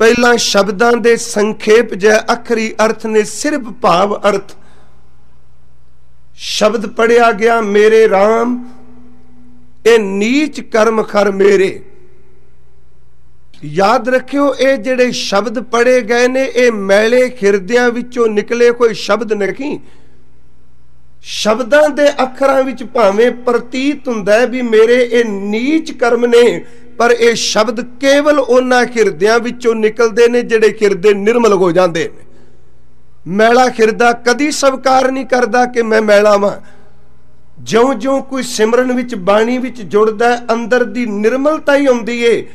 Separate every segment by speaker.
Speaker 1: ਪਹਿਲਾਂ ਸ਼ਬਦਾਂ ਦੇ ਸੰਖੇਪ ਜੈ ਅਖਰੀ ਅਰਥ ਨੇ ਸਿਰਫ ਭਾਵ ਅਰਥ। ਸ਼ਬਦ ਪੜਿਆ ਗਿਆ, ਮੇਰੇ RAM ਇਹ ਨੀਚ ਕਰਮ ਖਰ ਮੇਰੇ। ਯਾਦ ਰੱਖਿਓ, ਇਹ ਜਿਹੜੇ ਸ਼ਬਦ ਪੜੇ ਗਏ ਨੇ, ਇਹ ਮੈਲੇ ਖਿਰਦਿਆਂ ਵਿੱਚੋਂ ਨਿਕਲੇ ਕੋਈ ਸ਼ਬਦ ਨਹੀਂ। ਸ਼ਬਦਾਂ ਦੇ ਅੱਖਰਾਂ ਵਿੱਚ ਭਾਵੇਂ ਪ੍ਰਤੀਤ ਹੁੰਦਾ ਵੀ ਮੇਰੇ ਇਹ ਨੀਚ ਕਰਮ ਨੇ। ਪਰ ਇਹ ਸ਼ਬਦ ਕੇਵਲ ਉਹਨਾਂ ਖਿਰਦਿਆਂ ਵਿੱਚੋਂ ਨਿਕਲਦੇ ਨੇ ਜਿਹੜੇ ਖਿਰਦੇ ਨਿਰਮਲ ਹੋ ਜਾਂਦੇ ਨੇ। ਮੈਲਾ ਖਿਰਦਾ ਕਦੀ ਸਵਕਾਰ ਨਹੀਂ ਕਰਦਾ ਕਿ ਮੈਂ ਮੈਲਾ ਵਾਂ। ਜਿਉਂ-ਜਿਉਂ ਕੋਈ ਸਿਮਰਨ ਵਿੱਚ, ਬਾਣੀ ਵਿੱਚ ਜੁੜਦਾ ਅੰਦਰ ਦੀ ਨਿਰਮਲਤਾ ਹੀ ਆਉਂਦੀ ਏ।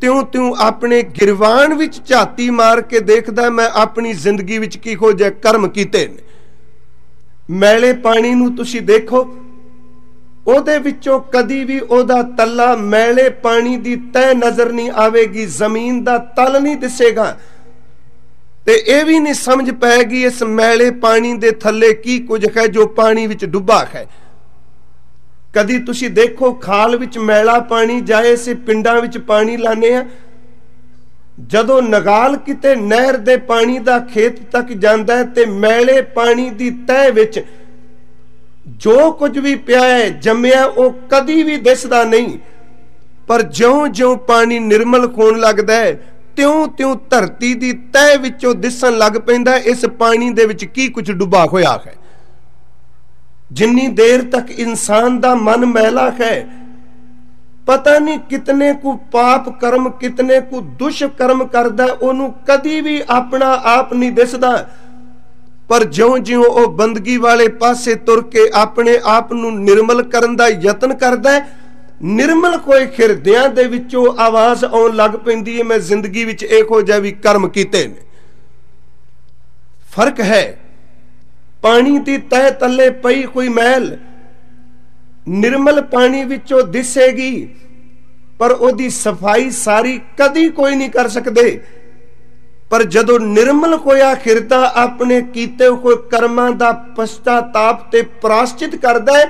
Speaker 1: ਤਿਉਂ-ਤਿਉਂ ਆਪਣੇ ਗਿਰਵਾਨ ਵਿੱਚ ਝਾਤੀ ਮਾਰ ਕੇ ਦੇਖਦਾ ਮੈਂ ਆਪਣੀ ਜ਼ਿੰਦਗੀ ਵਿੱਚ ਕੀ ਹੋ ਕਰਮ ਕੀਤੇ ਨੇ। ਮੈਲੇ ਪਾਣੀ ਨੂੰ ਤੁਸੀਂ ਦੇਖੋ ਉਹਦੇ ਵਿੱਚੋਂ ਕਦੀ ਵੀ ਉਹਦਾ ਤੱਲਾ ਮੈਲੇ ਪਾਣੀ ਦੀ ਤੈ ਨਜ਼ਰ ਨਹੀਂ ਆਵੇਗੀ, ਜ਼ਮੀਨ ਦਾ ਤਲ ਨਹੀਂ ਦਿਸੇਗਾ। ਤੇ ਇਹ ਵੀ ਨਹੀਂ ਸਮਝ ਪਾਏਗੀ ਇਸ ਮੈਲੇ ਪਾਣੀ ਦੇ ਥੱਲੇ ਕੀ ਕੁਝ ਹੈ ਜੋ ਪਾਣੀ ਵਿੱਚ ਡੁੱਬਾ ਹੈ। ਕਦੀ ਤੁਸੀਂ ਦੇਖੋ ਖਾਲ ਵਿੱਚ ਮੈਲਾ ਪਾਣੀ ਜਾਏ ਸੇ ਪਿੰਡਾਂ ਵਿੱਚ ਪਾਣੀ ਲਾਣੇ ਆ ਜਦੋਂ ਨਗਾਲ ਕਿਤੇ ਨਹਿਰ ਦੇ ਪਾਣੀ ਦਾ ਖੇਤ ਤੱਕ ਜਾਂਦਾ ਤੇ ਮੈਲੇ ਪਾਣੀ ਦੀ ਤਹਿ ਵਿੱਚ ਜੋ ਕੁਝ ਵੀ ਪਿਆ ਹੈ, ਜੰਮਿਆ, ਉਹ ਕਦੀ ਵੀ ਦਿਸਦਾ ਨਹੀਂ। ਪਰ ਜਿਉਂ-ਜਿਉਂ ਪਾਣੀ ਨਿਰਮਲ ਹੋਣ ਲੱਗਦਾ ਹੈ ਤਿਉਂ-ਤਿਉਂ ਧਰਤੀ ਦੀ ਤਹਿ ਵਿੱਚੋਂ ਦਿਸਣ ਲੱਗ ਪੈਂਦਾ ਇਸ ਪਾਣੀ ਦੇ ਵਿੱਚ ਕੀ ਕੁਝ ਡੁੱਬਾ ਹੋਇਆ ਹੈ। ਜਿੰਨੀ ਦੇਰ ਤੱਕ ਇਨਸਾਨ ਦਾ ਮਨ ਮਹਿਲਾ ਹੈ, ਪਤਾ ਨਹੀਂ ਕਿਤਨੇ ਕੁ ਪਾਪ ਕਰਮ, ਕਿਤਨੇ ਕੁ ਦੁਸ਼ ਕਰਮ ਕਰਦਾ ਉਹਨੂੰ ਕਦੀ ਵੀ ਆਪਣਾ ਆਪ ਨਹੀਂ ਦਿਸਦਾ। ਪਰ ਜਿਉਂ-ਜਿਉਂ ਉਹ ਬੰਦਗੀ ਵਾਲੇ ਪਾਸੇ ਤੁਰ ਕੇ ਆਪਣੇ ਆਪ ਨੂੰ ਨਿਰਮਲ ਕਰਨ ਦਾ ਯਤਨ ਕਰਦਾ ਹੈ, ਨਿਰਮਲ ਕੋਈ ਖਿਰਦਿਆਂ ਦੇ ਵਿੱਚੋਂ ਆਵਾਜ਼ ਆਉਣ ਲੱਗ ਪੈਂਦੀ ਹੈ, ਮੈਂ ਜ਼ਿੰਦਗੀ ਵਿੱਚ ਇਹੋ ਜਿਹਾ ਵੀ ਕਰਮ ਕੀਤੇ ਨੇ। ਫ਼ਰਕ ਹੈ, ਪਾਣੀ ਦੀ ਤਹਿ ਤੱਲੇ ਪਈ ਕੋਈ ਮੈਲ ਨਿਰਮਲ ਪਾਣੀ ਵਿੱਚੋਂ ਦਿਸੇਗੀ, ਪਰ ਉਹਦੀ ਸਫ਼ਾਈ ਸਾਰੀ ਕਦੀ ਕੋਈ ਨਹੀਂ ਕਰ ਸਕਦੇ। ਪਰ ਜਦੋਂ ਨਿਰਮਲ ਹੋਇਆ ਖਿਰਦਾ ਆਪਣੇ ਕੀਤੇ ਹੋਏ ਕਰਮਾਂ ਦਾ ਪਛਤਾਤਾਪ ਤੇ ਪ੍ਰਾਸ਼ਚਿਤ ਕਰਦਾ ਹੈ,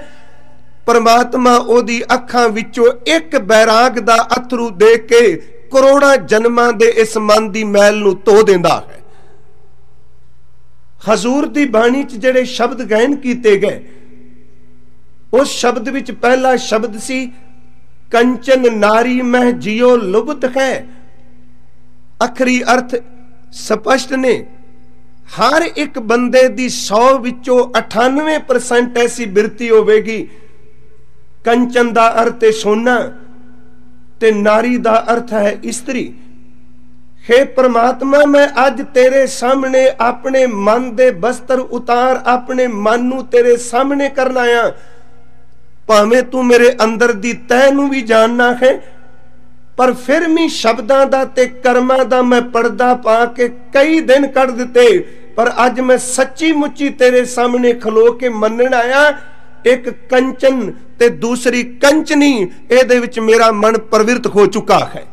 Speaker 1: ਪਰਮਾਤਮਾ ਉਹਦੀ ਅੱਖਾਂ ਵਿੱਚੋਂ ਇੱਕ ਬੈਰਾਗ ਦਾ ਅਥਰੂ ਦੇਖ ਕੇ ਕਰੋੜਾਂ ਜਨਮਾਂ ਦੇ ਇਸ ਮਨ ਦੀ ਮੈਲ ਨੂੰ ਧੋ ਦਿੰਦਾ ਹੈ। ਹਜ਼ੂਰ ਦੀ ਬਾਣੀ 'ਚ ਜਿਹੜੇ ਸ਼ਬਦ ਗਾਇਨ ਕੀਤੇ ਗਏ, ਉਸ ਸ਼ਬਦ ਵਿੱਚ ਪਹਿਲਾ ਸ਼ਬਦ ਸੀ, ਕੰਚਨ ਨਾਰੀ ਮਹਿ ਜਿਉ ਲੁਬਤ ਹੈ। ਅਖਰੀ ਅਰਥ ਸਪਸ਼ਟ ਨੇ, ਹਰ ਇੱਕ ਬੰਦੇ ਦੀ 100 ਵਿੱਚੋਂ 98% ਐਸੀ ਬਿਰਤੀ ਹੋਵੇਗੀ। ਕੰਚਨ ਦਾ ਅਰਥ ਹੈ ਸੋਨਾ ਤੇ ਨਾਰੀ ਦਾ ਅਰਥ ਹੈ ਇਸਤਰੀ। हे ਪ੍ਰਮਾਤਮਾ, ਮੈਂ ਅੱਜ ਤੇਰੇ ਸਾਹਮਣੇ ਆਪਣੇ ਮਨ ਦੇ ਬਸਤਰ ਉਤਾਰ ਆਪਣੇ ਮਨ ਨੂੰ ਤੇਰੇ ਸਾਹਮਣੇ ਕਰਨ ਆਇਆ। ਭਾਵੇਂ ਤੂੰ ਮੇਰੇ ਅੰਦਰ ਦੀ ਤੈ ਨੂੰ ਵੀ ਜਾਣਨਾ ਹੈ ਪਰ ਫਿਰ ਵੀ ਸ਼ਬਦਾਂ ਦਾ ਤੇ ਕਰਮਾਂ ਦਾ ਮੈਂ ਪਰਦਾ ਪਾ ਕੇ ਕਈ ਦਿਨ ਕੱਢ ਦਿੱਤੇ। ਪਰ ਅੱਜ ਮੈਂ ਸੱਚੀ ਮੁੱਚੀ ਤੇਰੇ ਸਾਹਮਣੇ ਖਲੋ ਕੇ ਮੰਨਣ ਆਇਆ, ਇੱਕ ਕੰਚਨ ਤੇ ਦੂਸਰੀ ਕੰਚਨੀ, ਇਹਦੇ ਵਿੱਚ ਮੇਰਾ ਮਨ ਪ੍ਰਵਿਰਤ ਹੋ ਚੁੱਕਾ ਹੈ।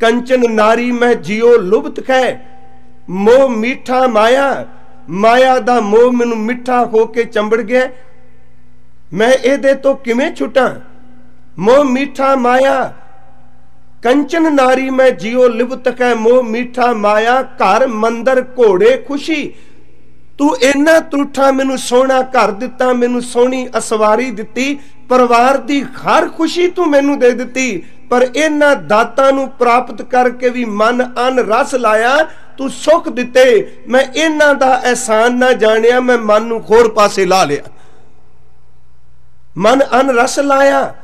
Speaker 1: ਕੰਚਨ ਨਾਰੀ ਮੈਂ ਜਿਉ ਲੁਭਤ ਹੈ ਮੋਹ ਮੀਠਾ ਮਾਇਆ ਮਾਇਆ ਦਾ ਮੋਹ ਮੈਨੂੰ ਮਿੱਠਾ ਹੋ ਕੇ ਚੰਬੜ ਗਿਆ। ਮੈਂ ਇਹਦੇ ਤੋਂ ਕਿਵੇਂ ਛੁਟਾਂ? ਮੋਹ ਮੀਠਾ ਮਾਇਆ ਕੰਚਨ ਨਾਰੀ ਮੈਂ ਜਿਉ ਲਿਵਤ ਕੈ ਮੋਹ ਮੀਠਾ ਮਾਇਆ, ਘਰ ਮੰਦਰ ਘੋੜੇ ਖੁਸ਼ੀ। ਤੂੰ ਇੰਨਾ ਤਰੁੱਠਾ ਮੈਨੂੰ ਸੋਹਣਾ ਘਰ ਦਿੱਤਾ, ਮੈਨੂੰ ਸੋਹਣੀ ਅਸਵਾਰੀ ਦਿੱਤੀ। ਪਰਿਵਾਰ ਦੀ ਹਰ ਖੁਸ਼ੀ ਤੂੰ ਮੈਨੂੰ ਦੇ ਦਿੱਤੀ, ਪਰ ਇਹਨਾਂ ਦਾਤਾਂ ਨੂੰ ਪ੍ਰਾਪਤ ਕਰਕੇ ਵੀ ਮਨ ਅਨ ਰਸ ਲਾਇਆ। ਤੂੰ ਸੁੱਖ ਦਿੱਤੇ, ਮੈਂ ਇਹਨਾਂ ਦਾ ਅਹਿਸਾਨ ਨਾ ਜਾਣਿਆ, ਮੈਂ ਮਨ ਨੂੰ ਹੋਰ ਪਾਸੇ ਲਾ ਲਿਆ। ਮਨ ਅਨ ਰਸ ਲਾਇਆ।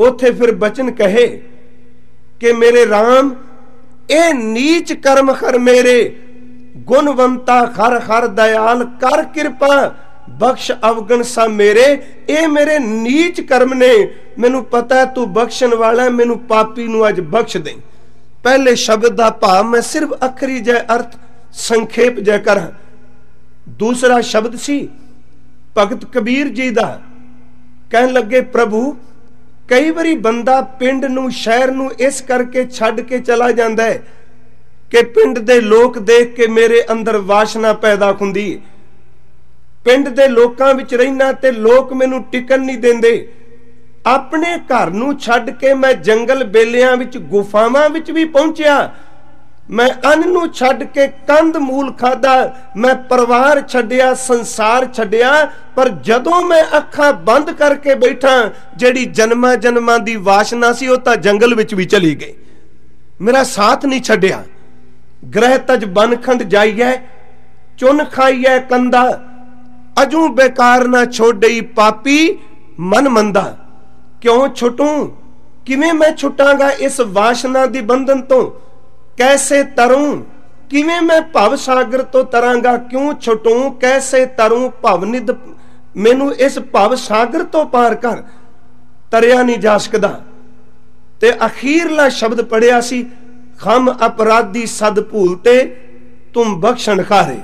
Speaker 1: ਉਥੇ ਫਿਰ ਬਚਨ ਕਹੇ ਕਿ ਮੇਰੇ RAM ਇਹ ਨੀਚ ਕਰਮ ਖਰ ਮੇਰੇ। ਗੁਣਵੰਤਾ ਖਰ ਖਰ ਦਇਆਲ ਕਰ ਕਿਰਪਾ, ਬਖਸ਼ ਅਵਗਣ ਸਾ ਮੇਰੇ। ਇਹ ਮੇਰੇ ਨੀਚ ਕਰਮ ਨੇ। ਮੈਨੂੰ ਪਤਾ ਤੂੰ ਬਖਸ਼ਣ ਵਾਲਾ ਮੈਨੂੰ ਪਾਪੀ ਨੂੰ ਅੱਜ ਬਖਸ਼ ਦੇ ਪਹਿਲੇ ਸ਼ਬਦ ਦਾ ਭਾਵ ਮੈਂ ਸਿਰਫ ਅਖਰੀ ਜੈ ਅਰਥ, ਸੰਖੇਪ ਜੈ ਕਰ। ਦੂਸਰਾ ਸ਼ਬਦ ਸੀ, ਭਗਤ ਕਬੀਰ ਜੀ ਦਾ। ਕਹਿਣ ਲੱਗੇ, ਪ੍ਰਭੂ ਕਈ ਵਾਰੀ ਬੰਦਾ ਪਿੰਡ ਨੂੰ, ਸ਼ਹਿਰ ਨੂੰ ਇਸ ਕਰਕੇ ਛੱਡ ਕੇ ਚਲਾ ਜਾਂਦਾ ਹੈ ਕਿ ਪਿੰਡ ਦੇ ਲੋਕ ਦੇਖ ਕੇ ਮੇਰੇ ਅੰਦਰ ਵਾਸ਼ਨਾ ਪੈਦਾ ਹੁੰਦੀ ਹੈ। ਪਿੰਡ ਦੇ ਲੋਕਾਂ ਵਿੱਚ ਰਹਿਣਾ ਤੇ ਲੋਕ ਮੈਨੂੰ ਟਿਕਣ ਨਹੀਂ ਦਿੰਦੇ। ਆਪਣੇ ਘਰ ਨੂੰ ਛੱਡ ਕੇ ਮੈਂ ਜੰਗਲ ਬੇਲਿਆਂ ਵਿੱਚ, ਗੁਫਾਵਾਂ ਵਿੱਚ ਵੀ ਪਹੁੰਚਿਆ। ਮੈਂ ਅੰਨ ਨੂੰ ਛੱਡ ਕੇ ਕੰਦ ਮੂਲ ਖਾਦਾ ਮੈਂ ਪਰਿਵਾਰ ਛੱਡਿਆ, ਸੰਸਾਰ ਛੱਡਿਆ, ਪਰ ਜਦੋਂ ਮੈਂ ਅੱਖਾਂ ਬੰਦ ਕਰਕੇ ਬੈਠਾ, ਜਿਹੜੀ ਜਨਮਾਂ ਜਨਮਾਂ ਦੀ ਵਾਸ਼ਨਾ ਸੀ, ਉਹ ਤਾਂ ਜੰਗਲ ਵਿੱਚ ਵੀ ਚਲੀ ਗਈ। ਮੇਰਾ ਸਾਥ ਨਹੀਂ ਛੱਡਿਆ। ਗ੍ਰਹਿ ਤਜ ਬਨਖੰਡ ਜਾਈਐ, ਚੁਨ ਖਾਈਐ ਕੰਦਾ ਅਜੂ ਬੇਕਾਰ ਨਾ ਛੋੜਈ ਪਾਪੀ, ਮਨ ਮੰਦਾ। ਕਿਉਂ ਛੁੱਟੂ? ਕਿਵੇਂ ਮੈਂ ਛੁੱਟਾਂਗਾ ਇਸ ਵਾਸ਼ਨਾ ਦੀ ਬੰਧਨ ਤੋਂ? ਕੈਸੇ ਤਰੂੰ? ਕਿਵੇਂ ਮੈਂ ਭਵ ਸਾਗਰ ਤੋਂ ਤਰਾਂਗਾ? ਕਿਉਂ ਛੁਟੂੰ? ਕੈਸੇ ਤਰੂੰ ਭਵ ਨਿਦ ਮੈਨੂੰ ਇਸ ਭਵ ਸਾਗਰ ਤੋਂ ਪਾਰ ਕਰ। ਤਰਿਆ ਨਹੀਂ ਜਾ ਸਕਦਾ। ਤੇ ਅਖੀਰਲਾ ਸ਼ਬਦ ਪੜਿਆ ਸੀ, ਖਮ ਅਪਰਾਧੀ ਸਦ ਭੂਲ ਤੇ, ਤੁਮ ਬਖਸ਼ਣ ਖਾਰੇ।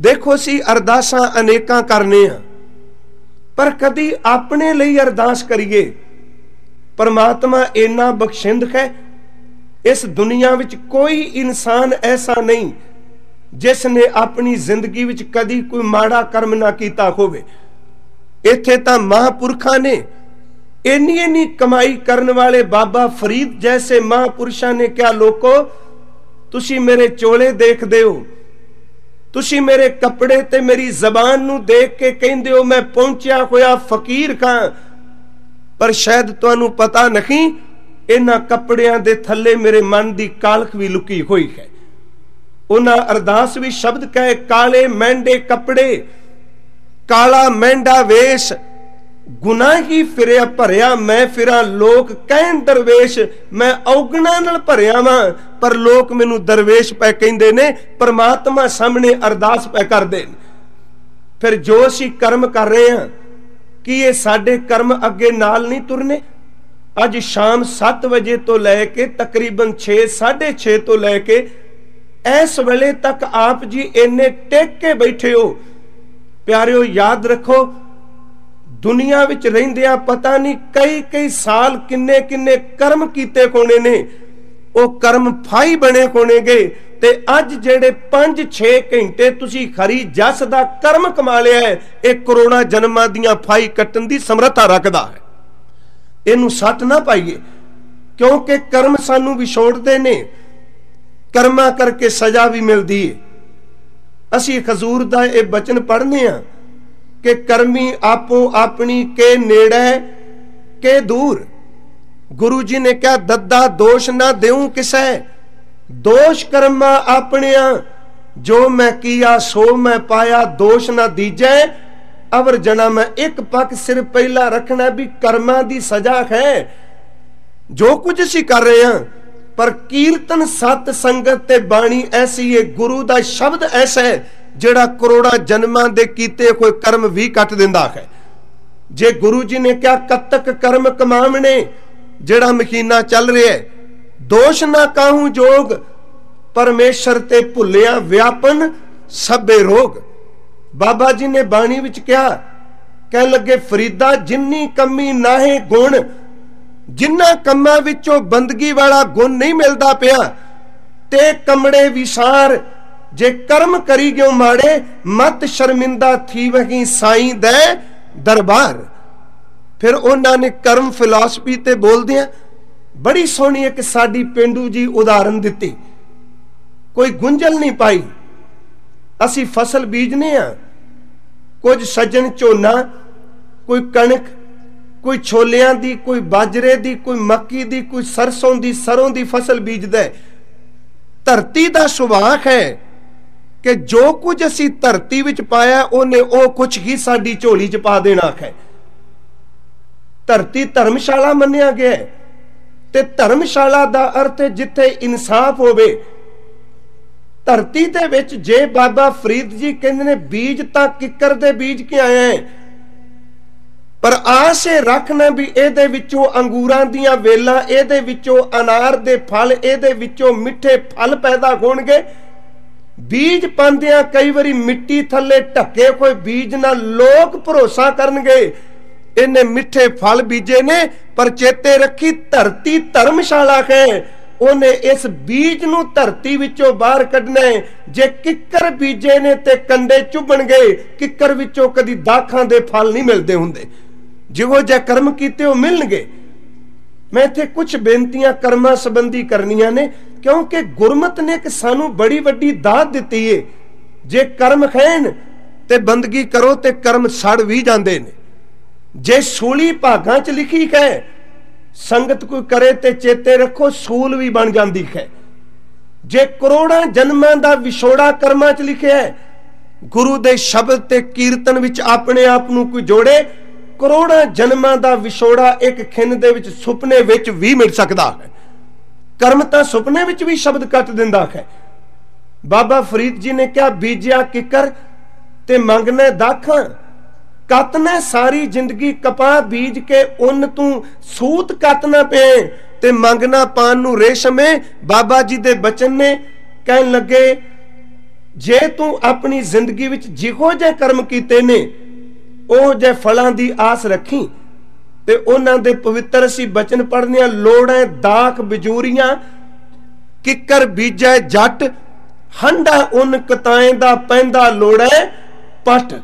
Speaker 1: ਦੇਖੋ ਸੀ, ਅਰਦਾਸਾਂ ਅਨੇਕਾਂ ਕਰਨੇ ਆ। ਪਰ ਕਦੀ ਆਪਣੇ ਲਈ ਅਰਦਾਸ ਕਰੀਏ? ਪਰਮਾਤਮਾ ਇੰਨਾ ਬਖਸ਼ਿੰਦ ਹੈ ਇਸ ਦੁਨੀਆ ਵਿੱਚ ਕੋਈ ਇਨਸਾਨ ਐਸਾ ਨਹੀਂ ਜਿਸ ਨੇ ਆਪਣੀ ਜ਼ਿੰਦਗੀ ਵਿੱਚ ਕਦੀ ਕੋਈ ਮਾੜਾ ਕਰਮ ਨਾ ਕੀਤਾ ਹੋਵੇ। ਇੱਥੇ ਤਾਂ ਮਹਾਪੁਰਖਾਂ ਨੇ ਇੰਨੀ ਇੰਨੀ ਕਮਾਈ ਕਰਨ ਵਾਲੇ ਬਾਬਾ ਫਰੀਦ ਜੈਸੇ ਮਹਾਪੁਰਸ਼ਾਂ ਨੇ ਕਿਹਾ, ਲੋਕੋ, ਤੁਸੀਂ ਮੇਰੇ ਚੋਲੇ ਦੇਖਦੇ ਹੋ। ਤੁਸੀਂ ਮੇਰੇ ਕੱਪੜੇ ਤੇ ਮੇਰੀ ਜ਼ਬਾਨ ਨੂੰ ਦੇਖ ਕੇ ਕਹਿੰਦੇ ਹੋ, ਮੈਂ ਪਹੁੰਚਿਆ ਹੋਇਆ ਫਕੀਰ ਖਾਂ। ਪਰ ਸ਼ਾਇਦ ਤੁਹਾਨੂੰ ਪਤਾ ਨਹੀਂ ਇਹਨਾਂ ਕੱਪੜਿਆਂ ਦੇ ਥੱਲੇ ਮੇਰੇ ਮਨ ਦੀ ਕਾਲਖ ਵੀ ਲੁਕੀ ਹੋਈ ਹੈ। ਉਹਨਾਂ ਅਰਦਾਸ ਵੀ ਸ਼ਬਦ ਕਹੇ, ਕਾਲੇ ਮਹਿੰਡੇ ਕੱਪੜੇ, ਕਾਲਾ ਮਹਿੰਡਾ ਵੇਸ਼, ਗੁਨਾਹੀ ਫਿਰਿਆ ਭਰਿਆ ਮੈਂ ਫਿਰਾਂ। ਲੋਕ ਕਹਿਣ, ਦਰਵੇਸ਼, ਮੈਂ ਔਗਣਾ ਨਾਲ ਭਰਿਆ ਵਾਂ, ਪਰ ਲੋਕ ਮੈਨੂੰ ਦਰਵੇਸ਼ ਪੈ ਕਹਿੰਦੇ ਨੇ, ਪਰਮਾਤਮਾ ਸਾਹਮਣੇ ਅਰਦਾਸ ਪੈ ਕਰਦੇ ਨੇ। ਫਿਰ ਜੋ ਅਸੀਂ ਕਰਮ ਕਰ ਰਹੇ ਹਾਂ। ਕੀ ਇਹ ਸਾਡੇ ਕਰਮ ਅੱਗੇ ਨਾਲ ਨਹੀਂ ਤੁਰਨੇ? ਅੱਜ ਸ਼ਾਮ 7 ਵਜੇ ਤੋਂ ਲੈ ਕੇ ਤਕਰੀਬਨ 6 6:30 ਤੋਂ ਲੈ ਕੇ ਇਸ ਵੇਲੇ ਤੱਕ ਆਪ ਜੀ ਇੰਨੇ ਟੇਕ ਕੇ ਬੈਠੇ ਹੋ। ਪਿਆਰਿਓ, ਯਾਦ ਰੱਖੋ, ਦੁਨੀਆ ਵਿੱਚ ਰਹਿੰਦਿਆਂ ਪਤਾ ਨਹੀਂ ਕਈ ਕਈ ਸਾਲ ਕਿੰਨੇ ਕਿੰਨੇ ਕਰਮ ਕੀਤੇ ਕੋਣੇ ਨੇ। ਉਹ ਕਰਮ ਫਾਈ ਬਣੇ ਕੋਣੇਗੇ ਤੇ ਅੱਜ ਜਿਹੜੇ 5-6 ਘੰਟੇ ਤੁਸੀਂ ਖਰੀ ਜਸ ਦਾ ਕਰਮ ਕਮਾ ਲਿਆ ਹੈ, ਇਹ ਕਰੋਨਾ ਜਨਮਾਂ ਦੀਆਂ ਫਾਈ ਕੱਟਣ ਦੀ ਸਮਰੱਥਾ ਰੱਖਦਾ ਹੈ। ਇਹਨੂੰ ਸੱਟ ਨਾ ਪਾਈਏ। ਕਿਉਂਕਿ ਕਰਮ ਸਾਨੂੰ ਵਿਛੋੜਦੇ ਨੇ। ਕਰਮਾ ਕਰਕੇ ਸਜ਼ਾ ਵੀ ਮਿਲਦੀ ਹੈ ਅਸੀਂ ਖਜ਼ੂਰ ਦਾ ਇਹ ਬਚਨ ਪੜ੍ਹਨੇ ਆ ਕਿ ਕਰਮੀ ਆਪੋ ਆਪਣੀ ਕੇ ਨੇੜੇ, ਕੇ ਦੂਰ। ਗੁਰੂ ਜੀ ਨੇ ਕਿਹਾ, ਦੱਦਾ ਦੋਸ਼ ਨਾ ਦੇਉ ਕਿਸੈ। ਦੋਸ਼ ਕਰਮਾ ਆਪਣਿਆਂ। ਜੋ ਮੈਂ ਕੀਆ, ਸੋ ਮੈਂ ਪਾਇਆ, ਦੋਸ਼ ਨਾ ਦੀਜੈ। ਅਵਰ ਜਨਮ ਇੱਕ ਪੱਖ ਸਿਰ ਪਹਿਲਾ ਰੱਖਣਾ ਵੀ ਕਰਮਾਂ ਦੀ ਸਜ਼ਾ ਹੈ। ਜੋ ਕੁਝ ਅਸੀਂ ਕਰ ਰਹੇ ਹਾਂ, ਪਰ ਕੀਰਤਨ ਸਤ ਸੰਗਤ ਤੇ ਬਾਣੀ ਐਸੀ ਹੈ ਗੁਰੂ ਦਾ ਸ਼ਬਦ ਐਸਾ ਹੈ, ਜਿਹੜਾ ਕਰੋੜਾਂ ਜਨਮਾਂ ਦੇ ਕੀਤੇ ਕੋਈ ਕਰਮ ਵੀ ਕੱਟ ਦਿੰਦਾ ਹੈ। ਜੇ ਗੁਰੂ ਜੀ ਨੇ ਕਿਹਾ, ਕਤਕ ਕਰਮ ਕਮਾਵਣੇ ਜਿਹੜਾ ਮਖੀਨਾ ਚੱਲ ਰਿਹਾ ਹੈ, ਦੋਸ਼ ਨਾ ਕਾਹੂ ਜੋਗ, ਪਰਮੇਸ਼ਰ ਤੇ ਭੁੱਲਿਆ ਵਿਆਪਨ ਸਭੇ ਰੋਗ। ਬਾਬਾ ਜੀ ਨੇ ਬਾਣੀ ਵਿੱਚ ਕਿਹਾ ਕਹਿ ਲੱਗੇ, ਫਰੀਦਾ ਜਿੰਨੀ ਕਮੀ ਨਾਹੇ ਗੁਣ, ਜਿੰਨਾ ਕੰਮਾਂ ਵਿੱਚੋਂ ਬੰਦਗੀ ਵਾਲਾ ਗੁਣ ਨਹੀਂ ਮਿਲਦਾ ਪਿਆ, ਤੇ ਕਮੜੇ ਵਿਸਾਰ, ਜੇ ਕਰਮ ਕਰੀ ਗਿਓ ਮਾੜੇ, ਮਤ ਸ਼ਰਮਿੰਦਾ ਥੀ ਸਾਈਂ ਦੇ ਦਰਬਾਰ। ਫਿਰ ਉਹਨਾਂ ਨੇ ਕਰਮ ਫਿਲਾਸਫੀ ਤੇ ਬੋਲਦੇ ਆ ਬੜੀ ਸੋਹਣੀ ਇੱਕ ਸਾਡੀ ਪਿੰਡੂ ਜੀ ਉਦਾਹਰਨ ਦਿੱਤੀ। ਕੋਈ ਗੁੰਝਲ ਨਹੀਂ ਪਾਈ। ਅਸੀਂ ਫਸਲ ਬੀਜਨੇ ਆ। ਕੁਝ ਸੱਜਣ ਝੋਨਾ, ਕੋਈ ਕਣਕ, ਕੋਈ ਛੋਲਿਆਂ ਦੀ, ਕੋਈ ਬਾਜਰੇ ਦੀ, ਕੋਈ ਮੱਕੀ ਦੀ, ਕੋਈ ਸਰਸੋਂ ਦੀ, ਸਰੋਂ ਦੀ ਫਸਲ ਬੀਜਦਾ ਧਰਤੀ ਦਾ ਸੁਭਾਅ ਹੈ ਕਿ ਜੋ ਕੁਝ ਅਸੀਂ ਧਰਤੀ ਵਿੱਚ ਪਾਇਆ, ਉਹਨੇ ਉਹ ਕੁਝ ਹੀ ਸਾਡੀ ਝੋਲੀ 'ਚ ਪਾ ਦੇਣਾ ਹੈ। ਧਰਤੀ ਧਰਮਸ਼ਾਲਾ ਮੰਨਿਆ ਗਿਆ ਤੇ ਧਰਮਸ਼ਾਲਾ ਦਾ ਅਰਥ ਹੈ ਜਿੱਥੇ ਇਨਸਾਫ ਹੋਵੇ ਧਰਤੀ ਦੇ ਵਿੱਚ ਜੇ ਬਾਬਾ ਫਰੀਦ ਜੀ ਕਹਿੰਦੇ ਨੇ, ਬੀਜ ਤਾਂ ਕਿੱਕਰ ਦੇ ਬੀਜ ਕੇ ਆਏ ਆ ਪਰ ਆਸੇ ਰੱਖਣਾ ਵੀ ਇਹਦੇ ਵਿੱਚੋਂ ਅੰਗੂਰਾਂ ਦੀਆਂ ਵੇਲਾਂ, ਇਹਦੇ ਵਿੱਚੋਂ ਅਨਾਰ ਦੇ ਫਲ, ਇਹਦੇ ਵਿੱਚੋਂ ਮਿੱਠੇ ਫਲ ਪੈਦਾ ਹੋਣਗੇ। ਬੀਜ ਪਾਉਂਦਿਆਂ ਕਈ ਵਾਰੀ ਮਿੱਟੀ ਥੱਲੇ ਢੱਕੇ ਕੋਈ ਬੀਜ ਨਾਲ ਲੋਕ ਭਰੋਸਾ ਕਰਨਗੇ, ਇਹਨੇ ਮਿੱਠੇ ਫਲ ਬੀਜੇ ਨੇ, ਪਰ ਚੇਤੇ ਰੱਖੀ ਧਰਤੀ ਧਰਮਸ਼ਾਲਾ ਹੈ। ਉਹਨੇ ਇਸ ਬੀਜ ਨੂੰ ਧਰਤੀ ਵਿੱਚੋਂ ਬਾਹਰ ਕੱਢਣਾ ਜੇ ਕਿੱਕਰ ਬੀਜੇ ਨੇ ਤੇ ਕੰਡੇ ਚੁੱਭਣਗੇ, ਕਿੱਕਰ ਵਿੱਚੋਂ ਕਦੀ ਦਾਖਾਂ ਦੇ ਫਲ ਨਹੀਂ ਮਿਲਦੇ ਹੁੰਦੇ। ਜਿਹੋ ਜੇ ਕਰਮ ਕੀਤੇ ਉਹ ਮਿਲਣਗੇ। ਮੈਂ ਇੱਥੇ ਕੁਝ ਬੇਨਤੀਆਂ ਕਰਮਾਂ ਸੰਬੰਧੀ ਕਰਨੀਆਂ ਨੇ, ਕਿਉਂਕਿ ਗੁਰਮਤ ਨੇ ਕਿ ਸਾਨੂੰ ਬੜੀ ਵੱਡੀ ਦਾਤ ਦਿੱਤੀ ਏ। ਜੇ ਕਰਮ ਖੈਨ ਤੇ ਬੰਦਗੀ ਕਰੋ ਤੇ ਕਰਮ ਸੜ ਵੀ ਜਾਂਦੇ ਨੇ। ਜੇ ਸੂਲੀ ਭਾਗਾਂ 'ਚ ਲਿਖੀ ਹੈ ਸੰਗਤ ਕੋਈ ਕਰੇ ਤੇ ਚੇਤੇ ਰੱਖੋ, ਸੂਲ ਵੀ ਬਣ ਜਾਂਦੀ ਹੈ। ਜੇ ਕਰੋੜਾਂ ਜਨਮਾਂ ਦਾ ਵਿਛੋੜਾ ਕਰਮਾਂ 'ਚ ਲਿਖਿਆ ਹੈ, ਗੁਰੂ ਦੇ ਸ਼ਬਦ ਤੇ ਕੀਰਤਨ ਵਿੱਚ ਆਪਣੇ ਆਪ ਨੂੰ ਕੋਈ ਜੋੜੇ, ਕਰੋੜਾਂ ਜਨਮਾਂ ਦਾ ਵਿਛੋੜਾ ਇੱਕ ਖਿੰਨ ਦੇ ਵਿੱਚ ਸੁਪਨੇ ਵਿੱਚ ਵੀ ਮਿਲ ਸਕਦਾ ਹੈ। ਕਰਮ ਤਾਂ ਸੁਪਨੇ ਵਿੱਚ ਵੀ ਸ਼ਬਦ ਕੱਟ ਦਿੰਦਾ ਹੈ। ਬਾਬਾ ਫਰੀਦ ਜੀ ਨੇ ਕਿਹਾ, ਬੀਜਿਆ ਕਿਕਰ ਤੇ ਮੰਗਨੇ ਦਾਖਾਂ ਕਤਨੇ ਸਾਰੀ ਜ਼ਿੰਦਗੀ ਕਪਾਹ ਬੀਜ ਕੇ ਉਨ ਤੂੰ, ਸੂਤ ਕਤਨਾ ਪਏ ਤੇ ਮੰਗਣਾ ਪਾਨ ਨੂੰ ਰੇਸ਼ਮੇ। ਬਾਬਾ ਜੀ ਦੇ ਬਚਨ ਨੇ ਕਹਿਣ ਲੱਗੇ, ਜੇ ਤੂੰ ਆਪਣੀ ਜ਼ਿੰਦਗੀ ਵਿੱਚ ਜਿਹੋ ਜਿਹੇ ਕਰਮ ਕੀਤੇ ਨੇ, ਉਹ ਜੇ ਫਲਾਂ ਦੀ ਆਸ ਰੱਖੀ ਤੇ ਉਹਨਾਂ ਦੇ ਪਵਿੱਤਰ ਅਸੀਂ ਬਚਨ ਪੜ੍ਹਨੀਆਂ ਲੋੜਾਂ ਦਾਖ ਬਜੂਰੀਆਂ, ਕਿੱਕਰ ਬੀਜੈ ਜੱਟ, ਹੰਡਾ ਉਨ ਕਤਾਏ ਦਾ ਪੈਂਦਾ ਲੋੜੈ ਪਟ।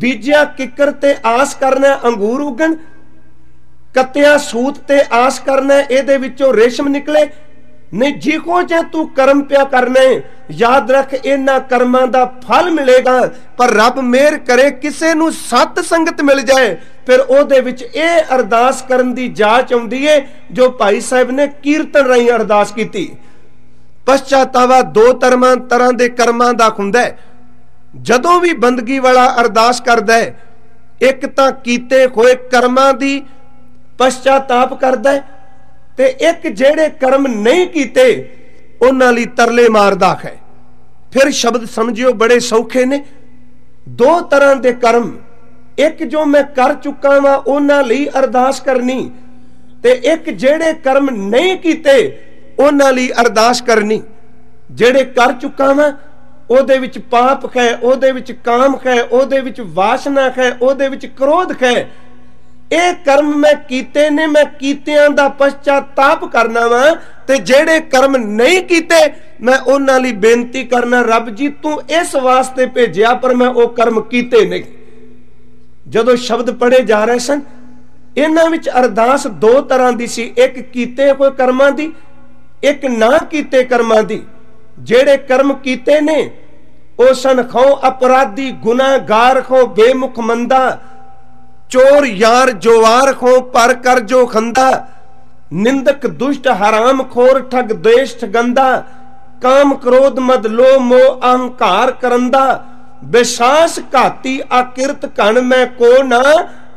Speaker 1: ਬੀਜਿਆ ਕਿੱਕਰ ਤੇ ਆਸ ਕਰਨਾ, ਅੰਗੂਰ ਉਗਣ, ਕੱਤਿਆ ਸੂਤ ਤੇ ਆਸ ਕਰਨਾ, ਇਹਦੇ ਵਿੱਚੋਂ ਰੇਸ਼ਮ ਨਿਕਲੇ। ਨਹੀਂ ਜਿਹੋ ਜੇ ਤੂੰ ਕਰਮ ਪਿਆ ਕਰਨਾ ਯਾਦ ਰੱਖ, ਇਹਨਾਂ ਕਰਮਾਂ ਦਾ ਫਲ ਮਿਲੇਗਾ। ਪਰ ਰੱਬ ਮਿਹਰ ਕਰੇ, ਕਿਸੇ ਨੂੰ ਸਤ ਸੰਗਤ ਮਿਲ ਜਾਏ। ਫਿਰ ਉਹਦੇ ਵਿੱਚ ਇਹ ਅਰਦਾਸ ਕਰਨ ਦੀ ਜਾਚ ਆਉਂਦੀ ਏ, ਜੋ ਭਾਈ ਸਾਹਿਬ ਨੇ ਕੀਰਤਨ ਰਾਹੀਂ ਅਰਦਾਸ ਕੀਤੀ। ਪਛਤਾਵਾ ਦੋ ਤਰ੍ਹਾਂ ਤਰ੍ਹਾਂ ਦੇ ਕਰਮਾਂ ਦਾ ਹੁੰਦਾ ਹੈ ਜਦੋਂ ਵੀ ਬੰਦਗੀ ਵਾਲਾ ਅਰਦਾਸ ਕਰਦਾ ਹੈ, ਇੱਕ ਤਾਂ ਕੀਤੇ ਹੋਏ ਕਰਮਾਂ ਦੀ ਪਛਤਾਪ ਕਰਦਾ ਹੈ ਤੇ ਇੱਕ ਜਿਹੜੇ ਕਰਮ ਨਹੀਂ ਕੀਤੇ, ਉਹਨਾਂ ਲਈ ਤਰਲੇ ਮਾਰਦਾ ਹੈ। ਫਿਰ ਸ਼ਬਦ ਸਮਝਿਓ, ਬੜੇ ਸੌਖੇ ਨੇ। ਦੋ ਤਰ੍ਹਾਂ ਦੇ ਕਰਮ, ਇੱਕ ਜੋ ਮੈਂ ਕਰ ਚੁੱਕਾ ਵਾਂ, ਉਹਨਾਂ ਲਈ ਅਰਦਾਸ ਕਰਨੀ ਤੇ ਇੱਕ ਜਿਹੜੇ ਕਰਮ ਨਹੀਂ ਕੀਤੇ, ਉਹਨਾਂ ਲਈ ਅਰਦਾਸ ਕਰਨੀ। ਜਿਹੜੇ ਕਰ ਚੁੱਕਾ ਵਾਂ ਉਹਦੇ ਵਿੱਚ ਪਾਪ ਹੈ, ਉਹਦੇ ਵਿੱਚ ਕਾਮ ਹੈ, ਉਹਦੇ ਵਿੱਚ ਵਾਸ਼ਨਾ ਹੈ, ਉਹਦੇ ਵਿੱਚ ਕ੍ਰੋਧ ਹੈ। ਇਹ ਕਰਮ ਮੈਂ ਕੀਤੇ ਨੇ, ਮੈਂ ਕੀਤਿਆਂ ਦਾ ਪਛਤਾਪ ਕਰਨਾ ਵਾ ਤੇ ਜਿਹੜੇ ਕਰਮ ਨਹੀਂ ਕੀਤੇ, ਮੈਂ ਉਹਨਾਂ ਲਈ ਬੇਨਤੀ ਕਰਨਾ, ਰੱਬ ਜੀ, ਤੂੰ ਇਸ ਵਾਸਤੇ ਭੇਜਿਆ, ਪਰ ਮੈਂ ਉਹ ਕਰਮ ਕੀਤੇ ਨਹੀਂ। ਜਦੋਂ ਸ਼ਬਦ ਪੜੇ ਜਾ ਰਹੇ ਸਨ, ਇਹਨਾਂ ਵਿੱਚ ਅਰਦਾਸ ਦੋ ਤਰ੍ਹਾਂ ਦੀ ਸੀ, ਇੱਕ ਕੀਤੇ ਹੋਏ ਕਰਮਾਂ ਦੀ, ਇੱਕ ਨਾ ਕੀਤੇ ਕਰਮਾਂ ਦੀ। ਜਿਹੜੇ ਕਰਮ ਕੀਤੇ ਨੇ, ਉਹ ਸਨ ਖੋ ਅਪਰਾਧੀ, ਗੁਨਾਹਗਾਰ ਖੋ, ਬੇਮੁਖ ਮੰਦਾ, ਚੋਰ ਯਾਰ ਜੋਵਾਰ ਖੋ, ਪਰ ਕਰ ਜੋ ਖੰਦਾ, ਨਿੰਦਕ ਦੁਸ਼ਟ ਹਰਾਮ ਖੋਰ ਠਗ ਦੇਸ਼ ਠਗੰਦਾ, ਕਾਮ ਕ੍ਰੋਧ ਮਦ ਲੋ ਮੋ ਅਹੰਕਾਰ ਕਰੰਦਾ ਵਿਸ਼ਾਸ ਘਾਤੀ ਆਕਿਰਤ ਕਣ ਮੈਂ ਕੋ ਨਾ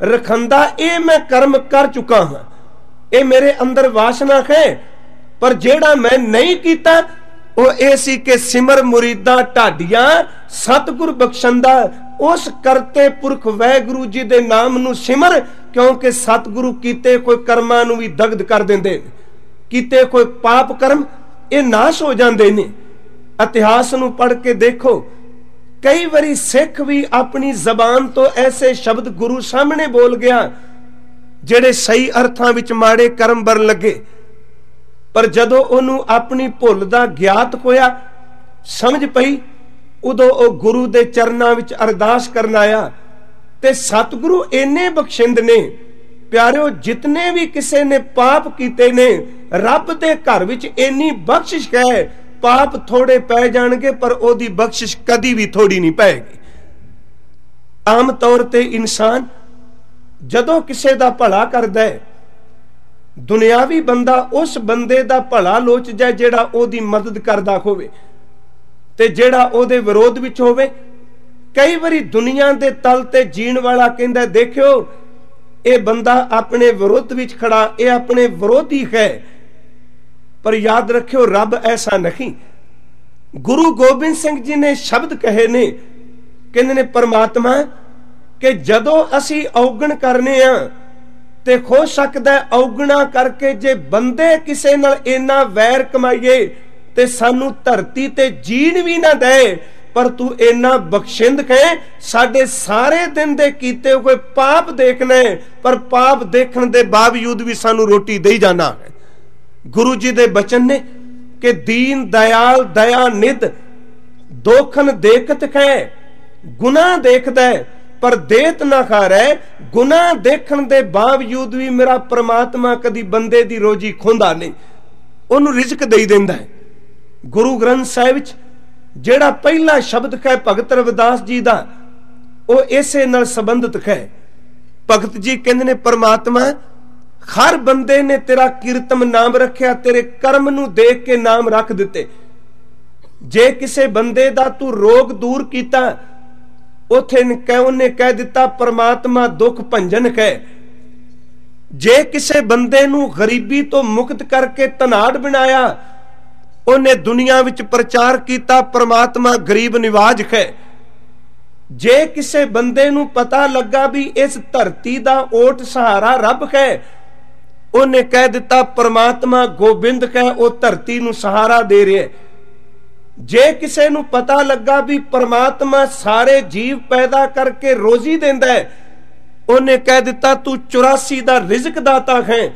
Speaker 1: ਰਖੰਦਾ, ਇਹ ਮੈਂ ਕਰਮ ਕਰ ਚੁੱਕਾ ਹਾਂ। ਇਹ ਮੇਰੇ ਅੰਦਰ ਵਾਸਨਾ ਹੈ, ਪਰ ਜਿਹੜਾ ਮੈਂ ਨਹੀਂ ਕੀਤਾ ਉਹ ਇਹ ਸੀ ਕਿ ਸਿਮਰ ਮੁਰੀਦਾ ਢਾਡੀਆਂ, ਸਤਿਗੁਰ ਬਖਸ਼ੰਦਾ, ਉਸ ਕਰਤੇ ਪੁਰਖ ਵੈਗੁਰੂ ਜੀ ਦੇ ਨਾਮ ਨੂੰ ਸਿਮਰ, ਕਿਉਂਕਿ ਸਤਿਗੁਰੂ ਕੀਤੇ ਕੋਈ ਕਰਮਾਂ ਨੂੰ ਵੀ ਦਗਦ ਕਰ ਦਿੰਦੇ ਕੀਤੇ ਕੋਈ ਪਾਪ ਕਰਮ, ਇਹ ਨਾਸ਼ ਹੋ ਜਾਂਦੇ ਨੇ। ਇਤਿਹਾਸ ਨੂੰ ਪੜ੍ਹ ਕੇ ਦੇਖੋ, ਕਈ ਵਾਰੀ ਸਿੱਖ ਵੀ ਆਪਣੀ ਜ਼ਬਾਨ ਤੋਂ ਐਸੇ ਸ਼ਬਦ ਗੁਰੂ ਸਾਹਮਣੇ ਬੋਲ ਗਿਆ, ਜਿਹੜੇ ਸਹੀ ਅਰਥਾਂ ਵਿੱਚ ਮਾੜੇ ਕਰਮ ਬਰਨ ਲੱਗੇ। ਪਰ ਜਦੋਂ ਉਹਨੂੰ ਆਪਣੀ ਭੁੱਲ ਦਾ ਗਿਆਤ ਹੋਇਆ, ਸਮਝ ਪਈ, ਉਦੋਂ ਉਹ ਗੁਰੂ ਦੇ ਚਰਨਾਂ ਵਿੱਚ ਅਰਦਾਸ ਕਰਨ ਆਇਆ। ਤੇ ਸਤਿਗੁਰੂ ਇੰਨੇ ਬਖਸ਼ਿੰਦ ਨੇ, ਪਿਆਰਿਓ, ਜਿਤਨੇ ਵੀ ਕਿਸੇ ਨੇ ਪਾਪ ਕੀਤੇ ਨੇ, ਰੱਬ ਦੇ ਘਰ ਵਿੱਚ ਇੰਨੀ ਬਖਸ਼ਿਸ਼ ਹੈ, ਪਾਪ ਥੋੜੇ ਪੈ ਜਾਣਗੇ, ਪਰ ਉਹਦੀ ਬਖਸ਼ਿਸ਼ ਕਦੀ ਵੀ ਥੋੜੀ ਨਹੀਂ ਪੈਗੀ। ਆਮ ਤੌਰ ਤੇ ਇਨਸਾਨ ਜਦੋਂ ਕਿਸੇ ਦਾ ਭਲਾ ਕਰਦਾ ਹੈ ਦੁਨਿਆਵੀ ਬੰਦਾ ਉਸ ਬੰਦੇ ਦਾ ਭਲਾ ਲੋਚ ਜਾਏ ਜਿਹੜਾ ਉਹਦੀ ਮਦਦ ਕਰਦਾ ਹੋਵੇ ਤੇ ਜਿਹੜਾ ਉਹਦੇ ਵਿਰੋਧ ਵਿੱਚ ਹੋਵੇ। ਕਈ ਵਾਰੀ ਦੁਨੀਆ ਦੇ ਤਲ ਤੇ ਜੀਣ ਵਾਲਾ ਕਹਿੰਦਾ ਦੇਖਿਓ, ਇਹ ਬੰਦਾ ਆਪਣੇ ਵਿਰੋਧ ਵਿੱਚ ਖੜਾ, ਇਹ ਆਪਣੇ ਵਿਰੋਧੀ ਹੈ। ਪਰ ਯਾਦ ਰੱਖਿਓ, ਰੱਬ ਐਸਾ ਨਹੀਂ। ਗੁਰੂ ਗੋਬਿੰਦ ਸਿੰਘ ਜੀ ਨੇ ਸ਼ਬਦ ਕਹੇ ਨੇ, ਕਹਿੰਦੇ ਨੇ, ਪਰਮਾਤਮਾ, ਕਿ ਜਦੋਂ ਅਸੀਂ ਔਗਣ ਕਰਨੇ ਆ ਤੇ ਹੋ ਸਕਦਾ ਔਗਣਾ ਕਰਕੇ ਜੇ ਬੰਦੇ ਕਿਸੇ ਨਾਲ ਇੰਨਾ ਵੈਰ ਕਮਾਈਏ ਤੇ ਸਾਨੂੰ ਧਰਤੀ ਤੇ ਜੀਣ ਵੀ ਨਾ ਦੇ, ਪਰ ਤੂੰ ਇੰਨਾ ਬਖਸ਼ਿੰਦ ਹੈ। ਸਾਡੇ ਸਾਰੇ ਦਿਨ ਦੇ ਕੀਤੇ ਹੋਏ ਪਾਪ ਦੇਖਣੇ, ਪਰ ਪਾਪ ਦੇਖਣ ਦੇ ਬਾਵਜੂਦ ਵੀ ਸਾਨੂੰ ਰੋਟੀ ਦੇਈ ਜਾਣਾ ਗੁਰੂ ਜੀ ਦੇ ਬਚਨ ਨੇ ਕਿ ਦੀਨ ਦਇਆਲ ਦਇਆ ਨਿਦ ਦੋਖਨ ਦੇਖਤ ਹੈ, ਗੁਨਾਹ ਦੇਖਦਾ ਪਰ ਦੇਤ ਨਾ ਖਾਰੇ ਗੁਨਾਹ ਦੇਖਣ ਦੇ ਬਾਵਜੂਦ ਵੀ ਮੇਰਾ ਪ੍ਰਮਾਤਮਾ ਕਦੀ ਬੰਦੇ ਦੀ ਰੋਜੀ ਖੁੰਦਾ ਨਹੀਂ। ਉਹਨੂੰ ਰਿਜ਼ਕ ਦੇਈ ਦਿੰਦਾ ਹੈ। ਗੁਰੂ ਗ੍ਰੰਥ ਸਾਹਿਬ ਵਿੱਚ ਜਿਹੜਾ ਪਹਿਲਾ ਸ਼ਬਦ ਹੈ ਭਗਤ ਰਵਿਦਾਸ ਜੀ ਦਾ, ਉਹ ਇਸੇ ਨਾਲ ਸੰਬੰਧਿਤ ਹੈ। ਭਗਤ ਜੀ ਕਹਿੰਦੇ ਨੇ, ਪਰਮਾਤਮਾ, ਹਰ ਬੰਦੇ ਨੇ ਤੇਰਾ ਕੀਰਤਮ ਨਾਮ ਰੱਖਿਆ, ਤੇਰੇ ਕਰਮ ਨੂੰ ਦੇਖ ਕੇ ਨਾਮ ਰੱਖ ਦਿੱਤੇ। ਜੇ ਕਿਸੇ ਬੰਦੇ ਦਾ ਤੂੰ ਰੋਗ ਦੂਰ ਕੀਤਾ ਉਥੇ ਕਹਿ ਉਹਨੇ ਕਹਿ ਦਿੱਤਾ, ਪਰਮਾਤਮਾ ਦੁੱਖ ਭੰਜਨ ਕਹਿ। ਜੇ ਕਿਸੇ ਬੰਦੇ ਨੂੰ ਗਰੀਬੀ ਤੋਂ ਮੁਕਤ ਕਰਕੇ ਤਨਾੜ ਬਣਾਇਆ, ਉਹਨੇ ਦੁਨੀਆ ਵਿੱਚ ਪ੍ਰਚਾਰ ਕੀਤਾ, ਪਰਮਾਤਮਾ ਗਰੀਬ ਨਿਵਾਜ ਹੈ ਜੇ ਕਿਸੇ ਬੰਦੇ ਨੂੰ ਪਤਾ ਲੱਗਾ ਵੀ ਇਸ ਧਰਤੀ ਦਾ ਓਟ ਸਹਾਰਾ ਰੱਬ ਹੈ ਉਹਨੇ ਕਹਿ ਦਿੱਤਾ, ਪਰਮਾਤਮਾ ਗੋਬਿੰਦ ਹੈ ਉਹ ਧਰਤੀ ਨੂੰ ਸਹਾਰਾ ਦੇ ਰਿਹਾ ਜੇ ਕਿਸੇ ਨੂੰ ਪਤਾ ਲੱਗਾ ਵੀ ਪਰਮਾਤਮਾ ਸਾਰੇ ਜੀਵ ਪੈਦਾ ਕਰਕੇ ਰੋਜ਼ੀ ਦਿੰਦਾ ਹੈ, ਉਹਨੇ ਕਹਿ ਦਿੱਤਾ, ਤੂੰ 84 ਦਾ ਰਿਜ਼ਕ ਦਾਤਾ ਹੈ।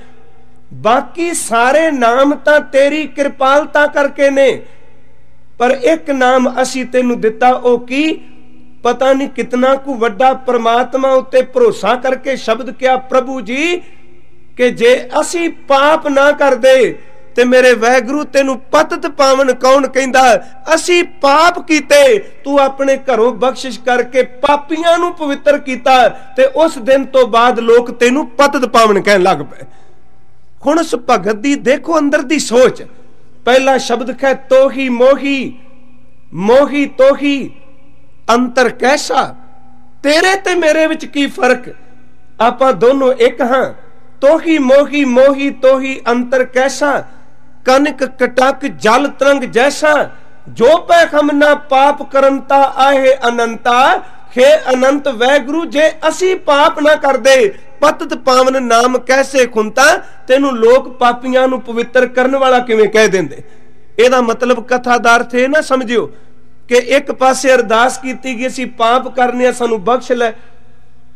Speaker 1: ਬਾਕੀ ਸਾਰੇ ਨਾਮ ਤਾਂ ਤੇਰੀ ਕਿਰਪਾਲਤਾ ਕਰਕੇ ਨੇ। ਪਰ ਇੱਕ ਨਾਮ ਅਸੀਂ ਤੈਨੂੰ ਦਿੱਤਾ, ਉਹ ਕੀ? ਪਤਾ ਨਹੀਂ ਕਿਤਨਾ ਕੁ ਵੱਡਾ ਪਰਮਾਤਮਾ ਉੱਤੇ ਭਰੋਸਾ ਕਰਕੇ ਸ਼ਬਦ ਕਿਹਾ, ਪ੍ਰਭੂ ਜੀ, ਕਿ ਜੇ ਅਸੀਂ ਪਾਪ ਨਾ ਕਰਦੇ ਤੇ ਮੇਰੇ ਵਹਿਗੁਰੂ ਤੈਨੂੰ ਪਤਤ ਪਾਵਨ ਕੌਣ ਕਹਿੰਦਾ? ਅਸੀਂ ਪਾਪ ਕੀਤੇ, ਤੂੰ ਆਪਣੇ ਘਰੋਂ ਬਖਸ਼ਿਸ਼ ਕਰਕੇ ਪਾਪੀਆਂ ਨੂੰ ਪਵਿੱਤਰ ਕੀਤਾ ਤੇ ਉਸ ਦਿਨ ਤੋਂ ਬਾਅਦ ਲੋਕ ਤੈਨੂੰ ਪਤਤ ਪਾਵਨ ਕਹਿਣ ਲੱਗ ਪਏ। ਹੁਣ ਉਸ ਭਗਤ ਦੀ ਦੇਖੋ ਅੰਦਰ ਦੀ ਸੋਚ। ਪਹਿਲਾ ਸ਼ਬਦ ਹੈ ਤੋਹੀ ਮੋਹੀ ਮੋਹੀ ਤੋਹੀ, ਅੰਤਰ ਕੈਸਾ? ਤੇਰੇ ਤੇ ਮੇਰੇ ਵਿੱਚ ਕੀ ਫ਼ਰਕ? ਆਪਾਂ ਦੋਨੋਂ ਇੱਕ ਹਾਂ। ਤੋਹੀ ਮੋਹੀ ਮੋਹੀ ਤੋਹੀ, ਅੰਤਰ ਕੈਸਾ? ਕਨਕ ਕਟਕ ਜਲ ਤਰੰਗ ਜੈਸਾ, ਜੋ ਪੈ ਨਾ ਪਾਪ ਕਰਨਤਾ ਆਹੇ ਅਨੰਤਾ ਖੇ ਅਨੰਤ ਵੈਗੁਰੂ, ਜੇ ਅਸੀਂ ਪਾਪ ਨਾ ਕਰਦੇ, ਪਤਤ ਪਾਵਨ ਨਾਮ ਕੈਸੇ ਖੁੰਤਾ ਤੈਨੂੰ ਲੋਕ ਪਾਪੀਆਂ ਨੂੰ ਪਵਿੱਤਰ ਕਰਨ ਵਾਲਾ ਕਿਵੇਂ ਕਹਿ ਦਿੰਦੇ? ਇਹਦਾ ਮਤਲਬ ਕਥਾ ਦਾ ਅਰਥ ਇਹ ਨਾ ਸਮਝਿਓ ਕਿ ਇੱਕ ਪਾਸੇ ਅਰਦਾਸ ਕੀਤੀ ਗਈ, ਅਸੀਂ ਪਾਪ ਕਰਨੇ ਆ, ਸਾਨੂੰ ਬਖਸ਼ ਲੈ।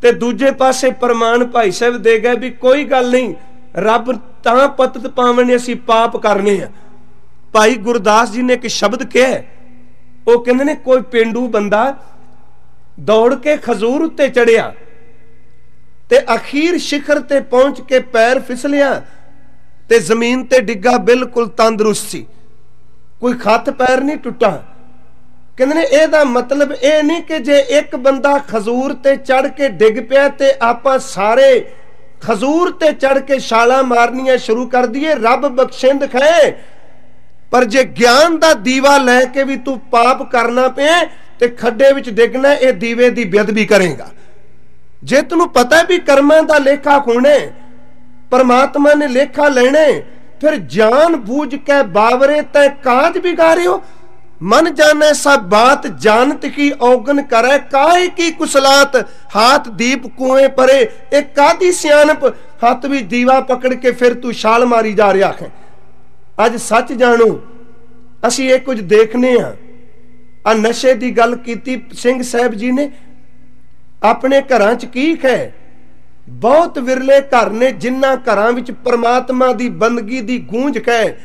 Speaker 1: ਤੇ ਦੂਜੇ ਪਾਸੇ ਪ੍ਰਮਾਣ ਭਾਈ ਸਾਹਿਬ ਦੇ ਗਏ ਵੀ ਕੋਈ ਗੱਲ ਨਹੀਂ ਰੱਬ ਤਾਂ ਪਤਤ ਪਾਵਨ ਅਸੀਂ ਪਾਪ ਕਰਨੇ ਆ। ਭਾਈ ਗੁਰਦਾਸ ਜੀ ਨੇ ਇੱਕ ਸ਼ਬਦ ਕਿਹਾ ਉਹ ਕਹਿੰਦੇ ਨੇ, ਕੋਈ ਪਿੰਡੂ ਬੰਦਾ ਦੌੜ ਕੇ ਖਜ਼ੂਰ ਉੱਤੇ ਚੜਿਆ ਤੇ ਅਖੀਰ ਸ਼ਿਖਰ ਤੇ ਪਹੁੰਚ ਕੇ ਪੈਰ ਫਿਸਲਿਆ ਤੇ ਜ਼ਮੀਨ ਤੇ ਡਿੱਗਾ ਬਿਲਕੁਲ ਤੰਦਰੁਸਤ ਸੀ। ਕੋਈ ਖੱਤ ਪੈਰ ਨਹੀਂ ਟੁੱਟਾ। ਕਹਿੰਦੇ ਨੇ, ਇਹਦਾ ਮਤਲਬ ਇਹ ਨਹੀਂ ਕਿ ਜੇ ਇੱਕ ਬੰਦਾ ਖਜ਼ੂਰ ਤੇ ਚੜ ਕੇ ਡਿੱਗ ਪਿਆ ਤੇ ਆਪਾਂ ਸਾਰੇ ਖਜ਼ੂਰ ਤੇ ਚੜ ਕੇ ਛਾਲਾਂ ਮਾਰਨੀਆਂ ਸ਼ੁਰੂ ਕਰ ਦਈਏ, ਰੱਬ ਬਖਸ਼ਿੰਦ ਖੈ ਪਰ ਜੇ ਗਿਆਨ ਦਾ ਦੀਵਾ ਲੈ ਕੇ ਵੀ ਤੂੰ ਪਾਪ ਕਰਨਾ ਪਏ ਤੇ ਖੱਡੇ ਵਿੱਚ ਡਿੱਗਣਾ ਇਹ ਦੀਵੇ ਦੀ ਬੇਅਦਬੀ ਕਰੇਗਾ। ਜੇ ਤੈਨੂੰ ਪਤਾ ਵੀ ਕਰਮਾਂ ਦਾ ਲੇਖਾ ਕੋਣੇ ਪਰਮਾਤਮਾ ਨੇ ਲੇਖਾ ਲੈਣੇ ਫਿਰ ਜਾਣ ਬੂਝ ਕੇ ਬਾਵਰੇ ਤੈ ਕਾਜ ਬਿਗਾਰਿਓ ਮਨ ਜਾਣੈ ਸਭ ਬਾਤ, ਜਾਣਤ ਕੀ ਔਗਨ ਕਰੈ ਕਾਇ ਕੀ ਕੁਸਲਾਤ, ਹਾਥ ਦੀਪ ਕੂਏ ਪਰੇ ਇਹ ਕਾਦੀ ਸਿਆਣਪ, ਹੱਥ ਵੀ ਦੀਵਾ ਪਕੜ ਕੇ ਫਿਰ ਤੂੰ ਛਾਲ ਮਾਰੀ ਜਾ ਰਿਹਾ ਹੈ। ਅੱਜ ਸੱਚ ਜਾਣੋ, ਅਸੀਂ ਇਹ ਕੁਝ ਦੇਖਨੇ ਆ। ਆ ਨਸ਼ੇ ਦੀ ਗੱਲ ਕੀਤੀ ਸਿੰਘ ਸਾਹਿਬ ਜੀ ਨੇ। ਆਪਣੇ ਘਰਾਂ 'ਚ ਕੀ ਹੈ? ਬਹੁਤ ਵਿਰਲੇ ਘਰ ਨੇ, ਜਿਨ੍ਹਾਂ ਘਰਾਂ ਵਿੱਚ ਪ੍ਰਮਾਤਮਾ ਦੀ ਬੰਦਗੀ ਦੀ ਗੂੰਜ ਹੈ।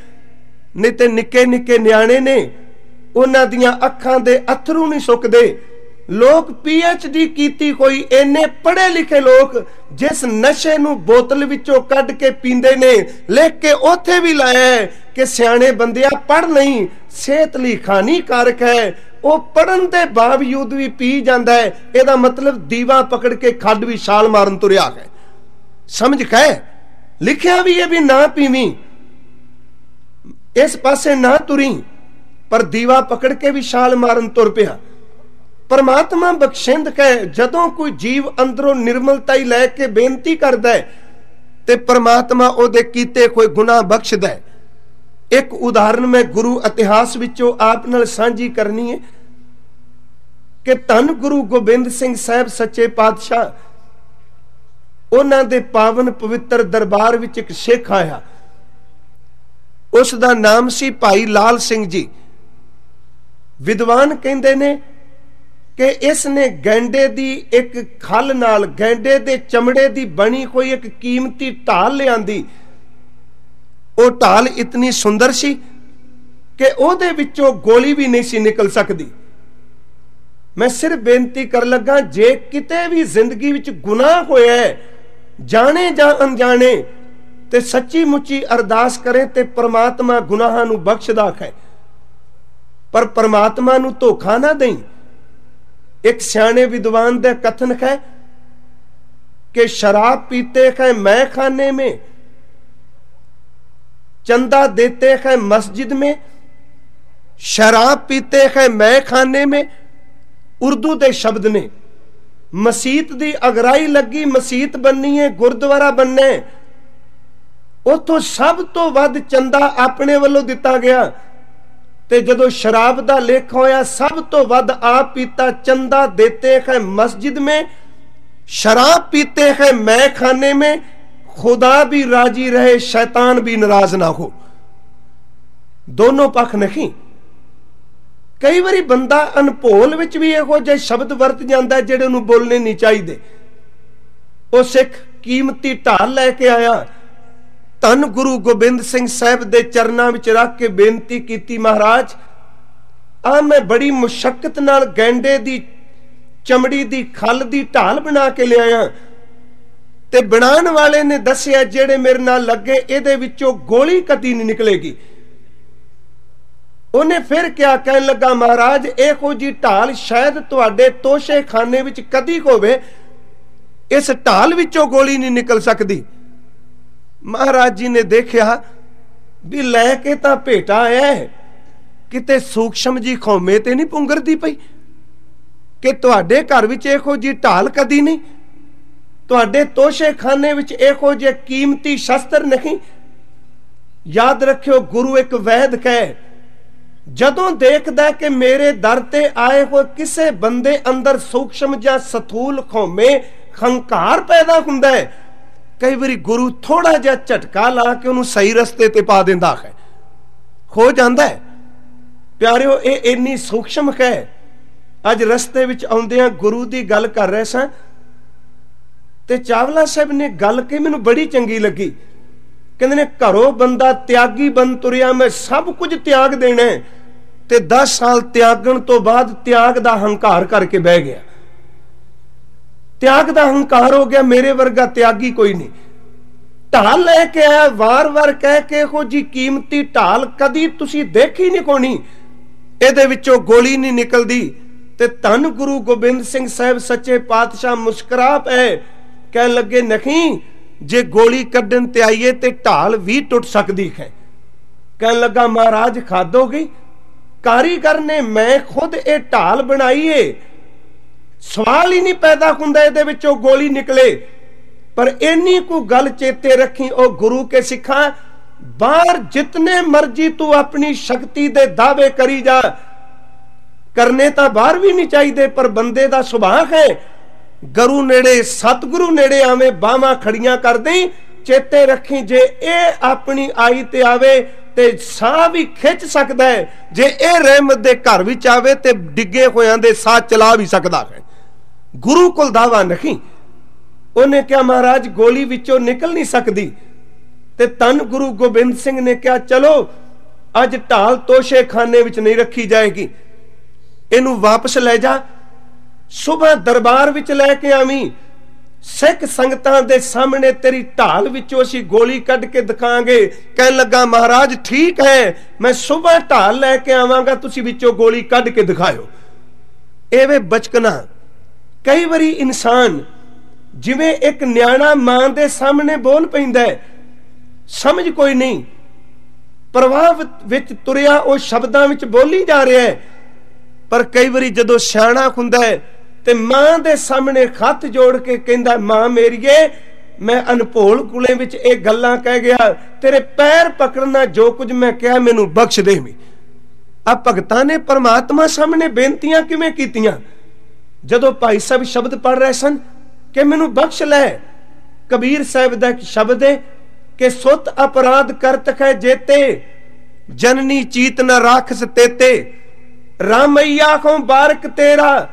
Speaker 1: ਨਹੀਂ ਤੇ ਨਿੱਕੇ ਨਿੱਕੇ ਨਿਆਣੇ ਨੇ ਉਹਨਾਂ ਦੀਆਂ ਅੱਖਾਂ ਦੇ ਅਥਰੂ ਨਹੀਂ ਸੁੱਕਦੇ। ਲੋਕ ਪੀਐਚ ਡੀ ਕੀਤੀ ਕੋਈ ਇੰਨੇ ਪੜ੍ਹੇ ਲਿਖੇ ਲੋਕ ਜਿਸ ਨਸ਼ੇ ਨੂੰ ਬੋਤਲ ਵਿੱਚੋਂ ਕੱਢ ਕੇ ਪੀਂਦੇ ਨੇ, ਲਿਖ ਕੇ ਉੱਥੇ ਵੀ ਲਾਇਆ ਕਿ ਸਿਆਣੇ ਬੰਦਿਆ ਪੜ ਨਹੀਂ ਸਿਹਤ ਲਈ ਹਾਨੀਕਾਰਕ ਹੈ। ਉਹ ਪੜਨ ਦੇ ਬਾਵਜੂਦ ਵੀ ਪੀ ਜਾਂਦਾ ਹੈ, ਇਹਦਾ ਮਤਲਬ ਦੀਵਾ ਪਕੜ ਕੇ ਖੱਡ ਵੀ ਛਾਲ ਮਾਰਨ ਤੁਰਿਆ ਹੈ। ਸਮਝ ਖੈ ਲਿਖਿਆ ਵੀ ਇਹ ਵੀ ਨਾ ਪੀਵੀਂ। ਇਸ ਪਾਸੇ ਨਾ ਤੁਰੀ। ਪਰ ਦੀਵਾ ਪਕੜ ਕੇ ਵੀ ਛਾਲ ਮਾਰਨ ਤੁਰ ਪਿਆ। ਪਰਮਾਤਮਾ ਬਖਸ਼ਿੰਦ ਕਹੇ, ਜਦੋਂ ਕੋਈ ਜੀਵ ਅੰਦਰੋਂ ਨਿਰਮਲਤਾ ਹੀ ਲੈ ਕੇ ਬੇਨਤੀ ਕਰਦਾ ਹੈ, ਤੇ ਪਰਮਾਤਮਾ ਉਹਦੇ ਕੀਤੇ ਕੋਈ ਗੁਨਾਹ ਬਖਸ਼ਦਾ ਹੈ। ਇੱਕ ਉਦਾਹਰਨ ਮੈਂ ਗੁਰੂ ਇਤਿਹਾਸ ਵਿੱਚੋਂ ਆਪ ਨਾਲ ਸਾਂਝੀ ਕਰਨੀ ਹੈ ਕਿ ਧੰਨ ਗੁਰੂ ਗੋਬਿੰਦ ਸਿੰਘ ਸਾਹਿਬ ਸੱਚੇ ਪਾਤਸ਼ਾਹ, ਉਹਨਾਂ ਦੇ ਪਾਵਨ ਪਵਿੱਤਰ ਦਰਬਾਰ ਵਿੱਚ ਇੱਕ ਸਿੱਖ ਆਇਆ। ਉਸ ਦਾ ਨਾਮ ਸੀ ਭਾਈ ਲਾਲ ਸਿੰਘ ਜੀ। ਵਿਦਵਾਨ ਕਹਿੰਦੇ ਨੇ ਕਿ ਇਸ ਨੇ ਗੈਂਡੇ ਦੀ ਇੱਕ ਖਲ ਨਾਲ, ਗੈਂਡੇ ਦੇ ਚਮੜੇ ਦੀ ਬਣੀ ਹੋਈ ਇੱਕ ਕੀਮਤੀ ਢਾਲ ਲਿਆਂਦੀ। ਉਹ ਢਾਲ ਇਤਨੀ ਸੁੰਦਰ ਸੀ ਕਿ ਉਹਦੇ ਵਿੱਚੋਂ ਗੋਲੀ ਵੀ ਨਹੀਂ ਸੀ ਨਿਕਲ ਸਕਦੀ। ਮੈਂ ਸਿਰਫ ਬੇਨਤੀ ਕਰ ਲੱਗਾ, ਜੇ ਕਿਤੇ ਵੀ ਜ਼ਿੰਦਗੀ ਵਿੱਚ ਗੁਨਾਹ ਹੋਇਆ ਹੈ, ਜਾਣੇ ਜਾਂ ਅਣਜਾਣੇ, ਤੇ ਸੱਚੀ ਮੁੱਚੀ ਅਰਦਾਸ ਕਰੇ ਤੇ ਪ੍ਰਮਾਤਮਾ ਗੁਨਾਹਾਂ ਨੂੰ ਬਖਸ਼ਦਾ ਹੈ ਪਰ ਪਰਮਾਤਮਾ ਨੂੰ ਧੋਖਾ ਨਾ ਦੇਈ ਇੱਕ ਸਿਆਣੇ ਵਿਦਵਾਨ ਦਾ ਕਥਨ ਹੈ ਕਿ ਸ਼ਰਾਬ ਪੀਤੇ ਹੈ ਮੈਂ ਖਾਨੇ में चंदा देते हैं मस्जिद में शराब पीते हैं मैं खाने में ਉਰਦੂ ਦੇ ਸ਼ਬਦ ਨੇ ਮਸਜਿਦ ਦੀ ਅਗਰਾਈ ਲੱਗੀ ਮਸਜਿਦ ਬੰਨੀ ਹੈ ਗੁਰਦੁਆਰਾ ਬੰਨੇ ਉਥੋਂ ਸਭ ਤੋਂ ਵੱਧ ਚੰਦਾ ਆਪਣੇ ਵੱਲੋਂ ਦਿੱਤਾ ਗਿਆ ਤੇ ਜਦੋਂ ਸ਼ਰਾਬ ਦਾ ਲੇਖ ਹੋਇਆ ਸਭ ਤੋਂ ਵੱਧ ਆਪ ਪੀਤਾ ਚੰਦਾ ਦੇਤੇ ਹੈ ਮਸਜਿਦ में शराब पीते हैं मैं खाने में खुदा भी राजी रहे शैतान भी नाराज ना हो ਦੋਨੋਂ ਪੱਖ ਨਹੀਂ ਕਈ ਵਾਰੀ ਬੰਦਾ ਅਨਭੋਲ ਵਿੱਚ ਵੀ ਇਹੋ ਜਿਹੇ ਸ਼ਬਦ ਵਰਤ ਜਾਂਦਾ ਜਿਹੜੇ ਉਹਨੂੰ ਬੋਲਣੇ ਨਹੀਂ ਚਾਹੀਦੇ ਉਹ ਸਿੱਖ ਕੀਮਤੀ ਢਾਲ ਲੈ ਕੇ ਆਇਆ ਧੰਨ ਗੁਰੂ ਗੋਬਿੰਦ ਸਿੰਘ ਸਾਹਿਬ ਦੇ ਚਰਨਾਂ ਵਿੱਚ ਰੱਖ ਕੇ ਬੇਨਤੀ ਕੀਤੀ ਮਹਾਰਾਜ ਆ ਮੈਂ ਬੜੀ ਮੁਸ਼ਕਲ ਨਾਲ ਗੈਂਡੇ ਦੀ, ਚਮੜੀ ਦੀ, ਖੱਲ ਦੀ ਢਾਲ ਬਣਾ ਕੇ ਲਿਆਇਆ। ਤੇ ਬਣਾਉਣ ਵਾਲੇ ਨੇ ਦੱਸਿਆ, ਜਿਹੜੇ ਮੇਰੇ ਨਾਲ ਲੱਗੇ, ਇਹਦੇ ਵਿੱਚੋਂ ਗੋਲੀ ਕਦੀ ਨਹੀਂ ਨਿਕਲੇਗੀ। ਉਹਨੇ ਫਿਰ ਕਿਆ ਕਹਿਣ ਲੱਗਾ, ਮਹਾਰਾਜ, ਇਹੋ ਜੀ ਢਾਲ ਸ਼ਾਇਦ ਤੁਹਾਡੇ ਤੋਸ਼ੇ ਖਾਨੇ ਵਿੱਚ ਕਦੀ ਹੋਵੇ, ਇਸ ਢਾਲ ਵਿੱਚੋਂ ਗੋਲੀ ਨਹੀਂ ਨਿਕਲ ਸਕਦੀ। ਮਹਾਰਾਜ ਜੀ ਨੇ ਦੇਖਿਆ ਵੀ ਲੈ ਕੇ ਤਾਂ ਭੇਟਾ ਆਇਆ ਕਿਤੇ ਸੂਖਸ਼ਮ ਜੀ ਖੌਮੇ ਤੇ ਨਹੀਂ ਪੁੰਗਰਦੀ ਪਈ? ਕਿ ਤੁਹਾਡੇ ਘਰ ਵਿੱਚ ਇਹੋ ਜੀ ਢਾਲ ਕਦੀ ਨਹੀਂ? ਤੁਹਾਡੇ ਤੋਸ਼ੇਖਾਨੇ ਵਿੱਚ ਇਹੋ ਜਿਹੇ ਕੀਮਤੀ ਸ਼ਸਤਰ ਨਹੀਂ? ਯਾਦ ਰੱਖਿਓ, ਗੁਰੂ ਇੱਕ ਵੈਦ ਕਹੇ, ਜਦੋਂ ਦੇਖਦਾ ਕਿ ਮੇਰੇ ਦਰ ਤੇ ਆਏ ਹੋਏ ਕਿਸੇ ਬੰਦੇ ਅੰਦਰ ਸੂਖਸ਼ਮ ਜਾਂ ਸਥੂਲ ਖੋਮੇ, ਹੰਕਾਰ ਪੈਦਾ ਹੁੰਦਾ ਹੈ ਕਈ ਵਾਰੀ ਗੁਰੂ ਥੋੜਾ ਜਿਹਾ ਝਟਕਾ ਲਾ ਕੇ ਉਹਨੂੰ ਸਹੀ ਰਸਤੇ ਤੇ ਪਾ ਦਿੰਦਾ ਹੈ। ਹੋ ਜਾਂਦਾ ਹੈ। ਪਿਆਰਿਓ, ਇਹ ਇੰਨੀ ਸੂਖਸ਼ਮ ਹੈ। ਅੱਜ ਰਸਤੇ ਵਿੱਚ ਆਉਂਦਿਆਂ ਗੁਰੂ ਦੀ ਗੱਲ ਕਰ ਰਹੇ ਸਾਂ। ਤੇ ਚਾਵਲਾ ਸਾਹਿਬ ਨੇ ਗੱਲ ਕਿ ਮੈਨੂੰ ਬੜੀ ਚੰਗੀ ਲੱਗੀ। ਕਹਿੰਦੇ ਨੇ, ਘਰੋਂ ਬੰਦਾ ਤਿਆਗੀ ਬਨ ਤੁਰਿਆ, ਮੈਂ ਸਭ ਕੁਝ ਤਿਆਗ ਦੇਣਾ ਤੇ 10 ਸਾਲ ਤਿਆਗਣ ਤੋਂ ਬਾਅਦ ਤਿਆਗ ਦਾ ਹੰਕਾਰ ਕਰਕੇ ਬਹਿ ਗਿਆ। ਤਿਆਗ ਦਾ ਹੰਕਾਰ ਹੋ ਗਿਆ, ਮੇਰੇ ਵਰਗਾ ਤਿਆਗੀ ਕੋਈ ਨਹੀਂ। ਢਾਲ ਲੈ ਕੇ ਆਇਆ, ਵਾਰ-ਵਾਰ ਕਹਿ ਕੇ ਇਹੋ ਜੀ ਕੀਮਤੀ ਢਾਲ ਕਦੀ ਤੁਸੀਂ ਦੇਖੀ ਨਹੀਂ ਕੋਣੀ। ਇਹਦੇ ਵਿੱਚੋਂ ਗੋਲੀ ਨਹੀਂ ਨਿਕਲਦੀ ਤੇ ਧੰਨ ਗੁਰੂ ਗੋਬਿੰਦ ਸਿੰਘ ਸਾਹਿਬ ਸੱਚੇ ਪਾਤਸ਼ਾਹ ਮੁਸਕਰਾ ਪਏ ਕਹਿਣ ਲੱਗੇ, ਨਹੀਂ, ਜੇ ਗੋਲੀ ਕੱਢਣ ਤੇ ਆਈਏ ਤੇ ਢਾਲ ਵੀ ਟੁੱਟ ਸਕਦੀ ਹੈ। ਕਹਿਣ ਲੱਗਾ, ਮਹਾਰਾਜ, ਖਾਦੋਗੀ। ਕਾਰੀਗਰ ਨੇ ਮੈਂ ਖੁਦ ਇਹ ਢਾਲ ਬਣਾਈਏ ਸਵਾਲ ਹੀ ਨਹੀਂ ਪੈਦਾ ਹੁੰਦਾ ਇਹਦੇ ਵਿੱਚੋਂ ਗੋਲੀ ਨਿਕਲੇ। ਪਰ ਇੰਨੀ ਕੋ ਗੱਲ ਚੇਤੇ ਰੱਖੀ ਉਹ ਗੁਰੂ ਕੇ ਸਿੱਖਾਂ, ਬਾਹਰ ਜਿਤਨੇ ਮਰਜ਼ੀ ਤੂੰ ਆਪਣੀ ਸ਼ਕਤੀ ਦੇ ਦਾਅਵੇ ਕਰੀ ਜਾ। ਕਰਨੇ ਤਾਂ ਬਾਹਰ ਵੀ ਨਹੀਂ ਚਾਹੀਦੇ, ਪਰ ਬੰਦੇ ਦਾ ਸੁਭਾਅ ਹੈ। ਗੁਰੂ ਨੇੜੇ, ਸਤਿਗੁਰੂ ਨੇੜੇ ਆਵੇਂ ਬਾਹਾਂ ਖੜੀਆਂ ਕਰਦੇ ਚੇਤੇ ਰੱਖੀ ਜੇ ਇਹ ਆਪਣੀ ਆਈ ਤੇ ਆਵੇ ਤੇ ਸਾਹ ਵੀ ਖਿੱਚ ਸਕਦਾ ਹੈ। ਜੇ ਇਹ ਰਹਿਮਤ ਦੇ ਘਰ ਵਿੱਚ ਆਵੇ ਤੇ ਡਿੱਗੇ ਹੋਇਆਂ ਦੇ ਸਾਹ ਚਲਾ ਵੀ ਸਕਦਾ ਹੈ। ਗੁਰੂ ਕੋਲ ਦਾਵਾ ਨਹੀਂ। ਉਹਨੇ ਕਿਹਾ, ਮਹਾਰਾਜ, ਗੋਲੀ ਵਿੱਚੋਂ ਨਿਕਲ ਨਹੀਂ ਸਕਦੀ। ਤੇ ਤਨ ਗੁਰੂ ਗੋਬਿੰਦ ਸਿੰਘ ਨੇ ਕਿਹਾ, ਚਲੋ, ਅੱਜ ਢਾਲ ਤੋਸ਼ੇ ਖਾਨੇ ਵਿੱਚ ਨਹੀਂ ਰੱਖੀ ਜਾਏਗੀ। ਇਹਨੂੰ ਵਾਪਸ ਲੈ ਜਾ। ਸਵੇਰ ਦਰਬਾਰ ਵਿੱਚ ਲੈ ਕੇ ਆਵੀਂ। ਸਿੱਖ ਸੰਗਤਾਂ ਦੇ ਸਾਹਮਣੇ ਤੇਰੀ ਢਾਲ ਵਿੱਚੋਂ ਅਸੀਂ ਗੋਲੀ ਕੱਢ ਕੇ ਦਿਖਾਵਾਂਗੇ ਕਹਿਣ ਲੱਗਾ, ਮਹਾਰਾਜ, ਠੀਕ ਹੈ, ਮੈਂ ਸਵੇਰ ਢਾਲ ਲੈ ਕੇ ਆਵਾਂਗਾ। ਤੁਸੀਂ ਵਿੱਚੋਂ ਗੋਲੀ ਕੱਢ ਕੇ ਦਿਖਾਇਓ। ਐਵੇਂ ਬਚਕਣਾ ਕਈ ਵਾਰੀ ਇਨਸਾਨ ਜਿਵੇਂ ਇੱਕ ਨਿਆਣਾ ਮਾਂ ਦੇ ਸਾਹਮਣੇ ਬੋਲ ਪੈਂਦਾ ਹੈ, ਸਮਝ ਕੋਈ ਨਹੀਂ। ਪ੍ਰਵਾਹ ਵਿੱਚ ਤੁਰਿਆ ਉਹ ਸ਼ਬਦਾਂ ਵਿੱਚ ਬੋਲੀ ਜਾ ਰਿਹਾ ਹੈ। ਪਰ ਕਈ ਵਾਰੀ ਜਦੋਂ ਸਿਆਣਾ ਹੁੰਦਾ ਹੈ ਤੇ ਮਾਂ ਦੇ ਸਾਹਮਣੇ ਹੱਥ ਜੋੜ ਕੇ ਕਹਿੰਦਾ, ਮਾਂ ਮੇਰੀਏ, ਮੈਂ ਅਨਪੋਲ ਕੁਲੇ ਵਿੱਚ ਇਹ ਗੱਲਾਂ ਕਹਿ ਗਿਆ, ਤੇਰੇ ਪੈਰ ਪਕੜਨਾ ਜੋ ਕੁਝ ਮੈਂ ਕਿਹਾ ਮੈਨੂੰ ਬਖਸ਼ ਦੇ ਮੀ ਆ ਭਗਤਾਂ ਨੇ ਪਰਮਾਤਮਾ ਸਾਹਮਣੇ ਬੇਨਤੀਆਂ ਕਿਵੇਂ ਕੀਤੀਆਂ? ਜਦੋਂ ਭਾਈ ਸਾਹਿਬ ਸ਼ਬਦ ਪੜ ਰਹੇ ਸਨ ਕਿ ਮੈਨੂੰ ਬਖਸ਼ ਲੈ, ਕਬੀਰ ਸਾਹਿਬ ਦਾ ਇੱਕ ਸ਼ਬਦ ਹੈ ਕਿ ਸੁਤ ਅਪਰਾਧ ਕਰਤ ਹੈ ਜੇਤੇ, ਜਨਨੀ ਚੀਤ ਨ ਰਾਖਸ ਤੇਤੇ। ਰਾਮਈਆ ਕੋ ਬਾਰਕ ਤੇਰਾ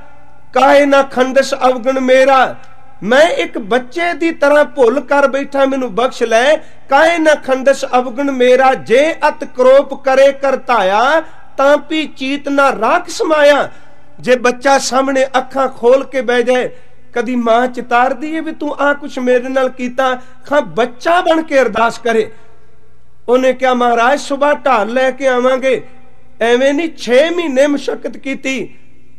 Speaker 1: ਕਾਏ ਨਾ ਖੰਡਸ ਅਵਗਣ ਮੇਰਾ। ਮੈਂ ਇੱਕ ਬੱਚੇ ਦੀ ਤਰ੍ਹਾਂ ਭੁੱਲ ਕਰ ਬੈਠਾ ਮੈਨੂੰ ਬਖਸ਼ ਲੈ, ਕਾਹੇ ਨਾ ਖੰਡਸ ਅਵਗਣ ਮੇਰਾ। ਜੇ ਅਤ ਕਰੋਪ ਕਰੇ ਕਰਤਾਇਆ, ਤਾਂ ਪੀ ਚੀਤ ਨਾ ਰਾਖਸ ਮਾਇਆ। ਜੇ ਬੱਚਾ ਸਾਹਮਣੇ ਅੱਖਾਂ ਖੋਲ ਕੇ ਬਹਿ ਜਾਏ, ਕਦੀ ਮਾਂ ਚਿਤਾਰਦੀ ਏ ਵੀ ਤੂੰ ਆ ਕੁਛ ਮੇਰੇ ਨਾਲ ਕੀਤਾ, ਖਾਂ ਬੱਚਾ ਬਣ ਕੇ ਅਰਦਾਸ ਕਰੇ। ਉਹਨੇ ਕਿਹਾ, ਮਹਾਰਾਜ ਸਵੇਰ ਢਾਲ ਲੈ ਕੇ ਆਵਾਂਗੇ। ਐਵੇਂ ਨਹੀਂ 6 ਮਹੀਨੇ ਮੁਸ਼ਕਲ ਕੀਤੀ,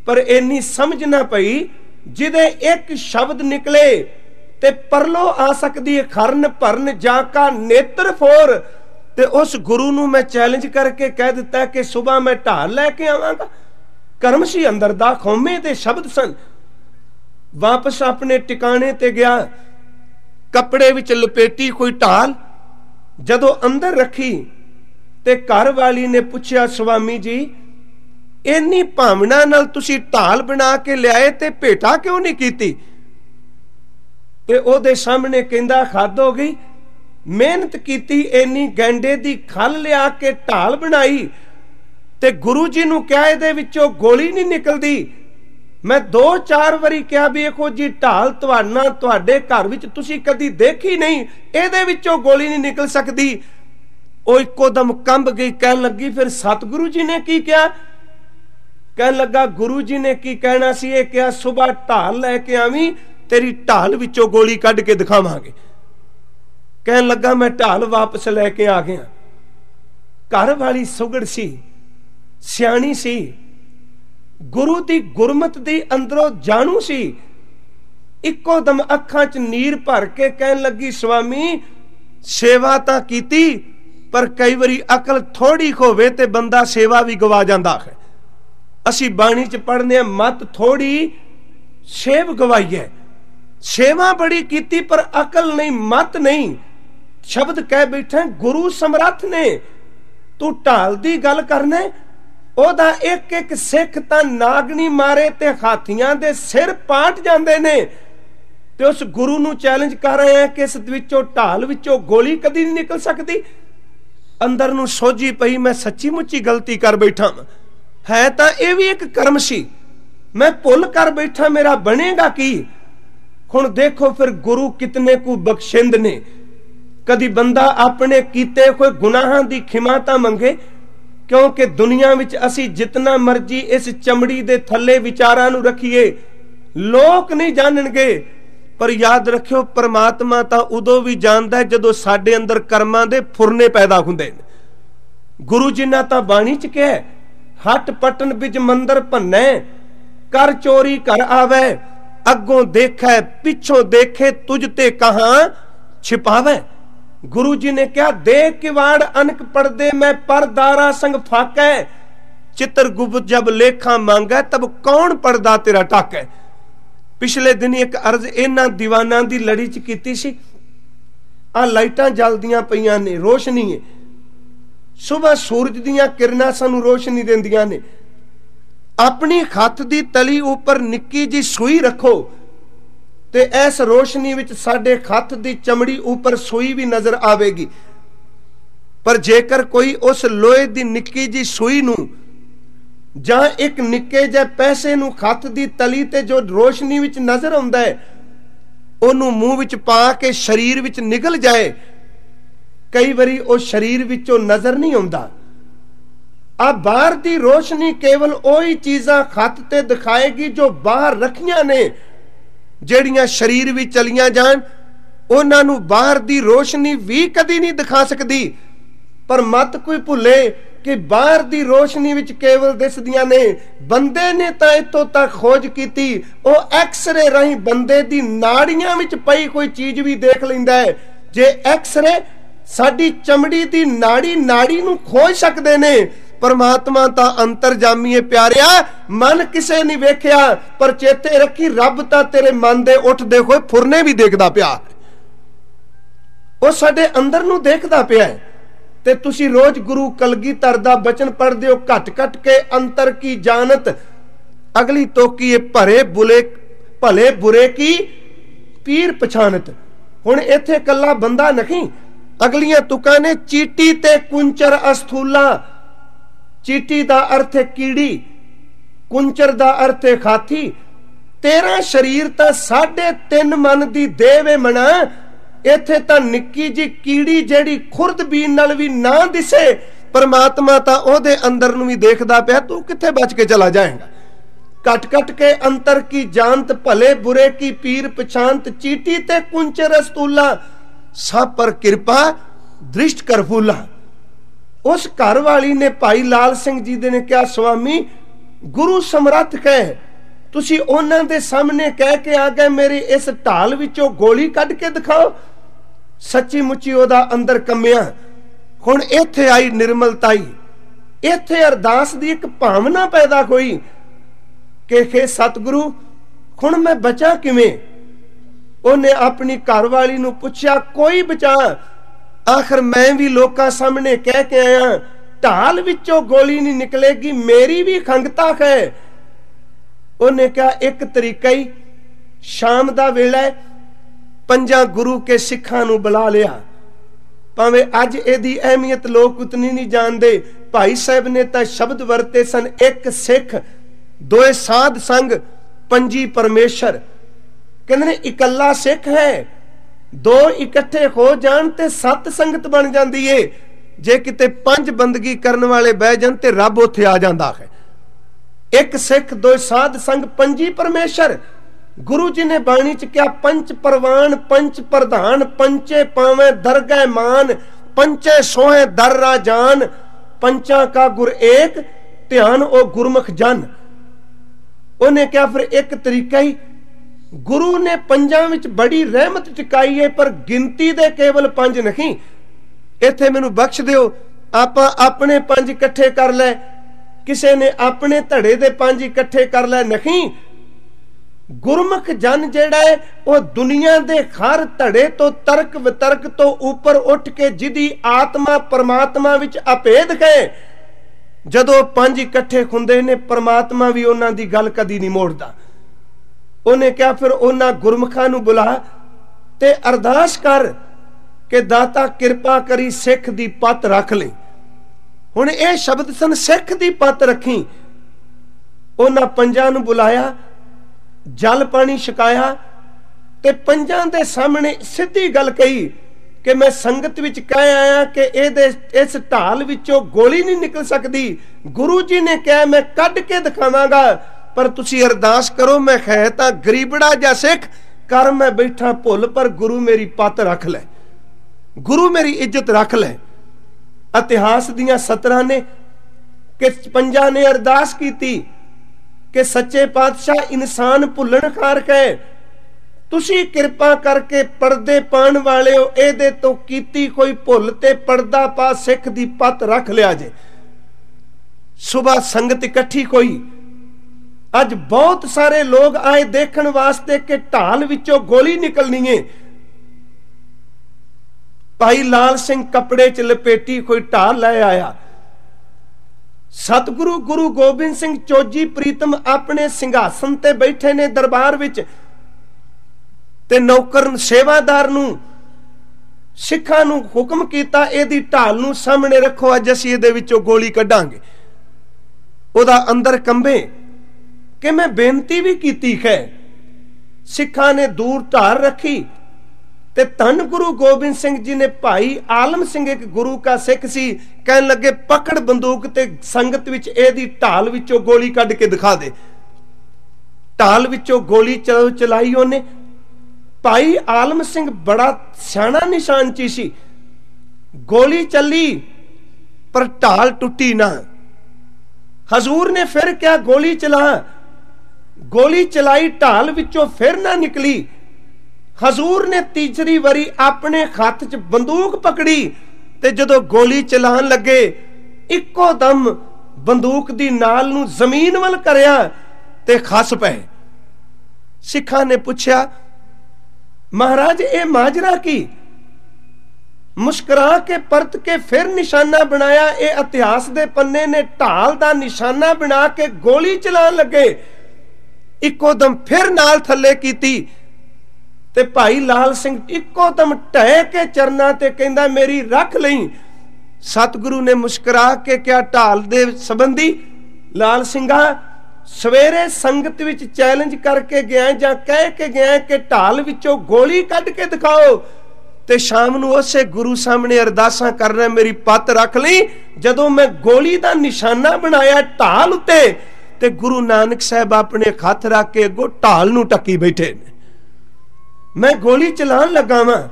Speaker 1: ਪਰ ਇੰਨੀ ਸਮਝ ਨਾ ਪਈ, ਜਿਹਦੇ ਇੱਕ ਸ਼ਬਦ ਨਿਕਲੇ ਤੇ ਪਰਲੋ ਆ ਸਕਦੀ ਹੈ ਖਰਨ ਭਰਨ ਜਾਂ ਕਾ ਨੇਤਰ ਫੋਰ। ਤੇ ਉਸ ਗੁਰੂ ਨੂੰ ਮੈਂ ਚੈਲੰਜ ਕਰਕੇ ਕਹਿ ਦਿੱਤਾ ਕਿ ਸਵੇਰ ਮੈਂ ਢਾਲ ਲੈ ਕੇ ਆਵਾਂਗਾ। ਕਰਮ ਸੀ ਅੰਦਰ ਦਾ ਖੌਮੇ ਦੇ ਸ਼ਬਦ ਸਨ। ਵਾਪਸ ਆਪਣੇ ਟਿਕਾਣੇ ਤੇ ਗਿਆ। ਕੱਪੜੇ ਵਿੱਚ ਲਪੇਟੀ ਕੋਈ ਢਾਲ ਜਦੋਂ ਅੰਦਰ ਰੱਖੀ ਤੇ ਘਰ ਵਾਲੀ ਨੇ ਪੁੱਛਿਆ ਸੁਆਮੀ ਜੀ, ਇੰਨੀ ਭਾਵਨਾ ਨਾਲ ਤੁਸੀਂ ਢਾਲ ਬਣਾ ਕੇ ਲਿਆਏ ਤੇ ਭੇਟਾ ਕਿਉਂ ਨਹੀਂ ਕੀਤੀ? ਤੇ ਉਹਦੇ ਸਾਹਮਣੇ ਕਹਿੰਦਾ, ਖਾਦ ਹੋ ਗਈ, ਮਿਹਨਤ ਕੀਤੀ, ਇੰਨੀ ਗੈਂਡੇ ਦੀ ਖਲ ਲਿਆ ਕੇ ਢਾਲ ਬਣਾਈ ਤੇ ਗੁਰੂ ਜੀ ਨੂੰ ਕਿਹਾ ਇਹਦੇ ਵਿੱਚੋਂ ਗੋਲੀ ਨਹੀਂ ਨਿਕਲਦੀ। ਮੈਂ ਦੋ ਚਾਰ ਵਾਰੀ ਕਿਹਾ ਵੀ ਇਹੋ ਜੀ ਢਾਲ ਤੁਹਾਡਾ ਤੁਹਾਡੇ ਘਰ ਵਿੱਚ ਤੁਸੀਂ ਕਦੀ ਦੇਖੀ ਨਹੀਂ, ਇਹਦੇ ਵਿੱਚੋਂ ਗੋਲੀ ਨਹੀਂ ਨਿਕਲ ਸਕਦੀ। ਉਹ ਇੱਕੋ ਦਮ ਕੰਬ ਗਈ, ਕਹਿਣ ਲੱਗੀ, ਫਿਰ ਸਤਿਗੁਰੂ ਜੀ ਨੇ ਕੀ ਕਿਹਾ? ਕਹਿਣ ਲੱਗਾ, ਗੁਰੂ ਜੀ ਨੇ ਕੀ ਕਹਿਣਾ ਸੀ? ਇਹ ਕਿਹਾ ਸਵੇਰ ਢਾਲ ਲੈ ਕੇ ਆਵੀਂ, ਤੇਰੀ ਢਾਲ ਵਿੱਚੋਂ ਗੋਲੀ ਕੱਢ ਕੇ ਦਿਖਾਵਾਂਗੇ। ਕਹਿਣ ਲੱਗਾ, ਮੈਂ ਢਾਲ ਵਾਪਸ ਲੈ ਕੇ ਆ ਗਿਆ। ਘਰ ਵਾਲੀ ਸੁਗੜ ਸੀ। ਸਿਆਣੀ ਸੀ। ਗੁਰੂ ਦੀ ਗੁਰਮਤ ਦੀ ਅੰਦਰੋਂ ਜਾਣੂ ਸੀ। ਇੱਕੋ ਦਮ ਅੱਖਾਂ 'ਚ ਨੀਰ ਭਰ ਕੇ ਕਹਿਣ ਲੱਗੀ ਸੁਆਮੀ ਸੇਵਾ ਤਾਂ ਕੀਤੀ, ਪਰ ਕਈ ਵਾਰੀ ਅਕਲ ਥੋੜੀ ਹੋਵੇ ਤੇ ਬੰਦਾ ਸੇਵਾ ਵੀ ਗਵਾ ਜਾਂਦਾ ਹੈ। ਅਸੀਂ ਬਾਣੀ 'ਚ ਪੜ੍ਹਨੇ ਆ ਮਤ ਥੋੜੀ ਸੇਵ ਗਵਾਈਏ। ਸੇਵਾ ਬੜੀ ਕੀਤੀ, ਪਰ ਅਕਲ ਨਹੀਂ, ਮਤ ਨਹੀਂ। ਸ਼ਬਦ ਕਹਿ ਬੈਠਾ, ਗੁਰੂ ਸਮਰੱਥ ਨੇ, ਤੂੰ ਢਾਲ ਦੀ ਗੱਲ ਕਰਨੇ ਉਹਦਾ ਇੱਕ ਇੱਕ ਸਿੱਖ ਤਾਂ ਨਾਗਣੀ ਮਾਰੇ ਤੇ ਹਾਥੀਆਂ ਦੇ ਸਿਰ ਪਾਟ ਜਾਂਦੇ ਨੇ ਤੇ ਉਸ ਗੁਰੂ ਨੂੰ ਚੈਲੰਜ ਕਰ ਰਹੇ ਆ ਕਿ ਇਸ ਵਿੱਚੋਂ ਢਾਲ ਵਿੱਚੋਂ ਗੋਲੀ ਕਦੀ ਨਹੀਂ ਨਿਕਲ ਸਕਦੀ। ਅੰਦਰ ਨੂੰ ਸੋਝੀ ਪਈ, ਮੈਂ ਸੱਚੀ ਮੁੱਚੀ ਗਲਤੀ ਕਰ ਬੈਠਾ ਹੈ ਤਾਂ ਇਹ ਵੀ ਇੱਕ ਕਰਮ ਸੀ ਮੈਂ ਭੁੱਲ ਕਰ ਬੈਠਾ, ਮੇਰਾ ਬਣੇਗਾ ਕੀ? ਹੁਣ ਦੇਖੋ ਫਿਰ ਗੁਰੂ ਕਿਤਨੇ ਕੁ ਬਖਸ਼ਿੰਦ ਨੇ। ਕਦੀ ਬੰਦਾ ਆਪਣੇ ਕੀਤੇ ਕੋਈ ਗੁਨਾਹਾਂ ਦੀ ਖਿਮਾ ਤਾਂ ਮੰਗੇ ਕਿਉਂਕਿ ਦੁਨੀਆ ਵਿੱਚ ਅਸੀਂ ਜਿੰਨਾ ਮਰਜ਼ੀ ਇਸ ਚਮੜੀ ਦੇ ਥੱਲੇ ਵਿਚਾਰਾਂ ਨੂੰ ਰੱਖੀਏ, ਲੋਕ ਨਹੀਂ ਜਾਣਨਗੇ। ਪਰ ਯਾਦ ਰੱਖਿਓ, ਪਰਮਾਤਮਾ ਤਾਂ ਉਦੋਂ ਵੀ ਜਾਣਦਾ ਜਦੋਂ ਸਾਡੇ ਅੰਦਰ ਕਰਮਾਂ ਦੇ ਫੁਰਨੇ ਪੈਦਾ ਹੁੰਦੇ ਨੇ। ਗੁਰੂ ਜੀ ਨੇ ਤਾਂ ਬਾਣੀ ਚ ਕਿਹਾ ਹੱਟ ਪਟਨ ਵਿੱਚ ਮੰਦਰ ਭੰਨੈ, ਕਰ ਚੋਰੀ ਕਰ ਆਵੇ, ਅੱਗੋਂ ਦੇਖੈ, ਪਿੱਛੋਂ ਦੇਖੇ, ਤੁਝ ਤੇ ਕਹਾਂ ਛਿਪਾਵੇ। ਗੁਰੂ ਜੀ ਨੇ ਕਿਹਾ, ਦੇਖ ਕਿਵਾੜ ਅਨਕ ਪੜਦੇ, ਮੈਂ ਪਰਦਾਰਾ ਸੰਗ ਫਾਕੈ। ਚਿੱਤਰ ਗੁਪਤ ਜਬ ਲੇਖਾ ਮੰਗੈ, ਤਬ ਕੌਣ ਪਰਦਾ ਤੇਰਾ ਟਾਕੈ? ਪਿਛਲੇ ਦਿਨ ਇੱਕ ਅਰਜ਼ ਇਹਨਾਂ ਦੀਵਾਨਾਂ ਦੀ ਲੜੀ ਚ ਕੀਤੀ ਸੀ। ਆ ਲਾਈਟਾਂ ਜਲਦੀਆਂ ਪਈਆਂ ਨੇ, ਰੋਸ਼ਨੀ ਹੈ ਸਵੇਰ ਸੂਰਜ ਦੀਆਂ ਕਿਰਨਾਂ ਸਾਨੂੰ ਰੋਸ਼ਨੀ ਦਿੰਦੀਆਂ ਨੇ। ਆਪਣੀ ਹੱਥ ਦੀ ਤਲੀ ਉੱਪਰ ਨਿੱਕੀ ਜੀ ਸੂਈ ਰੱਖੋ। ਤੇ ਇਸ ਰੋਸ਼ਨੀ ਵਿੱਚ ਸਾਡੇ ਹੱਥ ਦੀ ਚਮੜੀ ਉੱਪਰ ਸੂਈ ਵੀ ਨਜ਼ਰ ਆਵੇਗੀ। ਪਰ ਜੇਕਰ ਕੋਈ ਉਸ ਲੋਹੇ ਦੀ ਨਿੱਕੀ ਜੀ ਸੂਈ ਨੂੰ ਜਾਂ ਇੱਕ ਨਿੱਕੇ ਜਿਹੇ ਪੈਸੇ ਨੂੰ ਹੱਥ ਦੀ ਤਲੀ ਤੇ ਜੋ ਰੋਸ਼ਨੀ ਵਿੱਚ ਨਜ਼ਰ ਆਉਂਦਾ ਹੈ, ਉਹਨੂੰ ਮੂੰਹ ਵਿੱਚ ਪਾ ਕੇ ਸਰੀਰ ਵਿੱਚ ਨਿਕਲ ਜਾਏ, ਕਈ ਵਾਰੀ ਉਹ ਸਰੀਰ ਵਿੱਚੋਂ ਨਜ਼ਰ ਨਹੀਂ ਆਉਂਦਾ। ਆ ਬਾਹਰ ਦੀ ਰੋਸ਼ਨੀ ਕੇਵਲ ਉਹੀ ਚੀਜ਼ਾਂ ਖੱਤ ਤੇ ਦਿਖਾਏਗੀ ਜੋ ਬਾਹਰ ਰੱਖੀਆਂ ਨੇ। ਜਿਹੜੀਆਂ ਸਰੀਰ ਵਿੱਚ ਚਲੀਆਂ ਜਾਣ, ਉਹਨਾਂ ਨੂੰ ਬਾਹਰ ਦੀ ਰੋਸ਼ਨੀ ਵੀ ਕਦੀ ਨਹੀਂ ਦਿਖਾ ਸਕਦੀ। ਪਰ ਮਤ ਕੋਈ ਭੁੱਲੇ ਕਿ ਬਾਹਰ ਦੀ ਰੋਸ਼ਨੀ ਵਿੱਚ ਕੇਵਲ ਦਿਸਦੀਆਂ ਨੇ, ਬੰਦੇ ਨੇ ਤਾਂ ਇਤੋਂ ਤੱਕ ਖੋਜ ਕੀਤੀ, ਉਹ ਐਕਸ-ਰੇ ਰਾਹੀਂ ਬੰਦੇ ਦੀ ਨਾੜੀਆਂ ਵਿੱਚ ਪਈ ਕੋਈ ਚੀਜ਼ ਵੀ ਦੇਖ ਲੈਂਦਾ ਹੈ। ਜੇ ਐਕਸ-ਰੇ ਸਾਡੀ ਚਮੜੀ ਦੀ ਨਾੜੀ ਨਾੜੀ ਨੂੰ ਖੋਜ ਸਕਦੇ ਨੇ ਪਰਮਾਤਮਾ ਤਾਂ ਅੰਤਰਜਾਮੀ ਹੈ ਪਿਆਰਿਆ, ਮਨ ਕਿਸੇ ਨਹੀਂ ਵੇਖਿਆ, ਪਰ ਚੇਤੇ ਰੱਖੀ ਰੱਬ ਤਾਂ ਤੇਰੇ ਮਨ ਦੇ ਉੱਠਦੇ ਹੋਏ ਫੁਰਨੇ ਵੀ ਦੇਖਦਾ ਪਿਆ। ਉਹ ਸਾਡੇ ਅੰਦਰ ਨੂੰ ਦੇਖਦਾ ਪਿਆ ਤੇ ਤੁਸੀਂ ਰੋਜ਼ ਗੁਰੂ ਕਲਗੀਧਰ ਦਾ ਬਚਨ ਪੜ੍ਹਦੇ ਹੋ, ਘਟ ਘਟ ਕੇ ਅੰਤਰ ਕੀ ਜਾਣਤ, ਅਗਲੀ ਤੋਕੀ ਇਹ ਭਰੇ ਬੁਲੇ, ਭਲੇ ਬੁਰੇ ਕੀ ਪੀਰ ਪਛਾਨਤ ਹੁਣ ਇੱਥੇ ਕੱਲਾ ਬੰਦਾ ਨਹੀਂ, ਅਗਲੀਆਂ ਤੁਕਾਂ ਨੇ ਚੀਟੀ ਤੇ ਕੁੰਚਰ ਅਸਥੂਲਾ ਚੀਟੀ ਦਾ ਅਰਥ ਹੈ ਕੀੜੀ, ਕੁੰਚਰ ਦਾ ਅਰਥ ਹੈ ਖਾਥੀ ਤੇਰਾ ਸਰੀਰ ਤਾਂ 3.5 ਮਨ ਦੀ ਦੇਵੇ ਮਣਾ। ਇੱਥੇ ਤਾਂ ਨਿੱਕੀ ਜੀ ਕੀੜੀ ਜਿਹੜੀ ਖੁਰਦ ਬੀਨ ਨਾਲ ਵੀ ਨਾ ਦਿਸੇ, ਪਰਮਾਤਮਾ ਤਾਂ ਉਹਦੇ ਅੰਦਰ ਨੂੰ ਵੀ ਦੇਖਦਾ ਪਿਆ, ਤੂੰ ਕਿੱਥੇ ਬਚ ਕੇ ਚਲਾ ਜਾਏਗਾ? ਕਟ ਕਟ ਕੇ ਅੰਤਰ ਕੀ ਜਾਣਤ ਭਲੇ, ਬੁਰੇ ਕੀ ਪੀਰ ਪਛਾਨਤ ਚੀਟੀ ਤੇ ਕੁੰਚਰ ਅਸਤੂਲਾ ਸਭ ਪਰ ਕਿਰਪਾ, ਦ੍ਰਿਸ਼ਟ ਕਰ ਫੂਲਾ। ਉਸ ਘਰ ਵਾਲੀ ਨੇ ਭਾਈ ਲਾਲ ਸਿੰਘ ਜੀ ਦੇ ਨੇ ਕਿਹਾ ਸੁਆਮੀ ਗੁਰੂ ਸਮਰੱਥ ਕਹੇ ਤੁਸੀਂ ਉਹਨਾਂ ਦੇ ਸਾਹਮਣੇ ਕਹਿ ਕੇ ਆ ਗਏ ਮੇਰੀ ਇਸ ਢਾਲ ਵਿੱਚੋਂ ਗੋਲੀ ਕੱਢ ਕੇ ਦਿਖਾਓ ਸੱਚੀ ਮੁੱਚੀ ਉਹਦਾ ਅੰਦਰ ਕੰਮਿਆ ਹੁਣ ਇੱਥੇ ਆਈ ਨਿਰਮਲਤਾਈ ਇੱਥੇ ਅਰਦਾਸ ਦੀ ਇੱਕ ਭਾਵਨਾ ਪੈਦਾ ਹੋਈ ਕਿ ਖੇ ਸਤਿਗੁਰੂ ਹੁਣ ਮੈਂ ਬਚਾ ਕਿਵੇਂ ਉਹਨੇ ਆਪਣੀ ਘਰਵਾਲੀ ਨੂੰ ਪੁੱਛਿਆ ਕੋਈ ਬਚਾ ਆਖਰ ਮੈਂ ਵੀ ਲੋਕਾਂ ਸਾਹਮਣੇ ਕਹਿ ਕੇ ਆਇਆ ਢਾਲ ਵਿੱਚੋਂ ਗੋਲੀ ਨਹੀਂ ਨਿਕਲੇਗੀ, ਮੇਰੀ ਵੀ ਖੰਗਤਾ ਹੈ। ਉਹਨੇ ਕਿਹਾ, ਇੱਕ ਤਰੀਕਾ ਹੀ, ਸ਼ਾਮ ਦਾ ਵੇਲਾ ਪੰਜਾਂ ਗੁਰੂ ਕੇ ਸਿੱਖਾਂ ਨੂੰ ਬੁਲਾ ਲਿਆ। ਭਾਵੇਂ ਅੱਜ ਇਹਦੀ ਅਹਿਮੀਅਤ ਲੋਕ ਉਤਨੀ ਨਹੀਂ ਜਾਣਦੇ, ਭਾਈ ਸਾਹਿਬ ਨੇ ਤਾਂ ਸ਼ਬਦ ਵਰਤੇ ਸਨ, ਇੱਕ ਸਿੱਖ, ਦੋਏ ਸਾਧ ਸੰਗ, ਪੰਜੀ ਪਰਮੇਸ਼ਰ। ਕਹਿੰਦੇ ਨੇ, ਇਕੱਲਾ ਸਿੱਖ ਹੈ। ਦੋ ਇਕੱਠੇ ਹੋ ਜਾਣ ਤੇ ਸਤ ਸੰਗਤ ਬਣ ਜਾਂਦੀ ਏ। ਜੇ ਕਿਤੇ ਪੰਜ ਬੰਦਗੀ ਕਰਨ ਵਾਲੇ ਬਹਿ ਜਾਣ ਤੇ ਰੱਬ ਉੱਥੇ ਆ ਜਾਂਦਾ ਹੈ। ਇੱਕ ਸਿੱਖ, ਦੋ ਸਾਧ ਸੰਗ, ਪੰਜੀ ਪਰਮੇਸ਼ਰ। ਗੁਰੂ ਜੀ ਨੇ ਬਾਣੀ ਚ ਕਿਹਾ ਪੰਚ ਪ੍ਰਵਾਨ ਪੰਚ ਪ੍ਰਧਾਨ ਪੰਚੇ ਪਾਵੇਂ ਦਰਗਹਿ ਮਾਨ ਪੰਚੇ ਸੋਹੇ ਦਰ ਰਾਜਾਨ ਪੰਚਾਂ ਕਾ ਗੁਰ ਏਕ, ਧਿਆਨ ਉਹ ਗੁਰਮੁਖ ਜਨ। ਉਹਨੇ ਕਿਹਾ, ਫਿਰ ਇੱਕ ਤਰੀਕਾ ਹੀ ਗੁਰੂ ਨੇ ਪੰਜਾਂ ਵਿੱਚ ਬੜੀ ਰਹਿਮਤ ਟਿਕਾਈ ਹੈ ਪਰ ਗਿਣਤੀ ਦੇ ਕੇਵਲ ਪੰਜ ਨਹੀਂ। ਇੱਥੇ ਮੈਨੂੰ ਬਖਸ਼ ਦਿਓ, ਆਪਾਂ ਆਪਣੇ ਪੰਜ ਇਕੱਠੇ ਕਰ ਲੈ। ਕਿਸੇ ਨੇ ਆਪਣੇ ਧੜੇ ਦੇ ਪੰਜ ਇਕੱਠੇ ਕਰ ਲੈ ਨਹੀਂ। ਗੁਰਮੁਖ ਜਨ ਜਿਹੜਾ ਹੈ ਉਹ ਦੁਨੀਆ ਦੇ ਹਰ ਧੜੇ ਤੋਂ ਤਰਕ ਵਿਤਰਕ ਤੋਂ ਉੱਪਰ ਉੱਠ ਕੇ ਜਿਹਦੀ ਆਤਮਾ ਪਰਮਾਤਮਾ ਵਿੱਚ ਅਪੇਧ ਹੈ। ਜਦੋਂ ਪੰਜ ਇਕੱਠੇ ਹੁੰਦੇ ਨੇ, ਪਰਮਾਤਮਾ ਵੀ ਉਹਨਾਂ ਦੀ ਗੱਲ ਕਦੀ ਨਹੀਂ ਮੋੜਦਾ। ਉਹਨੇ ਕਿਹਾ, ਫਿਰ ਉਹਨਾਂ ਗੁਰਮਖਾਂ ਨੂੰ ਬੁਲਾ ਤੇ ਅਰਦਾਸ ਕਰ ਕਿ ਦਾਤਾ ਕਿਰਪਾ ਕਰੀ ਸਿੱਖ ਦੀ ਪੱਤ ਰੱਖ ਲੈ ਹੁਣ ਇਹ ਸ਼ਬਦ ਸਨ, ਸਿੱਖ ਦੀ ਪੱਤ ਰੱਖੀ। ਉਹਨਾਂ ਪੰਜਾਂ ਨੂੰ ਬੁਲਾਇਆ, ਜਲ ਪਾਣੀ ਛਕਾਇਆ ਤੇ ਪੰਜਾਂ ਦੇ ਸਾਹਮਣੇ ਸਿੱਧੀ ਗੱਲ ਕਹੀ ਕਿ ਮੈਂ ਸੰਗਤ ਵਿੱਚ ਕਹਿ ਆਇਆ ਕਿ ਇਹਦੇ, ਇਸ ਢਾਲ ਵਿੱਚੋਂ ਗੋਲੀ ਨਹੀਂ ਨਿਕਲ ਸਕਦੀ। ਗੁਰੂ ਜੀ ਨੇ ਕਿਹਾ, ਮੈਂ ਕੱਢ ਕੇ ਦਿਖਾਵਾਂਗਾ। ਪਰ ਤੁਸੀਂ ਅਰਦਾਸ ਕਰੋ, ਮੈਂ ਖੈ ਤਾਂ ਗਰੀਬੜਾ ਜਾਂ ਸਿੱਖ। ਕਰ ਮੈਂ ਬੈਠਾ ਭੁੱਲ, ਪਰ ਗੁਰੂ ਮੇਰੀ ਪੱਤ ਰੱਖ ਲੈ। ਗੁਰੂ ਮੇਰੀ ਇੱਜ਼ਤ ਰੱਖ ਲੈ। ਇਤਿਹਾਸ ਦੀਆਂ ਸਤਰਾਂ ਨੇ ਕਿ ਪੰਜਾਂ ਨੇ ਅਰਦਾਸ ਕੀਤੀ ਕਿ ਸੱਚੇ ਪਾਤਸ਼ਾਹ ਇਨਸਾਨ ਭੁੱਲਣ ਖਾਰ ਕਹੇ। ਤੁਸੀਂ ਕਿਰਪਾ ਕਰਕੇ ਪਰਦੇ ਪਾਣ ਵਾਲਿਓ, ਇਹਦੇ ਤੋਂ ਕੀਤੀ ਕੋਈ ਭੁੱਲ ਤੇ ਪਰਦਾ ਪਾ ਸਿੱਖ ਦੀ ਪੱਤ ਰੱਖ ਲਿਆ ਜੇ। ਸਵੇਰ ਸੰਗਤ ਇਕੱਠੀ ਕੋਈ ਅੱਜ ਬਹੁਤ ਸਾਰੇ ਲੋਕ ਆਏ ਦੇਖਣ ਵਾਸਤੇ ਕਿ ਢਾਲ ਵਿੱਚੋਂ ਗੋਲੀ ਨਿਕਲਣੀ ਏ। ਭਾਈ ਲਾਲ ਸਿੰਘ ਕੱਪੜੇ 'ਚ ਲਪੇਟੀ ਕੋਈ ਢਾਲ ਲੈ ਆਇਆ। ਸਤਿਗੁਰੂ ਗੁਰੂ ਗੋਬਿੰਦ ਸਿੰਘ ਚੋਜੀ ਪ੍ਰੀਤਮ ਆਪਣੇ ਸਿੰਘਾਸਨ ਤੇ ਬੈਠੇ ਨੇ ਦਰਬਾਰ ਵਿੱਚ ਤੇ ਨੌਕਰ ਸੇਵਾਦਾਰ ਨੂੰ, ਸਿੱਖਾਂ ਨੂੰ ਹੁਕਮ ਕੀਤਾ ਇਹਦੀ ਢਾਲ ਨੂੰ ਸਾਹਮਣੇ ਰੱਖੋ, ਅੱਜ ਅਸੀਂ ਇਹਦੇ ਵਿੱਚੋਂ ਗੋਲੀ ਕੱਢਾਂਗੇ। ਉਹਦਾ ਅੰਦਰ ਕੰਬੇ। ਕਿ ਮੈਂ ਬੇਨਤੀ ਵੀ ਕੀਤੀ ਹੈ। ਸਿੱਖਾਂ ਨੇ ਦੂਰ ਧਾਰ ਰੱਖੀ ਤੇ ਧੰਨ ਗੁਰੂ ਗੋਬਿੰਦ ਸਿੰਘ ਜੀ ਨੇ ਭਾਈ ਆਲਮ ਸਿੰਘ ਇੱਕ ਗੁਰੂ ਕਾ ਸਿੱਖ ਸੀ, ਕਹਿਣ ਲੱਗੇ, ਪਕੜ ਬੰਦੂਕ ਤੇ ਸੰਗਤ ਵਿੱਚ ਇਹਦੀ ਢਾਲ ਵਿੱਚੋਂ ਗੋਲੀ ਕੱਢ ਕੇ ਦਿਖਾ ਦੇ। ਢਾਲ ਵਿੱਚੋਂ ਗੋਲੀ ਚਲਾਈ ਉਹਨੇ। ਭਾਈ ਆਲਮ ਸਿੰਘ ਬੜਾ ਸਿਆਣਾ ਨਿਸ਼ਾਨਚੀ ਸੀ। ਗੋਲੀ ਚੱਲੀ, ਪਰ ਢਾਲ ਟੁੱਟੀ ਨਾ। ਹਜ਼ੂਰ ਨੇ ਫਿਰ ਕਿਹਾ, ਗੋਲੀ ਚਲਾ। ਗੋਲੀ ਚਲਾਈ, ਢਾਲ ਵਿੱਚੋਂ ਫਿਰ ਨਾ ਨਿਕਲੀ। ਹਜ਼ੂਰ ਨੇ ਤੀਸਰੀ ਵਾਰੀ ਆਪਣੇ ਹੱਥ 'ਚ ਬੰਦੂਕ ਪਕੜੀ ਤੇ ਜਦੋਂ ਗੋਲੀ ਚਲਾਉਣ ਲੱਗੇ, ਇੱਕੋ ਦਮ ਬੰਦੂਕ ਦੀ ਨਾਲ ਨੂੰ ਜ਼ਮੀਨ ਵੱਲ ਕਰਿਆ ਤੇ ਖਸ ਪਏ। ਸਿੱਖਾਂ ਨੇ ਪੁੱਛਿਆ, ਮਹਾਰਾਜ, ਇਹ ਮਾਜਰਾ ਕੀ? ਮੁਸਕਰਾ ਕੇ ਪਰਤ ਕੇ ਫਿਰ ਨਿਸ਼ਾਨਾ ਬਣਾਇਆ। ਇਹ ਇਤਿਹਾਸ ਦੇ ਪੰਨੇ ਨੇ ਢਾਲ ਦਾ ਨਿਸ਼ਾਨਾ ਬਣਾ ਕੇ ਗੋਲੀ ਚਲਾਉਣ ਲੱਗੇ। ਇੱਕੋ ਦਮ ਫਿਰ ਨਾਲ ਥੱਲੇ ਕੀਤੀ ਤੇ ਭਾਈ ਲਾਲ ਸਿੰਘ ਇੱਕੋ ਦਮ ਢਹਿ ਕੇ ਚਰਨਾਂ ਤੇ ਕਹਿੰਦਾ, ਮੇਰੀ ਰੱਖ ਲਈ। ਸਤਿਗੁਰੂ ਨੇ ਮੁਸਕਰਾ ਕੇ ਕਿਹਾ, ਢਾਲ ਦੇ ਸੰਬੰਧੀ ਲਾਲ ਸਿੰਘਾ, ਸਵੇਰੇ ਸੰਗਤ ਵਿੱਚ ਚੈਲੰਜ ਕਰਕੇ ਗਿਆ ਜਾਂ ਕਹਿ ਕੇ ਗਿਆ ਕਿ ਢਾਲ ਵਿੱਚੋਂ ਗੋਲੀ ਕੱਢ ਕੇ ਦਿਖਾਓ ਤੇ ਸ਼ਾਮ ਨੂੰ ਉਸੇ ਗੁਰੂ ਸਾਹਮਣੇ ਅਰਦਾਸਾਂ ਕਰਨਾ ਮੇਰੀ ਪੱਤ ਰੱਖ ਲਈ। ਜਦੋਂ ਮੈਂ ਗੋਲੀ ਦਾ ਨਿਸ਼ਾਨਾ ਬਣਾਇਆ ਢਾਲ ਉੱਤੇ ਤੇ ਗੁਰੂ ਨਾਨਕ ਸਾਹਿਬ ਆਪਣੇ ਹੱਥ ਰੱਖ ਕੇ ਅੱਗੋਂ ਢਾਲ ਨੂੰ ਟੱਕੀ ਬੈਠੇ ਨੇ। ਮੈਂ ਗੋਲੀ ਚਲਾਉਣ ਲੱਗਾ ਵਾਂ।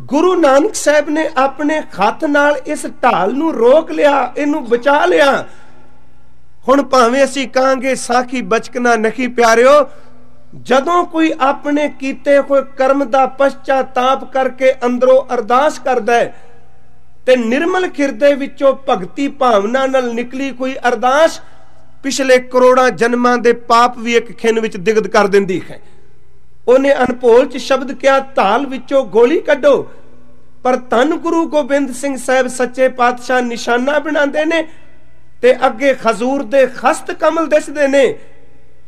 Speaker 1: ਗੁਰੂ ਨਾਨਕ ਸਾਹਿਬ ਨੇ ਆਪਣੇ ਹੱਥ ਨਾਲ ਇਸ ਢਾਲ ਨੂੰ ਰੋਕ ਲਿਆ, ਇਹਨੂੰ ਬਚਾ ਲਿਆ। ਹੁਣ ਭਾਵੇਂ ਅਸੀਂ ਕਹਾਂਗੇ, ਸਾਖੀ ਬਚਕਣਾ ਨਖੀ ਪਿਆਰਿਓ, ਜਦੋਂ ਕੋਈ ਆਪਣੇ ਕੀਤੇ ਕੋਈ ਕਰਮ ਦਾ ਪਛਤਾਤਾਪ ਕਰਕੇ ਅੰਦਰੋਂ ਅਰਦਾਸ ਕਰਦਾ ਹੈ, ਤੇ ਨਿਰਮਲ ਖਿਰਦੇ ਵਿੱਚੋਂ ਭਗਤੀ ਭਾਵਨਾ ਨਾਲ ਨਿਕਲੀ ਕੋਈ ਅਰਦਾਸ ਪਿਛਲੇ ਕਰੋੜਾਂ ਜਨਮਾਂ ਦੇ ਪਾਪ ਵੀ ਇੱਕ ਖਿੰਨ ਵਿੱਚ ਦਿਗਦ ਕਰ ਦਿੰਦੀ ਹੈ। ਉਹਨੇ ਅਨਪੋਲ ਚ ਸ਼ਬਦ ਕਿਹਾ, ਧਾਲ ਵਿੱਚੋਂ ਗੋਲੀ ਕੱਢੋ। ਪਰ ਤਨ ਗੁਰੂ ਗੋਬਿੰਦ ਸਿੰਘ ਸਾਹਿਬ ਸੱਚੇ ਪਾਤਸ਼ਾਹ ਨਿਸ਼ਾਨਾ ਬਣਾਉਂਦੇ ਨੇ ਤੇ ਅੱਗੇ ਖਜ਼ੂਰ ਦੇ ਖਸਤ ਕਮਲ ਦਿਸਦੇ ਨੇ।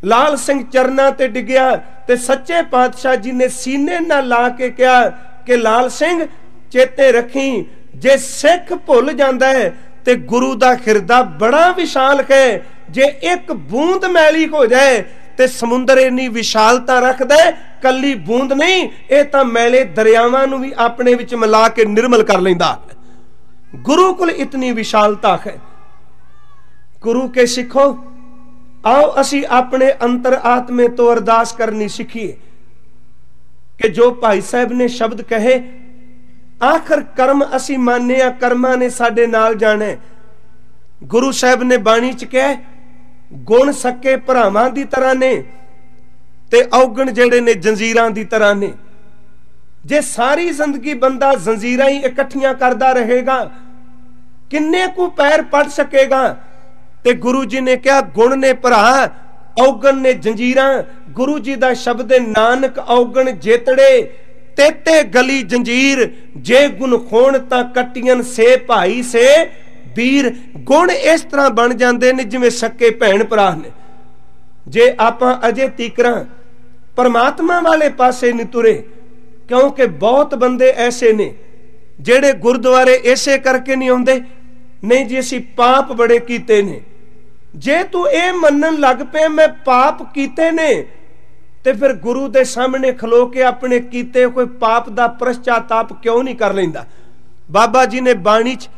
Speaker 1: ਲਾਲ ਸਿੰਘ ਚਰਨਾਂ ਤੇ ਡਿੱਗਿਆ ਤੇ ਸੱਚੇ ਪਾਤਸ਼ਾਹ ਜੀ ਨੇ ਸੀਨੇ ਨਾਲ ਲਾ ਕੇ ਕਿਹਾ ਕਿ ਲਾਲ ਸਿੰਘ, ਚੇਤੇ ਰੱਖੀ, ਜੇ ਸਿੱਖ ਭੁੱਲ ਜਾਂਦਾ ਹੈ ਤੇ ਗੁਰੂ ਦਾ ਖਿਰਦਾ ਬੜਾ ਵਿਸ਼ਾਲ ਹੈ ਜੇ ਇੱਕ ਬੂੰਦ ਮੈਲੀ ਹੋ ਜਾਏ ਤੇ ਸਮੁੰਦਰ ਇੰਨੀ ਵਿਸ਼ਾਲਤਾ ਰੱਖਦਾ ਕੱਲੀ ਬੂੰਦ ਨਹੀਂ, ਇਹ ਤਾਂ ਮੈਲੇ ਦਰਿਆਵਾਂ ਨੂੰ ਵੀ ਆਪਣੇ ਵਿੱਚ ਮਿਲਾ ਕੇ ਨਿਰਮਲ ਕਰ ਲੈਂਦਾ ਗੁਰੂ ਕੋਲ ਇਤਨੀ ਵਿਸ਼ਾਲਤਾ ਹੈ। ਗੁਰੂ ਕੇ ਸਿੱਖੋ, ਆਓ ਅਸੀਂ ਆਪਣੇ ਅੰਤਰ ਆਤਮੇ ਤੋਂ ਅਰਦਾਸ ਕਰਨੀ ਸਿੱਖੀਏ ਕਿ ਜੋ ਭਾਈ ਸਾਹਿਬ ਨੇ ਸ਼ਬਦ ਕਹੇ, ਆਖਰ ਕਰਮ ਅਸੀਂ ਮੰਨਿਆ, ਕਰਮਾਂ ਨੇ ਸਾਡੇ ਨਾਲ ਜਾਣੇ ਗੁਰੂ ਸਾਹਿਬ ਨੇ ਬਾਣੀ ਚ ਕਿਹਾ ਗੁਣ ਸਕੇ ਭਰਾਵਾਂ ਦੀ ਤਰ੍ਹਾਂ ਨੇ ਤੇ ਔਗਣ ਜਿਹੜੇ ਨੇ ਜੰਜੀਰਾਂ ਦੀ ਤਰ੍ਹਾਂ ਨੇ। ਜੇ ਸਾਰੀ ਜ਼ਿੰਦਗੀ ਬੰਦਾ ਜੰਜੀਰਾਂ ਹੀ ਇਕੱਠੀਆਂ ਕਰਦਾ ਰਹੇਗਾ, ਕਿੰਨੇ ਕੁ ਪੈਰ ਪੜ ਸਕੇਗਾ? ਤੇ ਗੁਰੂ ਜੀ ਨੇ ਕਿਹਾ, ਗੁਣ ਨੇ ਭਰਾ, ਔਗਣ ਨੇ ਜੰਜੀਰਾਂ। ਗੁਰੂ ਜੀ ਦਾ ਸ਼ਬਦ ਹੈ, ਨਾਨਕ ਔਗਣ ਜੇਤੜੇ, ਤੇਤੇ ਗਲੀ ਜੰਜੀਰ, ਜੇ ਗੁਣ ਖੋਣ ਤਾਂ ਕਟੀਆਂ ਸੇ ਭਾਈ ਸੇ। ਵੀਰ ਗੁਣ ਇਸ ਤਰ੍ਹਾਂ ਬਣ ਜਾਂਦੇ ਨੇ ਜਿਵੇਂ ਸੱਕੇ ਭੈਣ ਭਰਾ ਨੇ। ਜੇ ਆਪਾਂ ਅਜੇ ਤੀਕਰਾਂ ਪਰਮਾਤਮਾ ਵਾਲੇ ਪਾਸੇ ਨਹੀਂ ਤੁਰੇ, ਕਿਉਂਕਿ ਬਹੁਤ ਬੰਦੇ ਐਸੇ ਨੇ ਜਿਹੜੇ ਗੁਰਦੁਆਰੇ ਐਸੇ ਕਰਕੇ ਨਹੀਂ ਆਉਂਦੇ, ਨਹੀਂ ਜੀ ਅਸੀਂ ਪਾਪ ਬੜੇ ਕੀਤੇ ਨੇ। ਜੇ ਤੂੰ ਇਹ ਮੰਨਣ ਲੱਗ ਪਏ, ਮੈਂ ਪਾਪ ਕੀਤੇ ਨੇ, ਤੇ ਫਿਰ ਗੁਰੂ ਦੇ ਸਾਹਮਣੇ ਖਲੋ ਕੇ ਆਪਣੇ ਕੀਤੇ ਕੋਈ ਪਾਪ ਦਾ ਪ੍ਰਸ਼ਚਾਤਾਪ ਕਿਉਂ ਨਹੀਂ ਕਰ ਲੈਂਦਾ? ਬਾਬਾ ਜੀ ਨੇ ਬਾਣੀ 'ਚ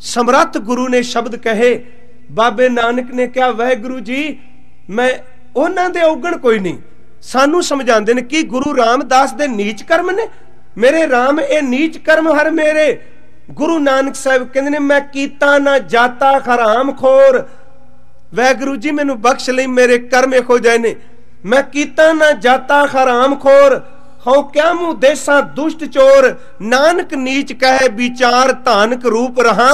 Speaker 1: ਸਮਰੱਥ ਗੁਰੂ ਨੇ ਸ਼ਬਦ ਕਹੇ। ਬਾਬੇ ਨਾਨਕ ਨੇ ਕਿਹਾ, ਵਾਹਿਗੁਰੂ ਜੀ, ਮੈਂ ਉਹਨਾਂ ਦੇ ਔਗਣ ਕੋਈ ਨਹੀਂ। ਸਾਨੂੰ ਸਮਝਾਉਂਦੇ ਨੇ ਕਿ ਗੁਰੂ ਰਾਮਦਾਸ ਦੇ ਨੀਚ ਕਰਮ ਨੇ। ਮੇਰੇ RAM ਇਹ ਨੀਚ ਕਰਮ ਹਰ ਮੇਰੇ। ਗੁਰੂ ਨਾਨਕ ਸਾਹਿਬ ਕਹਿੰਦੇ ਨੇ, ਮੈਂ ਕੀਤਾ ਨਾ ਜਾਤਾ ਖਰਾਮ ਖੋਰ। ਵੈਗੁਰੂ ਜੀ, ਮੈਨੂੰ ਬਖਸ਼ ਲਈ ਮੇਰੇ ਕਰਮ ਇਹੋ ਜਿਹੇ ਨੇ। ਮੈਂ ਕੀਤਾ ਨਾ ਜਾਤਾ ਖਰਾਮ ਖੋਰ। ਹਉ ਕਿਆ ਮੂ ਦੁਸ਼ਟ ਚੋਰ, ਨਾਨਕ ਨੀਚ ਕਹੇ ਵਿਚਾਰ ਧਾਨਕ ਰੂਪ ਰਹਾ।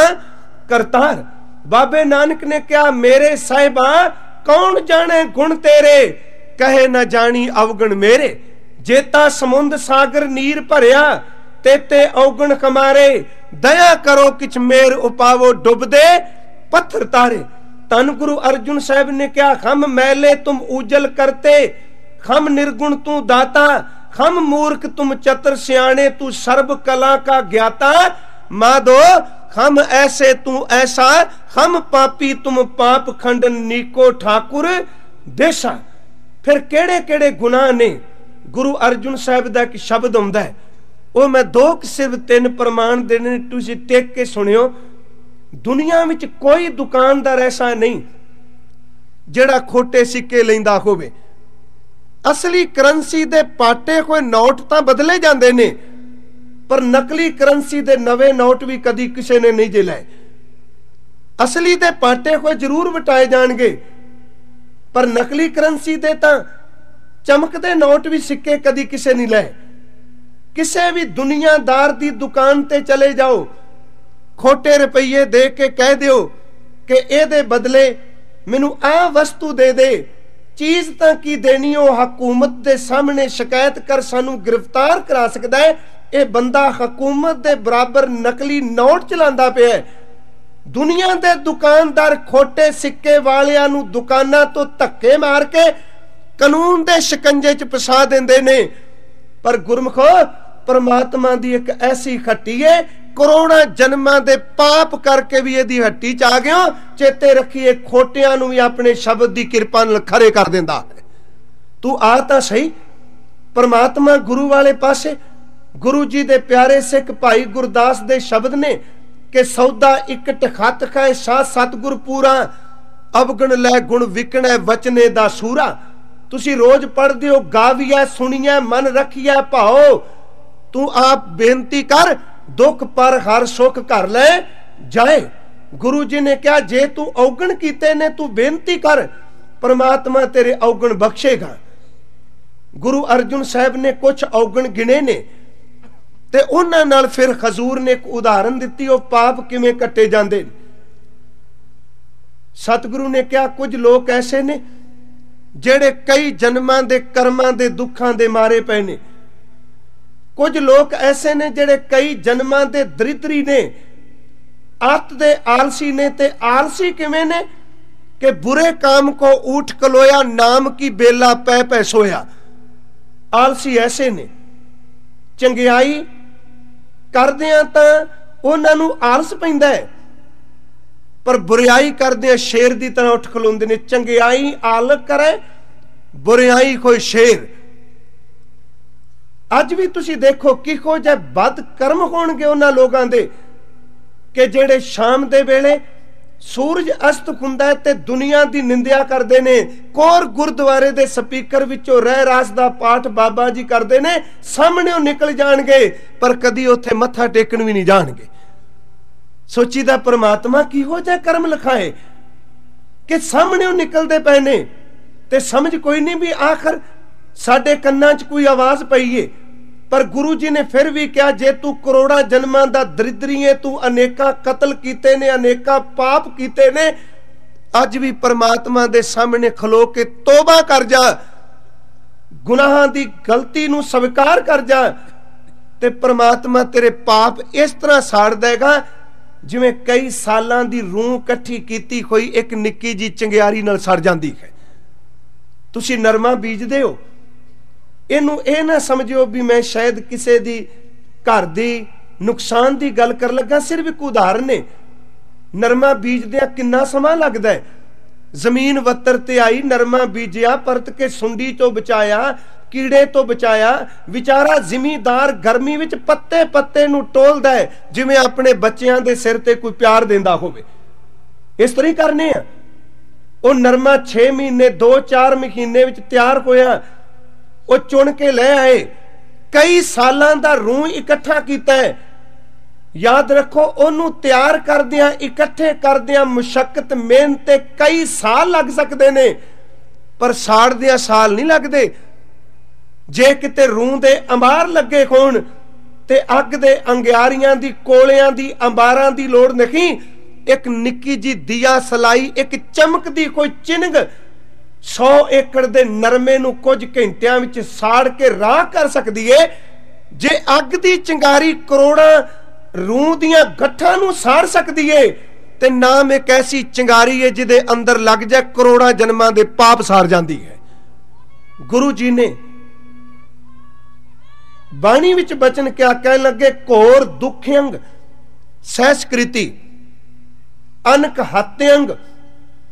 Speaker 1: ਕਰਤਾਰ, ਬਾਬੇ ਨਾਨਕ ਨੇ ਕਿਹਾ, ਮੇਰੇ ਸਾਹਿਬਾ, ਕੌਣ ਜਾਣੇ ਗੁਣ ਤੇਰੇ? ਕਹੇ ਨਾ ਜਾਣੀ ਅਵਗਣ ਮੇਰੇ। ਜੇਤਾ ਸਮੁੰਦ ਸਾਗਰ ਨੀਰ ਭਰਿਆ, ਤੇਤੇ ਔਗਣ ਕਮਾਰੇ ਦਇਆ ਕਰੋ ਕਿਛ ਮੇਰ ਉਪਾਵੋ ਡੁੱਬਦੇ ਪੱਥਰ ਤਾਰੇ। ਤਨ ਗੁਰੂ ਅਰਜੁਨ ਸਾਹਿਬ ਨੇ ਕਿਹਾ ਖਮ ਮੈਲੇ ਤੁਮ ਉਜਲ ਕਰਤੇ ਖਮ ਨਿਰਗੁਣ ਤੂੰ ਦਾਤਾ। ਖਮ ਮੂਰਖ ਤੁਮ ਚਤਰ ਸਿਆਣੇ, ਤੂੰ ਸਰਬ ਕਲਾ ਕਾ ਗਿਆਤਾ। ਮਾਦੋ ਖਮ ਐਸੇ ਤੂੰ ਐਸਾ ਖਮ ਪਾਪੀ ਤੁਮ ਪਾਪ ਖੰਡਨ ਨੀਕੋ ਠਾਕੁਰ। ਦੇਸ਼ਾ, ਫਿਰ ਕਿਹੜੇ ਕਿਹੜੇ ਗੁਨਾਹ ਨੇ? ਗੁਰੂ ਅਰਜੁਨ ਸਾਹਿਬ ਦਾ ਇੱਕ ਸ਼ਬਦ ਹੁੰਦਾ ਹੈ। ਉਹ ਮੈਂ ਦੋ ਕਿ ਸਿਰਫ ਤਿੰਨ ਪ੍ਰਮਾਣ ਦੇਣੇ ਤੁਸੀਂ ਟੇਕ ਕੇ ਸੁਣਿਓ। ਦੁਨੀਆ ਵਿੱਚ ਕੋਈ ਦੁਕਾਨਦਾਰ ਐਸਾ ਨਹੀਂ, ਜਿਹੜਾ ਖੋਟੇ ਸਿੱਕੇ ਲੈਂਦਾ ਹੋਵੇ। ਅਸਲੀ ਕਰੰਸੀ ਦੇ ਪਾਟੇ ਹੋਏ ਨੋਟ ਤਾਂ ਬਦਲੇ ਜਾਂਦੇ ਨੇ, ਪਰ ਨਕਲੀ ਕਰੰਸੀ ਦੇ ਨਵੇਂ ਨੋਟ ਵੀ ਕਦੀ ਕਿਸੇ ਨੇ ਨਹੀਂ ਜੇ ਲਏ ਅਸਲੀ ਦੇ ਪਾਟੇ ਹੋਏ ਜ਼ਰੂਰ ਵਟਾਏ ਜਾਣਗੇ, ਪਰ ਨਕਲੀ ਕਰੰਸੀ ਦੇ ਤਾਂ ਚਮਕਦੇ ਨੋਟ ਵੀ ਸਿੱਕੇ ਕਦੀ ਕਿਸੇ ਨਹੀਂ ਲਏ। ਕਿਸੇ ਵੀ ਦੁਨੀਆਦਾਰ ਦੀ ਦੁਕਾਨ ਤੇ ਚਲੇ ਜਾਓ, ਖੋਟੇ ਰੁਪਈਏ ਦੇ ਕੇ ਕਹਿ ਦਿਓ ਕਿ ਇਹਦੇ ਬਦਲੇ ਮੈਨੂੰ ਆਹ ਵਸਤੂ ਦੇ ਦੇ। ਚੀਜ਼ ਤਾਂ ਕੀ ਦੇਣੀ ਉਹ ਹਕੂਮਤ ਦੇ ਸਾਹਮਣੇ ਸ਼ਿਕਾਇਤ ਕਰ ਸਾਨੂੰ ਗ੍ਰਿਫਤਾਰ ਕਰਾ ਸਕਦਾ ਹੈ। ਇਹ ਬੰਦਾ ਹਕੂਮਤ ਦੇ ਬਰਾਬਰ ਨਕਲੀ ਨੋਟ ਚਲਾਉਂਦਾ ਪਿਆ ਹੈ। ਦੁਨੀਆ ਦੇ ਦੁਕਾਨਦਾਰ ਖੋਟੇ ਸਿੱਕੇ ਵਾਲਿਆਂ ਨੂੰ ਦੁਕਾਨਾਂ ਤੋਂ ਧੱਕੇ ਮਾਰ ਕੇ ਕਾਨੂੰਨ ਦੇ ਸ਼ਿਕੰਜੇ 'ਚ ਫਸਾ ਦਿੰਦੇ ਨੇ। ਪਰ ਗੁਰਮਖੋ, ਪਰਮਾਤਮਾ ਦੀ ਇੱਕ ਐਸੀ ਖੱਟੀ ਏ ਕਰੋੜਾਂ ਜਨਮਾਂ ਦੇ ਪਾਪ ਕਰਕੇ ਵੀ ਇਹਦੀ ਹੱਟੀ ਚ ਆ ਗਿਓ ਚੇਤੇ ਰੱਖੀਏ ਖੋਟਿਆਂ ਨੂੰ ਵੀ ਆਪਣੇ ਸ਼ਬਦ ਦੀ ਕਿਰਪਾ ਨਾਲ ਖਰੇ ਕਰ ਦਿੰਦਾ ਤੂੰ ਆ ਤਾਂ ਸਹੀ, ਪਰਮਾਤਮਾ ਗੁਰੂ ਵਾਲੇ ਪਾਸੇ, ਗੁਰੂ ਜੀ ਦੇ ਪਿਆਰੇ ਸਿੱਖ ਭਾਈ ਗੁਰਦਾਸ ਦੇ ਸ਼ਬਦ ਨੇ ਕਿ ਸੌਦਾ ਇੱਕ ਟਖਤ ਖਾਏ ਸਾ ਸਤਗੁਰ ਪੂਰਾ, ਅਵਗਣ ਲੈ ਗੁਣ ਵਿਕਣੈ ਵਚਨੇ ਦਾ ਸੂਰਾ। ਤੁਸੀਂ ਰੋਜ਼ ਪੜ੍ਹਦੇ ਹੋ, ਗਾਵੀਐ, ਸੁਣੀਐ, ਮਨ ਰੱਖੀਐ, ਭਾਓ। ਤੂੰ ਆਪ ਬੇਨਤੀ ਕਰ ਦੁੱਖ ਪਰ ਹਰ ਸੁੱਖ ਕਰ ਲੈ ਜਾਏ। ਗੁਰੂ ਜੀ ਨੇ ਕਿਹਾ, ਜੇ ਤੂੰ ਔਗਣ ਕੀਤੇ ਨੇ, ਤੂੰ ਬੇਨਤੀ ਕਰ, ਪਰਮਾਤਮਾ ਤੇਰੇ ਔਗਣ ਬਖਸ਼ੇਗਾ। ਗੁਰੂ ਅਰਜੁਨ ਸਾਹਿਬ ਨੇ ਕੁਝ ਔਗਣ ਗਿਣੇ ਨੇ ਤੇ ਉਹਨਾਂ ਨਾਲ ਫਿਰ ਖਜ਼ੂਰ ਨੇ ਇੱਕ ਉਦਾਹਰਨ ਦਿੱਤੀ, ਉਹ ਪਾਪ ਕਿਵੇਂ ਕੱਟੇ ਜਾਂਦੇ ਸਤਿਗੁਰੂ ਨੇ ਕਿਹਾ, ਕੁਝ ਲੋਕ ਐਸੇ ਨੇ ਜਿਹੜੇ ਕਈ ਜਨਮਾਂ ਦੇ ਕਰਮਾਂ ਦੇ ਦੁੱਖਾਂ ਦੇ ਮਾਰੇ ਪਏ ਨੇ। ਕੁਝ ਲੋਕ ਐਸੇ ਨੇ ਜਿਹੜੇ ਕਈ ਜਨਮਾਂ ਦੇ ਦਰਿਦਰੀ ਨੇ ਆਤ ਦੇ ਆਲਸੀ ਨੇ ਤੇ ਆਲਸੀ ਕਿਵੇਂ ਨੇ ਕਿ ਬੁਰੇ ਕਾਮ ਕੋ ਊਠ ਕਲੋਇਆ, ਨਾਮ ਕੀ ਬੇਲਾ ਪੈ ਪੈ ਸੋਇਆ। ਆਲਸੀ ਐਸੇ ਨੇ। ਚੰਗਿਆਈ ਕਰਦਿਆਂ ਤਾਂ ਉਹਨਾਂ ਨੂੰ ਆਲਸ ਪੈਂਦਾ ਹੈ, ਪਰ ਬੁਰੀਾਈ ਕਰਦਿਆਂ ਸ਼ੇਰ ਦੀ ਤਰ੍ਹਾਂ ਉੱਠ ਖਲੋਂਦੇ ਨੇ। ਚੰਗਿਆਈ ਆਲਕ ਕਰੇ ਬੁਰੀਾਈ ਕੋਈ ਸ਼ੇਰ। ਅੱਜ ਵੀ ਤੁਸੀਂ ਦੇਖੋ ਕਿਹੋ ਜਿਹੇ ਬਦ ਕਰਮ ਹੋਣਗੇ ਉਹਨਾਂ ਲੋਕਾਂ ਦੇ ਕਿ ਜਿਹੜੇ ਸ਼ਾਮ ਦੇ ਵੇਲੇ ਸੂਰਜ ਅਸਤ ਹੁੰਦਾ ਹੈ ਤੇ ਦੁਨੀਆ ਦੀ ਨਿੰਦਿਆ ਕਰਦੇ ਨੇ। ਕੋਰ ਗੁਰਦੁਆਰੇ ਦੇ ਸਪੀਕਰ ਵਿੱਚੋਂ ਰਹਿ ਰਾਸ ਦਾ ਪਾਠ ਬਾਬਾ ਜੀ ਕਰਦੇ ਨੇ, ਸਾਹਮਣੇ ਉਹ ਨਿਕਲ ਜਾਣਗੇ, ਪਰ ਕਦੀ ਉੱਥੇ ਮੱਥਾ ਟੇਕਣ ਵੀ ਨਹੀਂ ਜਾਣਗੇ। ਸੋਚੀਦਾ ਪ੍ਰਮਾਤਮਾ ਕਿਹੋ ਜਿਹਾ ਕਰਮ ਲਿਖਾਏ ਕਿ ਸਾਹਮਣੇ ਉਹ ਨਿਕਲਦੇ ਪਏ ਨੇ ਤੇ ਸਮਝ ਕੋਈ ਨਹੀਂ ਵੀ ਆਖਰ ਸਾਡੇ ਕੰਨਾਂ 'ਚ ਕੋਈ ਆਵਾਜ਼ ਪਈ ਏ। ਪਰ ਗੁਰੂ ਜੀ ਨੇ ਫਿਰ ਵੀ ਕਿਹਾ, ਜੇ ਤੂੰ ਕਰੋੜਾਂ ਜਨਮਾਂ ਦਾ ਦਰਿਦਰੀ ਏ, ਤੂੰ ਅਨੇਕਾਂ ਕਤਲ ਕੀਤੇ ਨੇ, ਅਨੇਕਾਂ ਪਾਪ ਕੀਤੇ ਨੇ, ਅੱਜ ਵੀ ਪਰਮਾਤਮਾ ਦੇ ਸਾਹਮਣੇ ਖਲੋ ਕੇ ਤੋਬਾ ਕਰ ਜਾ, ਗੁਨਾਹਾਂ ਦੀ ਗਲਤੀ ਨੂੰ ਸਵੀਕਾਰ ਕਰ ਜਾ, ਤੇ ਪਰਮਾਤਮਾ ਤੇਰੇ ਪਾਪ ਇਸ ਤਰ੍ਹਾਂ ਸਾੜ ਦੇਗਾ, ਜਿਵੇਂ ਕਈ ਸਾਲਾਂ ਦੀ ਰੂਹ ਇਕੱਠੀ ਕੀਤੀ ਹੋਈ ਇੱਕ ਨਿੱਕੀ ਜੀ ਚੰਗਿਆਰੀ ਨਾਲ ਸੜ ਜਾਂਦੀ ਹੈ। ਤੁਸੀਂ ਨਰਮਾ ਬੀਜਦੇ ਹੋ ਇਹਨੂੰ ਇਹ ਨਾ ਸਮਝਿਓ ਵੀ ਮੈਂ ਸ਼ਾਇਦ ਕਿਸੇ ਦੀ ਘਰ ਦੀ ਨੁਕਸਾਨ ਦੀ ਗੱਲ ਕਰ ਲੱਗਾ, ਸਿਰਫ ਇੱਕ ਉਦਾਹਰਨ ਨੇ। ਨਰਮਾ ਬੀਜਦਿਆਂ ਕਿੰਨਾ ਸਮਾਂ ਲੱਗਦਾ ਹੈ? ਜ਼ਮੀਨ ਵੱਤਰ ਤੇ ਆਈ, ਨਰਮਾ ਬੀਜਿਆ, ਪਰਤ ਕੇ ਸੁੰਡੀ ਤੋਂ ਬਚਾਇਆ, ਕੀੜੇ ਤੋਂ ਬਚਾਇਆ, ਵਿਚਾਰਾ ਜ਼ਿਮੀਦਾਰ ਗਰਮੀ ਵਿੱਚ ਪੱਤੇ ਪੱਤੇ ਨੂੰ ਟੋਲਦਾ ਹੈ, ਜਿਵੇਂ ਆਪਣੇ ਬੱਚਿਆਂ ਦੇ ਸਿਰ ਤੇ ਕੋਈ ਪਿਆਰ ਦਿੰਦਾ ਹੋਵੇ। ਇਸ ਤਰ੍ਹਾਂ ਹੀ ਕਰਨੇ ਆ। ਉਹ ਨਰਮਾ 6 ਮਹੀਨੇ 2-4 ਮਹੀਨੇ ਵਿੱਚ ਤਿਆਰ ਹੋਇਆ ਉਹ ਚੁਣ ਕੇ ਲੈ ਆਏ। ਕਈ ਸਾਲਾਂ ਦਾ ਰੂਹ ਇਕੱਠਾ ਕੀਤਾ ਹੈ। ਯਾਦ ਰੱਖੋ, ਉਹਨੂੰ ਤਿਆਰ ਕਰਦਿਆਂ, ਇਕੱਠੇ ਕਰਦਿਆਂ ਮੁਸ਼ਕਲ ਮਿਹਨਤ ਤੇ ਕਈ ਸਾਲ ਲੱਗ ਸਕਦੇ ਨੇ। ਪਰ ਸਾੜਦਿਆਂ ਸਾਲ ਨਹੀਂ ਲੱਗਦੇ। ਜੇ ਕਿਤੇ ਰੂਹ ਦੇ ਅੰਬਾਰ ਲੱਗੇ ਹੋਣ ਤੇ ਅੱਗ ਦੇ ਅੰਗਿਆਰੀਆਂ ਦੀ, ਕੋਲਿਆਂ ਦੀ, ਅੰਬਾਰਾਂ ਦੀ ਲੋੜ ਨਹੀਂ, ਇੱਕ ਨਿੱਕੀ ਜੀ ਦੀਆ ਸਲਾਈ, ਇੱਕ ਚਮਕਦੀ ਕੋਈ ਚਿੰਗ 100 ਏਕੜ ਦੇ ਨਰਮੇ ਨੂੰ ਕੁਝ ਘੰਟਿਆਂ ਵਿੱਚ ਸਾੜ ਕੇ ਰਾਹ ਕਰ ਸਕਦੀ ਏ, ਜੇ ਅੱਗ ਦੀ ਚਿੰਗਾਰੀ ਕਰੋੜਾਂ ਰੂਹ ਦੀਆਂ ਗੱਠਾਂ ਨੂੰ ਸਾੜ ਸਕਦੀ ਏ, ਤੇ ਨਾਮ ਇੱਕ ਐਸੀ ਚਿੰਗਾਰੀ ਏ ਜਿਹਦੇ ਅੰਦਰ ਲੱਗ ਜਾ ਕਰੋੜਾਂ ਜਨਮਾਂ ਦੇ ਪਾਪ ਸਾਰ ਜਾਂਦੀ ਹੈ। ਗੁਰੂ ਜੀ ਨੇ ਬਾਣੀ ਵਿੱਚ ਬਚਨ ਕਿਆ ਕਹਿਣ ਲੱਗੇ, ਘੋਰ ਦੁਖਯੰਗ, ਸਹਿਸਕ੍ਰਿਤੀ, ਅਨਕ ਹਤਯੰਗ,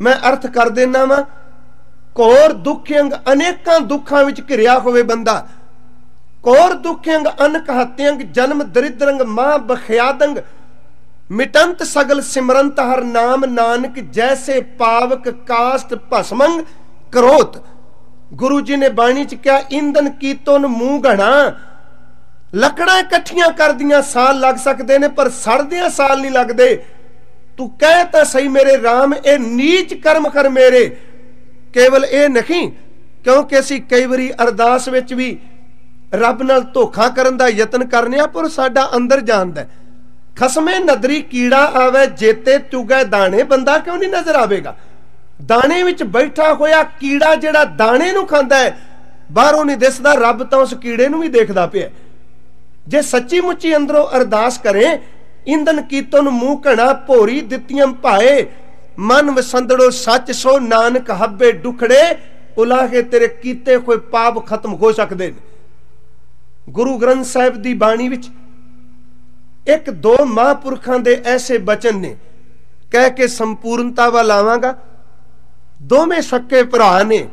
Speaker 1: ਮੈਂ ਅਰਥ ਕਰ ਦੇਣਾ ਵਾਂ ਕੋਰ ਦੁਖਯੰਗ ਅਨੇਕਾਂ ਦੁੱਖਾਂ ਵਿੱਚ ਘਿਰਿਆ ਹੋਵੇ ਬੰਦਾ। ਕੋਰ ਦੁਖਯੰਗ ਅਨਕ ਹਤਯੰਗ ਜਨਮ ਦਰਿਦਰੰਗ ਮਾਂ ਬਖਿਆਦੰਗ ਮਿਟੰਤ ਸਗਲ ਸਿਮਰੰਤ ਹਰ ਨਾਮ ਨਾਨਕ ਜੈਸੇ ਪਾਵਕ ਕਾਸਟ ਭਸਮੰਗ ਕਰੋਤ। ਗੁਰੂ ਜੀ ਨੇ ਬਾਣੀ ਚ ਕਿਹਾ, ਇੰਦਨ ਕੀਤੋਂ ਮੂੰਹ ਘਣਾ। ਲੱਕੜਾਂ ਇਕੱਠੀਆਂ ਕਰਦੀਆਂ ਸਾਲ ਲੱਗ ਸਕਦੇ ਨੇ, ਪਰ ਸੜਦਿਆਂ ਸਾਲ ਨਹੀਂ ਲੱਗਦੇ। ਤੂੰ ਕਹਿ ਤਾਂ ਸਹੀ ਮੇਰੇ RAM ਇਹ ਨੀਚ ਕਰਮ ਕਰ ਮੇਰੇ। ਕੇਵਲ ਇਹ ਨਹੀਂ, ਕਿਉਂਕਿ ਅਸੀਂ ਕਈ ਵਾਰੀ ਅਰਦਾਸ ਵਿੱਚ ਵੀ ਰੱਬ ਨਾਲ ਧੋਖਾ ਕਰਨ ਦਾ ਯਤਨ ਕਰਨੇ ਪਰ ਸਾਡਾ ਅੰਦਰ ਜਾਣਦਾ ਖਸਮੇ ਨਦਰੀ ਕੀੜਾ ਆਵੇ, ਜੇਤੇ ਚੁਗੇ ਦਾਣੇ, ਬੰਦਾ ਕਿਉਂ ਨਹੀਂ ਨਜ਼ਰ ਆਵੇਗਾ? ਦਾਣੇ ਵਿੱਚ ਬੈਠਾ ਹੋਇਆ ਕੀੜਾ ਜਿਹੜਾ ਦਾਣੇ ਨੂੰ ਖਾਂਦਾ ਹੈ, ਬਾਹਰੋਂ ਨਹੀਂ ਦਿਸਦਾ, ਰੱਬ ਤਾਂ ਉਸ ਕੀੜੇ ਨੂੰ ਵੀ ਦੇਖਦਾ ਪਿਆ ਜੇ ਸੱਚੀ ਮੁੱਚੀ ਅੰਦਰੋਂ ਅਰਦਾਸ ਕਰੇ, ਇੰਦਨ ਕੀਤਨ ਮੂੰਹ ਘਣਾ ਭੋਰੀ ਦਿੱਤੀਆਂ ਭਾਏ ਮਨ ਵਸੰਦੜੋ ਸੱਚ ਸੋ ਨਾਨਕ ਹੱਬੇ ਡੁਖੜੇ ਉਲਾਹੇ ਤੇਰੇ ਕੀਤੇ ਕੋਈ ਪਾਪ ਖਤਮ ਹੋ ਸਕਦੇ ਨੇ। ਗੁਰੂ ਗ੍ਰੰਥ ਸਾਹਿਬ ਦੀ ਬਾਣੀ ਵਿੱਚ ਇੱਕ ਦੋ ਮਹਾਂਪੁਰਖਾਂ ਦੇ ਐਸੇ ਬਚਨ ਨੇ, ਕਹਿ ਕੇ ਸੰਪੂਰਨਤਾ ਵੱਲ ਆਵਾਂਗਾ। ਦੋਵੇਂ ਸੱਕੇ ਭਰਾ ਨੇ,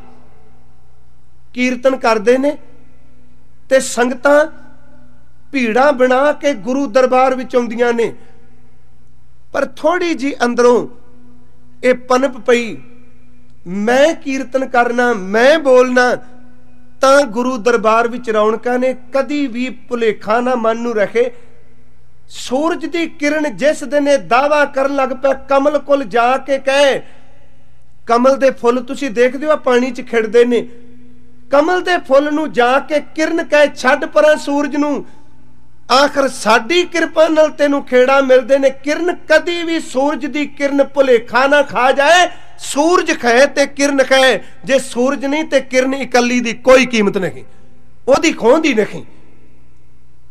Speaker 1: ਕੀਰਤਨ ਕਰਦੇ ਨੇ ਤੇ ਸੰਗਤਾਂ ਭੀੜਾਂ ਬਣਾ ਕੇ ਗੁਰੂ ਦਰਬਾਰ ਵਿੱਚ ਆਉਂਦੀਆਂ ਨੇ। ਪਰ ਥੋੜੀ ਜੀ ਅੰਦਰੋਂ ਇਹ ਪਨਪ ਪਈ। ਮੈਂ ਕੀਰਤਨ ਕਰਨਾ, ਮੈਂ ਬੋਲਣਾ, ਤਾਂ ਗੁਰੂ ਦਰਬਾਰ ਵਿੱਚ ਰੌਣਕਾਂ ਨੇ ਕਦੀ ਵੀ ਭੁਲੇਖਾ ਨਾ ਮਨ ਨੂੰ ਰੱਖੇ। ਸੂਰਜ ਦੀ ਕਿਰਨ ਜਿਸ ਦਿਨ ਇਹ ਦਾਵਾ ਕਰਨ ਲੱਗ ਪਿਆ, ਕਮਲ ਕੋਲ ਜਾ ਕੇ ਕਹੇ, ਕਮਲ ਦੇ ਫੁੱਲ ਤੁਸੀਂ ਦੇਖਦੇ ਹੋ ਪਾਣੀ 'ਚ ਖਿੜਦੇ ਨੇ। ਕਮਲ ਦੇ ਫੁੱਲ ਨੂੰ ਜਾ ਕੇ ਕਿਰਨ ਕਹੇ, ਛੱਡ ਪਰਾਂ ਸੂਰਜ ਨੂੰ। ਆਖਰ ਸਾਡੀ ਕਿਰਪਾ ਨਾਲ ਤੈਨੂੰ ਖੇੜਾ ਮਿਲਦੇ ਨੇ। ਕਿਰਨ ਕਦੀ ਵੀ ਸੂਰਜ ਦੀ ਕਿਰਨ ਭੁਲੇਖਾ ਨਾ ਖਾ ਜਾਏ। ਸੂਰਜ ਖਏ ਤੇ ਕਿਰਨ ਖਏ ਜੇ ਸੂਰਜ ਨਹੀਂ ਤੇ ਕਿਰਨ ਇਕੱਲੀ ਦੀ ਕੋਈ ਕੀਮਤ ਨਹੀਂ। ਉਹਦੀ ਖੋਹਦੀ ਨਹੀਂ।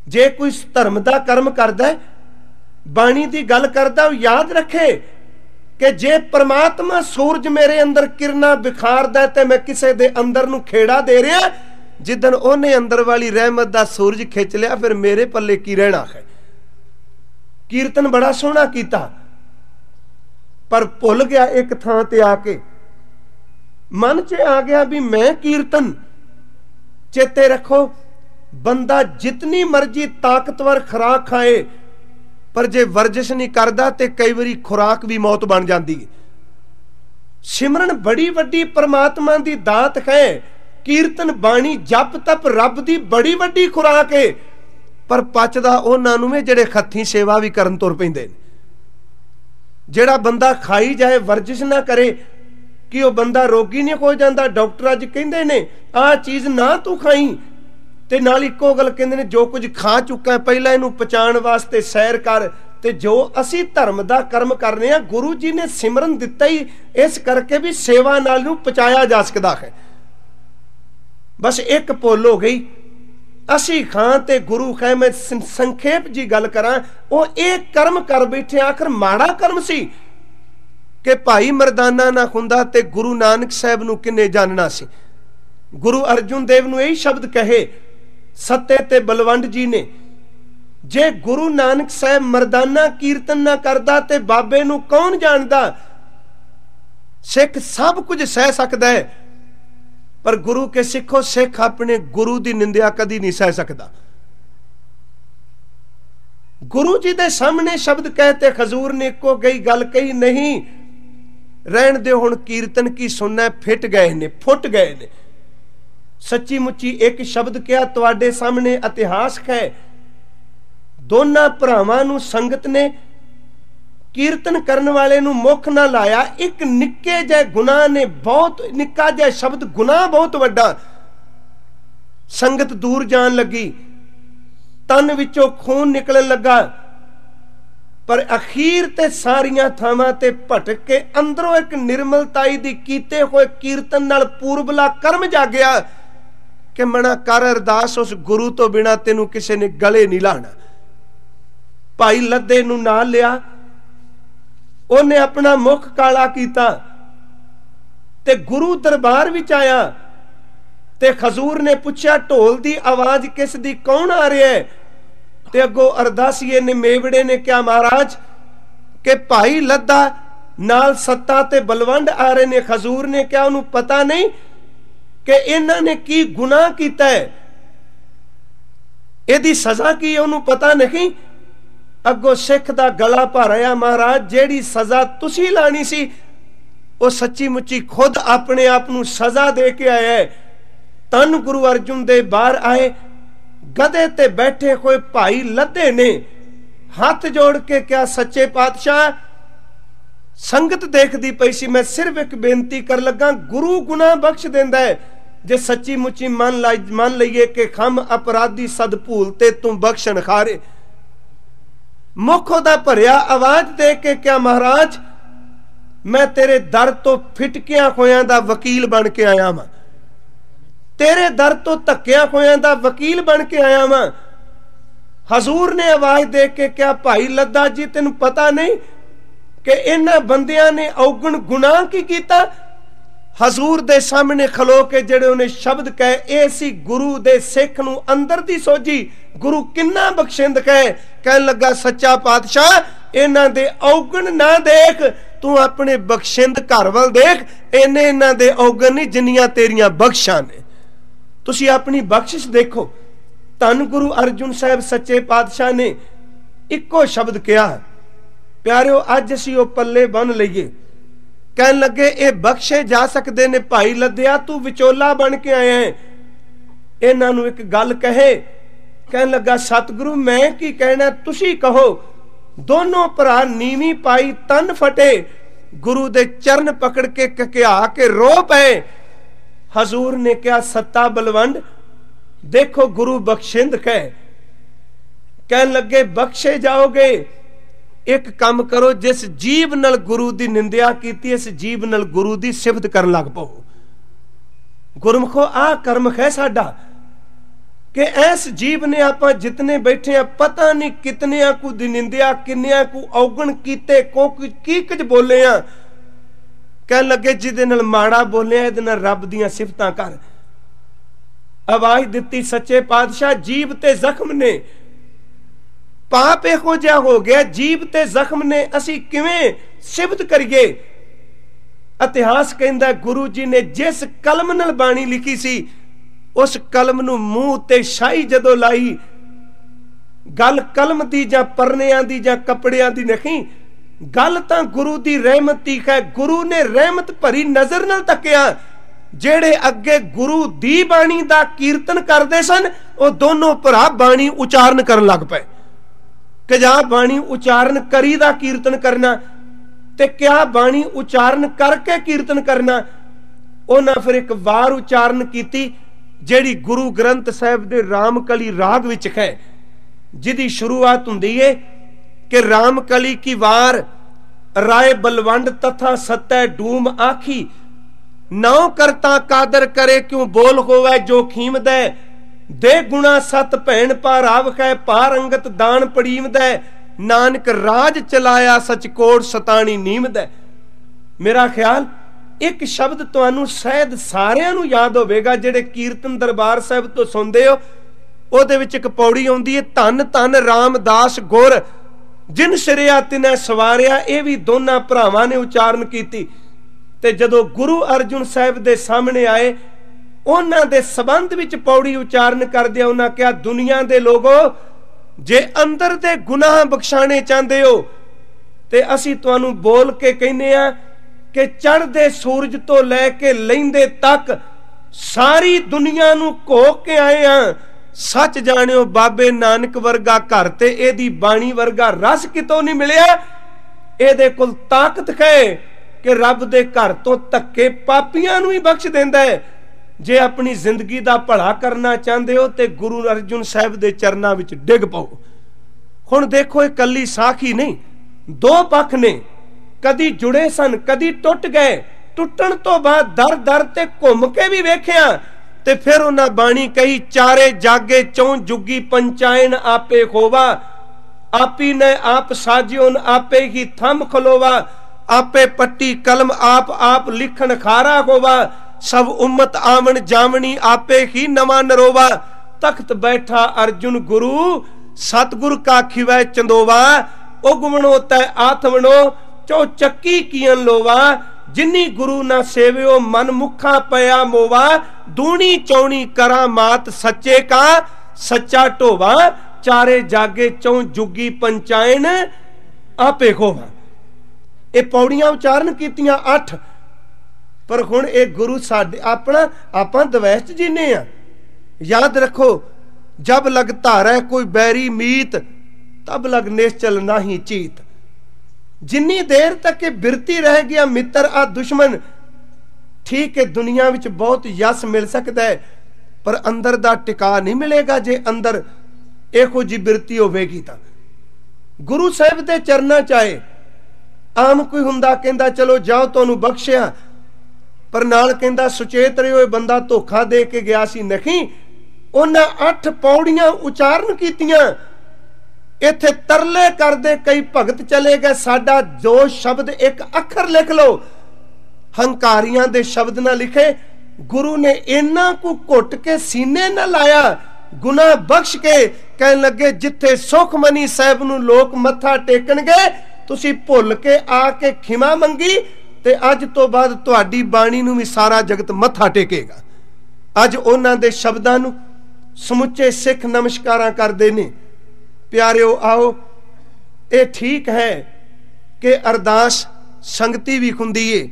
Speaker 1: ਜੇ ਕੋਈ ਧਰਮ ਦਾ ਕਰਮ ਕਰਦਾ ਬਾਣੀ ਦੀ ਗੱਲ ਕਰਦਾ ਉਹ ਯਾਦ ਰੱਖੇ ਕਿ ਜੇ ਪ੍ਰਮਾਤਮਾ ਸੂਰਜ ਮੇਰੇ ਅੰਦਰ ਕਿਰਨਾ ਵਿਖਾਰਦਾ ਤੇ ਮੈਂ ਕਿਸੇ ਦੇ ਅੰਦਰ ਨੂੰ ਖੇੜਾ ਦੇ ਰਿਹਾ ਜਿੱਦਨ ਉਹਨੇ ਅੰਦਰ ਵਾਲੀ ਰਹਿਮਤ ਦਾ ਸੂਰਜ ਖਿੱਚ ਲਿਆ, ਫਿਰ ਮੇਰੇ ਪੱਲੇ ਕੀ ਰਹਿਣਾ ਹੈ? ਕੀਰਤਨ ਬੜਾ ਸੋਹਣਾ ਕੀਤਾ। ਪਰ ਭੁੱਲ ਗਿਆ ਇੱਕ ਥਾਂ ਤੇ ਆ ਕੇ। ਮਨ 'ਚ ਆ ਗਿਆ ਵੀ ਮੈਂ ਕੀਰਤਨ ਚੇਤੇ ਰੱਖੋ, ਬੰਦਾ ਜਿਤਨੀ ਮਰਜ਼ੀ ਤਾਕਤਵਰ ਖਰਾਕ ਖਾਏ, ਪਰ ਜੇ ਵਰਜਿਸ਼ ਨਹੀਂ ਕਰਦਾ ਤੇ ਕਈ ਵਾਰੀ ਖੁਰਾਕ ਵੀ ਮੌਤ ਬਣ ਜਾਂਦੀ ਹੈ। ਸਿਮਰਨ ਬੜੀ ਵੱਡੀ ਪਰਮਾਤਮਾ ਦੀ ਦਾਤ ਹੈ। ਕੀਰਤਨ ਬਾਣੀ ਜਪ ਤਪ ਰੱਬ ਦੀ ਬੜੀ ਵੱਡੀ ਖੁਰਾਕ ਏ। ਪਰ ਪਚਦਾ ਉਹਨਾਂ ਨੂੰ ਵੀ ਜਿਹੜੇ ਖੱਥੀ ਸੇਵਾ ਵੀ ਕਰਨ ਤੁਰ ਪੈਂਦੇ ਨੇ। ਜਿਹੜਾ ਬੰਦਾ ਖਾਈ ਜਾਏ, ਵਰਜਿਸ਼ ਨਾ ਕਰੇ, ਕਿ ਉਹ ਬੰਦਾ ਰੋਗੀ ਨਹੀਂ ਹੋ ਜਾਂਦਾ, ਡਾਕਟਰ ਅੱਜ ਕਹਿੰਦੇ ਨੇ, ਆਹ ਚੀਜ਼ ਨਾ ਤੂੰ ਖਾਈ। ਤੇ ਨਾਲ ਇੱਕੋ ਗੱਲ ਕਹਿੰਦੇ ਨੇ, ਜੋ ਕੁਝ ਖਾ ਚੁੱਕਾ ਪਹਿਲਾਂ ਇਹਨੂੰ ਪਛਾਣ ਵਾਸਤੇ ਸੈਰ ਕਰ, ਤੇ ਜੋ ਅਸੀਂ ਧਰਮ ਦਾ ਕਰਮ ਕਰਨੇ ਆ, ਗੁਰੂ ਜੀ ਨੇ ਸਿਮਰਨ ਦਿੱਤਾ ਹੀ, ਇਸ ਕਰਕੇ ਵੀ ਸੇਵਾ ਨਾਲ ਨੂੰ ਪਚਾਇਆ ਜਾ ਸਕਦਾ ਹੈ। ਬਸ ਇੱਕ ਪੁੱਲ ਹੋ ਗਈ। ਅਸੀਂ ਖਾਂ ਤੇ ਗੁਰੂ ਖੈ ਮੈਂ ਸੰਖੇਪ ਜੀ ਗੱਲ ਕਰਾਂ, ਉਹ ਇਹ ਕਰਮ ਕਰ ਬੈਠੇ ਆਖਰ ਮਾੜਾ ਕਰਮ ਸੀ ਕਿ ਭਾਈ ਮਰਦਾਨਾ ਨਾ ਹੁੰਦਾ ਤੇ ਗੁਰੂ ਨਾਨਕ ਸਾਹਿਬ ਨੂੰ ਕਿੰਨੇ ਜਾਣਨਾ ਸੀ। ਗੁਰੂ ਅਰਜੁਨ ਦੇਵ ਨੂੰ ਇਹ ਸ਼ਬਦ ਕਹੇ, ਸੱਤੇ ਤੇ ਬਲਵੰਡ ਜੀ ਨੇ, ਜੇ ਗੁਰੂ ਨਾਨਕ ਸਾਹਿਬ ਮਰਦਾਨਾ ਕੀਰਤਨ ਨਾ ਕਰਦਾ ਤੇ ਬਾਬੇ ਨੂੰ ਕੌਣ ਜਾਣਦਾ? ਸਿੱਖ ਸਭ ਕੁਝ ਸਹਿ ਸਕਦਾ ਹੈ। ਪਰ ਗੁਰੂ ਕੇ ਸਿੱਖੋ ਸਿੱਖ ਆਪਣੇ ਗੁਰੂ ਦੀ ਨਿੰਦਿਆ ਕਦੀ ਨਹੀਂ ਸਹਿ ਸਕਦਾ। ਗੁਰੂ ਜੀ ਦੇ ਸਾਹਮਣੇ ਸ਼ਬਦ ਕਹਤੇ ਖਜ਼ੂਰ ਨੇ ਇੱਕੋ ਗਈ ਗੱਲ ਕਹੀ, ਨਹੀਂ, ਰਹਿਣ ਦੇ ਹੁਣ ਕੀਰਤਨ ਕੀ ਸੁਣਨਾ ਫਿੱਟ ਗਏ ਨੇ, ਫੁੱਟ ਗਏ ਨੇ। ਸੱਚੀ ਮੁੱਚੀ ਇੱਕ ਸ਼ਬਦ ਕਿਹਾ, ਤੁਹਾਡੇ ਸਾਹਮਣੇ ਇਤਿਹਾਸ ਹੈ। ਦੋਨਾਂ ਭਰਾਵਾਂ ਨੂੰ ਸੰਗਤ ਨੇ ਕੀਰਤਨ ਕਰਨ ਵਾਲੇ ਨੂੰ ਮੁੱਖ ਨਾ ਲਾਇਆ, ਇੱਕ ਨਿੱਕੇ ਜਿਹੇ ਗੁਨਾਹ ਨੇ ਬਹੁਤ, ਨਿੱਕਾ ਜਿਹਾ ਸ਼ਬਦ ਗੁਨਾਹ ਬਹੁਤ ਵੱਡਾ। ਸੰਗਤ ਦੂਰ ਜਾਣ ਲੱਗੀ। ਤਨ ਵਿੱਚੋਂ ਖੂਨ ਨਿਕਲਣ ਲੱਗਾ। ਪਰ ਅਖੀਰ ਤੇ ਸਾਰੀਆਂ ਥਾਵਾਂ ਤੇ ਭਟਕ ਕੇ ਅੰਦਰੋਂ ਇੱਕ ਨਿਰਮਲਤਾਈ ਦੀ ਕੀਤੇ ਹੋਏ ਕੀਰਤਨ ਨਾਲ ਪੂਰਬਲਾ ਕਰਮ ਜਾਗਿਆ ਕਿ ਮਣਾ ਕਰ ਅਰਦਾਸ, ਉਸ ਗੁਰੂ ਤੋਂ ਬਿਨਾ ਤੈਨੂੰ ਕਿਸੇ ਨੇ ਗਲੇ ਨਹੀਂ ਲਾਣਾ। ਭਾਈ ਲੱਦੇ ਨੂੰ ਨਾਲ ਲਿਆ। ਉਹਨੇ ਆਪਣਾ ਮੁਖ ਕਾਲਾ ਕੀਤਾ ਤੇ ਗੁਰੂ ਦਰਬਾਰ ਵਿੱਚ ਆਇਆ ਤੇ ਖਜ਼ੂਰ ਨੇ ਪੁੱਛਿਆ, ਢੋਲ ਦੀ ਆਵਾਜ਼ ਕਿਸ ਦੀ, ਕੌਣ ਆ ਰਿਹਾ ਹੈ? ਤੇ ਅੱਗੋਂ ਅਰਦਾਸੀਏ ਨੇ ਮੇਵੜੇ ਨੇ ਕਿਹਾ, ਮਹਾਰਾਜ, ਕਿ ਭਾਈ ਲੱਦਾ ਨਾਲ ਸੱਤਾ ਤੇ ਬਲਵੰਡ ਆ ਰਹੇ ਨੇ। ਖਜ਼ੂਰ ਨੇ ਕਿਹਾ, ਉਹਨੂੰ ਪਤਾ ਨਹੀਂ ਕਿ ਇਹਨਾਂ ਨੇ ਕੀ ਗੁਨਾਹ ਕੀਤਾ ਹੈ। ਇਹਦੀ ਸਜ਼ਾ ਕੀ ਉਹਨੂੰ ਪਤਾ ਨਹੀਂ ਅੱਗੋਂ ਸਿੱਖ ਦਾ ਗਲਾ ਭਰਿਆ ਮਹਾਰਾਜ, ਜਿਹੜੀ ਸਜ਼ਾ ਤੁਸੀਂ ਲਾਣੀ ਸੀ, ਉਹ ਸੱਚੀ ਮੁੱਚੀ ਖੁਦ ਆਪਣੇ ਆਪ ਨੂੰ ਸਜ਼ਾ ਦੇ ਕੇ ਆਇਆ ਤਨ ਗੁਰੂ ਅਰਜੁਨ ਦੇ ਬਾਹਰ ਆਏ, ਗਧੇ ਤੇ ਬੈਠੇ ਹੋਏ ਭਾਈ ਲੱਦੇ ਨੇ, ਹੱਥ ਜੋੜ ਕੇ ਕਿਹਾ, ਸੱਚੇ ਪਾਤਸ਼ਾਹ, ਸੰਗਤ ਦੇਖਦੀ ਪਈ ਸੀ, ਮੈਂ ਸਿਰਫ ਇੱਕ ਬੇਨਤੀ ਕਰ ਲੱਗਾ, ਗੁਰੂ ਗੁਨਾਹ ਬਖਸ਼ ਦਿੰਦਾ ਹੈ। ਜੇ ਸੱਚੀ ਮੁੱਚੀ ਮਨ ਲਈ ਮੰਨ ਲਈਏ ਕਿ ਖਮ ਅਪਰਾਧੀ ਸਦ ਭੂਲ ਤੇ ਤੂੰ ਬਖਸ਼ਣ ਖਾਰੇ ਮੁਖ ਉਹਦਾ ਭਰਿਆ ਆਵਾਜ਼ ਦੇ ਕੇ ਕਿਹਾ ਮਹਾਰਾਜ, ਮੈਂ ਤੇਰੇ ਦਰ ਤੋਂ ਫਿਟਕਿਆਂ ਹੋਇਆਂ ਦਾ ਵਕੀਲ ਬਣ ਕੇ ਆਇਆ ਵਾਂ। ਤੇਰੇ ਦਰ ਤੋਂ ਧੱਕਿਆਂ ਹੋਇਆਂ ਦਾ ਵਕੀਲ ਬਣ ਕੇ ਆਇਆ ਵਾਂ। ਹਜ਼ੂਰ ਨੇ ਆਵਾਜ਼ ਦੇ ਕੇ ਕਿਹਾ ਭਾਈ ਲੱਦਾ ਜੀ, ਤੈਨੂੰ ਪਤਾ ਨਹੀਂ ਕਿ ਇਹਨਾਂ ਬੰਦਿਆਂ ਨੇ ਔਗਣ ਗੁਨਾਹ ਕੀ ਕੀਤਾ? ਹਜ਼ੂਰ ਦੇ ਸਾਹਮਣੇ ਖਲੋ ਕੇ ਜਿਹੜੇ ਉਹਨੇ ਸ਼ਬਦ ਕਹੇ, ਇਹ ਸੀ ਗੁਰੂ ਦੇ ਸਿੱਖ ਨੂੰ ਅੰਦਰ ਦੀ ਸੋਝੀ। ਗੁਰੂ ਕਿੰਨਾ ਬਖਸ਼ਿੰਦ ਕਹੇ, ਕਹਿਣ ਲੱਗਾ, ਸੱਚਾ ਪਾਤਸ਼ਾਹ, ਇਹਨਾਂ ਦੇ ਔਗਣ ਨਾ ਦੇਖ, ਤੂੰ ਆਪਣੇ ਬਖਸ਼ਿੰਦ ਘਰ ਵੱਲ ਦੇਖ ਇਹਨੇ ਇਹਨਾਂ ਦੇ ਔਗਣ ਨਹੀਂ ਜਿੰਨੀਆਂ ਤੇਰੀਆਂ ਬਖਸ਼ਾਂ ਨੇ। ਤੁਸੀਂ ਆਪਣੀ ਬਖਸ਼ਿਸ਼ ਦੇਖੋ। ਧੰਨ ਗੁਰੂ ਅਰਜੁਨ ਸਾਹਿਬ ਸੱਚੇ ਪਾਤਸ਼ਾਹ ਨੇ ਇੱਕੋ ਸ਼ਬਦ ਕਿਹਾ ਪਿਆਰਿਓ, ਅੱਜ ਅਸੀਂ ਉਹ ਪੱਲੇ ਬੰਨ ਲਈਏ। ਕਹਿਣ ਲੱਗੇ, ਇਹ ਬਖਸ਼ੇ ਜਾ ਸਕਦੇ ਨੇ ਭਾਈ ਲੱਦਿਆ, ਤੂੰ ਵਿਚੋਲਾ ਬਣ ਕੇ ਆਇਆ ਹੈ। ਇਹਨਾਂ ਨੂੰ ਇੱਕ ਗੱਲ ਕਹੇ, ਕਹਿਣ ਲੱਗਾ, ਸਤਿਗੁਰੂ, ਮੈਂ ਕੀ ਕਹਿਣਾ, ਤੁਸੀਂ ਕਹੋ। ਦੋਨੋਂ ਭਰਾ ਨੀਵੀਂ ਪਾਈ ਤਨ ਫਟੇ, ਗੁਰੂ ਦੇ ਚਰਨ ਪਕੜ ਕੇ ਕਕਿਆ ਕੇ ਰੋ ਪਏ। ਹਜ਼ੂਰ ਨੇ ਕਿਹਾ, ਸੱਤਾ ਬਲਵੰਡ, ਦੇਖੋ ਗੁਰੂ ਬਖਸ਼ਿੰਦ ਕਹਿ। ਕਹਿਣ ਲੱਗੇ, ਬਖਸ਼ੇ ਜਾਓਗੇ? ਇੱਕ ਕੰਮ ਕਰੋ, ਜਿਸ ਜੀਬ ਨਾਲ ਗੁਰੂ ਦੀ ਨਿੰਦਿਆ ਕੀਤੀ, ਇਸ ਜੀਵ ਨਾਲ ਗੁਰੂ ਦੀ ਸਿਫਤ ਕਰਨ ਲੱਗ ਪਓ। ਗੁਰਮਖੋ ਆ ਕਰਮ ਹੈ ਸਾਡਾ ਕਿ ਐਸ ਜੀਵ ਨੇ ਆਪਾਂ ਜਿਤਨੇ ਬੈਠੇ ਆ, ਪਤਾ ਨਹੀਂ ਕਿਤਨਿਆਂ ਕੁ ਦੀ ਨਿੰਦਿਆ, ਕਿੰਨਿਆਂ ਕੁ ਔਗਣ ਕੀਤੇ ਕੋ ਕੀ ਕੁਝ ਬੋਲੇ ਆ। ਕਹਿਣ ਲੱਗੇ, ਜਿਹਦੇ ਨਾਲ ਮਾੜਾ ਬੋਲਿਆ, ਇਹਦੇ ਨਾਲ ਰੱਬ ਦੀਆਂ ਸਿਫਤਾਂ ਕਰ। ਆਵਾਜ਼ ਦਿੱਤੀ, ਸੱਚੇ ਪਾਤਸ਼ਾਹ, ਜੀਬ ਤੇ ਜ਼ਖਮ ਨੇ। ਪਾਪ ਇਹੋ ਜਿਹਾ ਹੋ ਗਿਆ ਜੀਬ ਤੇ ਜ਼ਖਮ ਨੇ ਅਸੀਂ ਕਿਵੇਂ ਸਿਫਤ ਕਰੀਏ? ਇਤਿਹਾਸ ਕਹਿੰਦਾ ਗੁਰੂ ਜੀ ਨੇ ਜਿਸ ਕਲਮ ਨਾਲ ਬਾਣੀ ਲਿਖੀ ਸੀ, ਉਸ ਕਲਮ ਨੂੰ ਮੂੰਹ ਤੇ ਸ਼ਾਈ ਜਦੋਂ ਲਾਈ, ਗੱਲ ਕਲਮ ਦੀ ਜਾਂ ਪਰਨਿਆਂ ਦੀ ਜਾਂ ਕੱਪੜਿਆਂ ਦੀ ਨਹੀਂ, ਗੱਲ ਤਾਂ ਗੁਰੂ ਦੀ ਰਹਿਮਤ ਦੀ ਹੈ, ਗੁਰੂ ਨੇ ਰਹਿਮਤ ਭਰੀ ਨਜ਼ਰ ਨਾਲ ਤੱਕਿਆ, ਜਿਹੜੇ ਅੱਗੇ ਗੁਰੂ ਦੀ ਬਾਣੀ ਦਾ ਕੀਰਤਨ ਕਰਦੇ ਸਨ, ਉਹ ਦੋਨੋਂ ਭਰਾ ਬਾਣੀ ਉਚਾਰਨ ਕਰਨ ਲੱਗ ਪਏ। ਕਿ ਬਾਣੀ ਉਚਾਰਨ ਕਰੀ ਦਾ ਕੀਰਤਨ ਕਰਨਾ ਤੇ ਕਿਆ ਬਾਣੀ ਉਚਾਰਨ ਕਰਕੇ ਕੀਰਤਨ ਕਰਨਾ, ਉਹਨਾਂ ਫਿਰ ਇੱਕ ਵਾਰ ਉਚਾਰਨ ਕੀਤੀ, ਜਿਹੜੀ ਗੁਰੂ ਗ੍ਰੰਥ ਸਾਹਿਬ ਦੇ ਰਾਮਕਲੀ ਰਾਗ ਵਿੱਚ ਹੈ, ਜਿਹਦੀ ਸ਼ੁਰੂਆਤ ਹੁੰਦੀ ਏ ਕਿ ਰਾਮਕਲੀ ਕੀ ਵਾਰ, ਰਾਏ ਬਲਵੰਡ ਤਥਾ ਸਤੈ ਡੂਮ ਆਖੀ ਨੌ ਕਰਤਾ ਕਾਦਰ ਕਰੇ ਕਿਉ ਬੋਲ ਹੋਵੇ ਜੋ ਖੀਮਦੈ ਦੇ ਗੁਣਾ ਸਤ ਭੈਣ ਪਾਰਾਵ ਹੈ ਪਾਰੰਗਤ ਦਾਨ ਪੜੀਮਦੈ ਨਾਨਕ ਰਾਜ ਚਲਾਇਆ ਸਚ ਸਤਾਣੀ ਨੀਮਦੈ। ਮੇਰਾ ਖਿਆਲ, ਇੱਕ ਸ਼ਬਦ ਤੁਹਾਨੂੰ ਸ਼ਾਇਦ ਸਾਰਿਆਂ ਨੂੰ ਯਾਦ ਹੋਵੇਗਾ ਜਿਹੜੇ ਕੀਰਤਨ ਦਰਬਾਰ ਸਾਹਿਬ ਤੋਂ ਸੁਣਦੇ ਹੋ। ਉਹਦੇ ਵਿੱਚ ਇੱਕ ਪੌੜੀ ਆਉਂਦੀ ਹੈ ਧੰਨ ਧੰਨ ਰਾਮਦਾਸ ਗੁਰ। ਜਿਨ ਸਿਰਿਆ ਤਿਨੈ ਸਵਾਰਿਆ, ਇਹ ਵੀ ਦੋਨਾਂ ਭਰਾਵਾਂ ਨੇ ਉਚਾਰਨ ਕੀਤੀ। ਤੇ ਜਦੋਂ ਗੁਰੂ ਅਰਜੁਨ ਸਾਹਿਬ ਦੇ ਸਾਹਮਣੇ ਆਏ ਉਹਨਾਂ ਦੇ ਸਬੰਧ ਵਿੱਚ ਪੌੜੀ ਉਚਾਰਨ ਕਰਦੇ ਉਹਨਾਂ ਕਿਹਾ, ਦੁਨੀਆ ਦੇ ਲੋਗੋ, ਜੇ ਅੰਦਰ ਦੇ ਗੁਨਾਹ ਬਖਸ਼ਾਣੇ ਚਾਹੁੰਦੇ ਹੋ, ਤੇ ਅਸੀਂ ਤੁਹਾਨੂੰ ਬੋਲ ਕੇ ਕਹਿੰਦੇ ਆ ਕਿ ਚੜ੍ਹਦੇ ਸੂਰਜ ਤੋਂ ਲੈ ਕੇ ਲੈਂਦੇ ਤੱਕ ਸਾਰੀ ਦੁਨੀਆ ਨੂੰ ਘੋਕ ਕੇ ਆਏ ਆ। ਸੱਚ ਜਾਣਿਓ, ਬਾਬੇ ਨਾਨਕ ਵਰਗਾ ਘਰ ਤੇ ਇਹਦੀ ਬਾਣੀ ਵਰਗਾ ਰਸ ਕਿਤੋਂ ਨਹੀਂ ਮਿਲਿਆ? ਇਹਦੇ ਕੋਲ ਤਾਕਤ ਹੈ ਕਿ ਰੱਬ ਦੇ ਘਰ ਤੋਂ ਧੱਕੇ ਪਾਪੀਆਂ ਨੂੰ ਹੀ ਬਖਸ਼ ਦਿੰਦਾ ਹੈ। ਜੇ ਆਪਣੀ ਜ਼ਿੰਦਗੀ ਦਾ ਭਲਾ ਕਰਨਾ ਚਾਹੁੰਦੇ ਹੋ ਤੇ ਗੁਰੂ ਅਰਜਨ ਸਾਹਿਬ ਦੇ ਚਰਨਾਂ ਵਿੱਚ ਡਿੱਗ ਪਾਓ। ਹੁਣ ਦੇਖੋ, ਇਹ ਕੱਲੀ ਸਾਖੀ ਨਹੀਂ। ਦੋ ਪੱਖ ਨੇ। ਕਦੀ ਜੁੜੇ ਸਨ, ਕਦੀ ਟੁੱਟ ਗਏ। ਟੁੱਟਣ ਤੋਂ ਬਾਅਦ ਦਰ ਦਰ ਤੇ ਘੁੰਮ ਕੇ ਵੀ ਵੇਖਿਆ ਤੇ ਫਿਰ ਉਹਨਾਂ ਬਾਣੀ ਕਹੀ, ਚਾਰੇ ਜਾਗੇ ਚੌਂ ਜੁਗੀ ਪੰਚਾਇਨ ਆਪੇ ਖੋਵਾ ਆਪੀ ਨੇ ਆਪ ਸਾਜਿਓਨ ਆਪੇ ਹੀ ਥੰਮ ਖਲੋਵਾ। ਆਪੇ ਪੱਟੀ ਕਲਮ ਆਪ ਆਪ ਲਿਖਣ ਖਾਰਾ ਹੋਵਾ। ਸਭ ਉਮਤ ਆਵਣ ਜਾਵਣੀ ਆਪੇ ਹੀ ਨਵਾਂ ਨਰੋਵਾ। ਤਖਤ ਬੈਠਾ ਅਰਜੁਨ ਗੁਰੂ, ਸਤਗੁਰ ਕਾ ਚੰਦੋਵਾ। ਉਗਵਣੋ ਤੈ ਆਥਵਣੋ, ਚੋ ਚੱਕੀ ਕੀਨ ਲੋਵਾ। ਜਿਨੀ ਗੁਰੂ ਨਾ ਸੇਵਿਓ, ਮਨ ਮੁਖਾ ਪਿਆ ਮੋਵਾ। ਦੂਣੀ ਚੌਣੀ ਕਰਾਂ ਮਾਤ ਸੱਚੇ ਕਾ। ਸੱਚਾ ਢੋਵਾ, ਚਾਰੇ ਜਾਗੇ ਚੌ ਜੁਗੀ ਪੰਚਾਇਨ। ਆਪੇ ਖੋਵਾ ਇਹ ਪੌੜੀਆਂ ਉਚਾਰਨ ਕੀਤੀਆਂ 8 ਪਰ ਹੁਣ ਇਹ ਗੁਰੂ ਸਾਡੇ ਆਪਣਾ ਆਪਾਂ ਦਵੈਸਤ ਜੀਨੇ ਆ। ਯਾਦ ਰੱਖੋ, ਜਬ ਲਗ ਧਾਰੈ ਕੋਈ ਬੈਰੀ ਮੀਤ, ਤਬ ਲਗ ਨਿਸ਼ਚਲ ਨਹੀਂ ਚੀਤ। ਜਿੰਨੀ ਦੇਰ ਤੱਕ ਇਹ ਬਿਰਤੀ ਰਹਿ ਗਿਆ ਮਿੱਤਰ ਆ ਦੁਸ਼ਮਣ ਠੀਕ ਹੈ, ਦੁਨੀਆ ਵਿੱਚ ਬਹੁਤ ਯਸ ਮਿਲ ਸਕਦਾ ਹੈ, ਪਰ ਅੰਦਰ ਦਾ ਟਿਕਾ ਨਹੀਂ ਮਿਲੇਗਾ। ਜੇ ਅੰਦਰ ਇਹੋ ਜੀ ਬਿਰਤੀ ਹੋਵੇਗੀ ਤਾਂ। ਗੁਰੂ ਸਾਹਿਬ ਦੇ ਚਰਨਾਂ ਚ ਆਏ। ਆਮ ਕੋਈ ਹੁੰਦਾ, ਕਹਿੰਦਾ, ਚਲੋ ਜਾਓ, ਤੁਹਾਨੂੰ ਬਖਸ਼ਿਆ। ਪਰ ਨਾਲ ਕਹਿੰਦਾ, ਸੁਚੇਤ ਰਿਓ ਇਹ ਬੰਦਾ ਧੋਖਾ ਦੇ ਕੇ ਗਿਆ ਸੀ। ਨਹੀਂ, ਉਹਨਾਂ ਅੱਠ ਪੌੜੀਆਂ ਉਚਾਰਨ ਕੀਤੀਆਂ। ਇੱਥੇ ਤਰਲੇ ਕਰਦੇ ਕਈ ਭਗਤ ਚਲੇ ਗਏ। ਸਾਡਾ ਜੋ ਸ਼ਬਦ ਇੱਕ ਅੱਖਰ ਲਿਖ ਲਓ। ਹੰਕਾਰੀਆਂ ਦੇ ਸ਼ਬਦ ਨਾ ਲਿਖੇ। ਗੁਰੂ ਨੇ ਇੰਨਾ ਕੁ ਘੁੱਟ ਕੇ ਸੀਨੇ ਨਾ ਲਾਇਆ। ਗੁਨਾਹ ਬਖਸ਼ ਕੇ ਕਹਿਣ ਲੱਗੇ, ਜਿੱਥੇ ਸੁਖਮਨੀ ਸਾਹਿਬ ਨੂੰ ਲੋਕ ਮੱਥਾ ਟੇਕਣਗੇ, ਤੁਸੀਂ ਭੁੱਲ ਕੇ ਆ ਕੇ ਖਿਮਾ ਮੰਗੀ। ਤੇ ਅੱਜ ਤੋਂ ਬਾਅਦ ਤੁਹਾਡੀ ਬਾਣੀ ਨੂੰ ਵੀ ਸਾਰਾ ਜਗਤ ਮੱਥਾ ਟੇਕੇਗਾ। ਅੱਜ ਉਹਨਾਂ ਦੇ ਸ਼ਬਦਾਂ ਨੂੰ ਸਮੁੱਚੇ ਸਿੱਖ ਨਮਸਕਾਰਾਂ ਕਰਦੇ ਨੇ। ਪਿਆਰਿਓ, ਆਓ, ਇਹ ਠੀਕ ਹੈ ਕਿ ਅਰਦਾਸ ਸੰਗਤੀ ਵੀ ਖੁੰਦੀ ਏ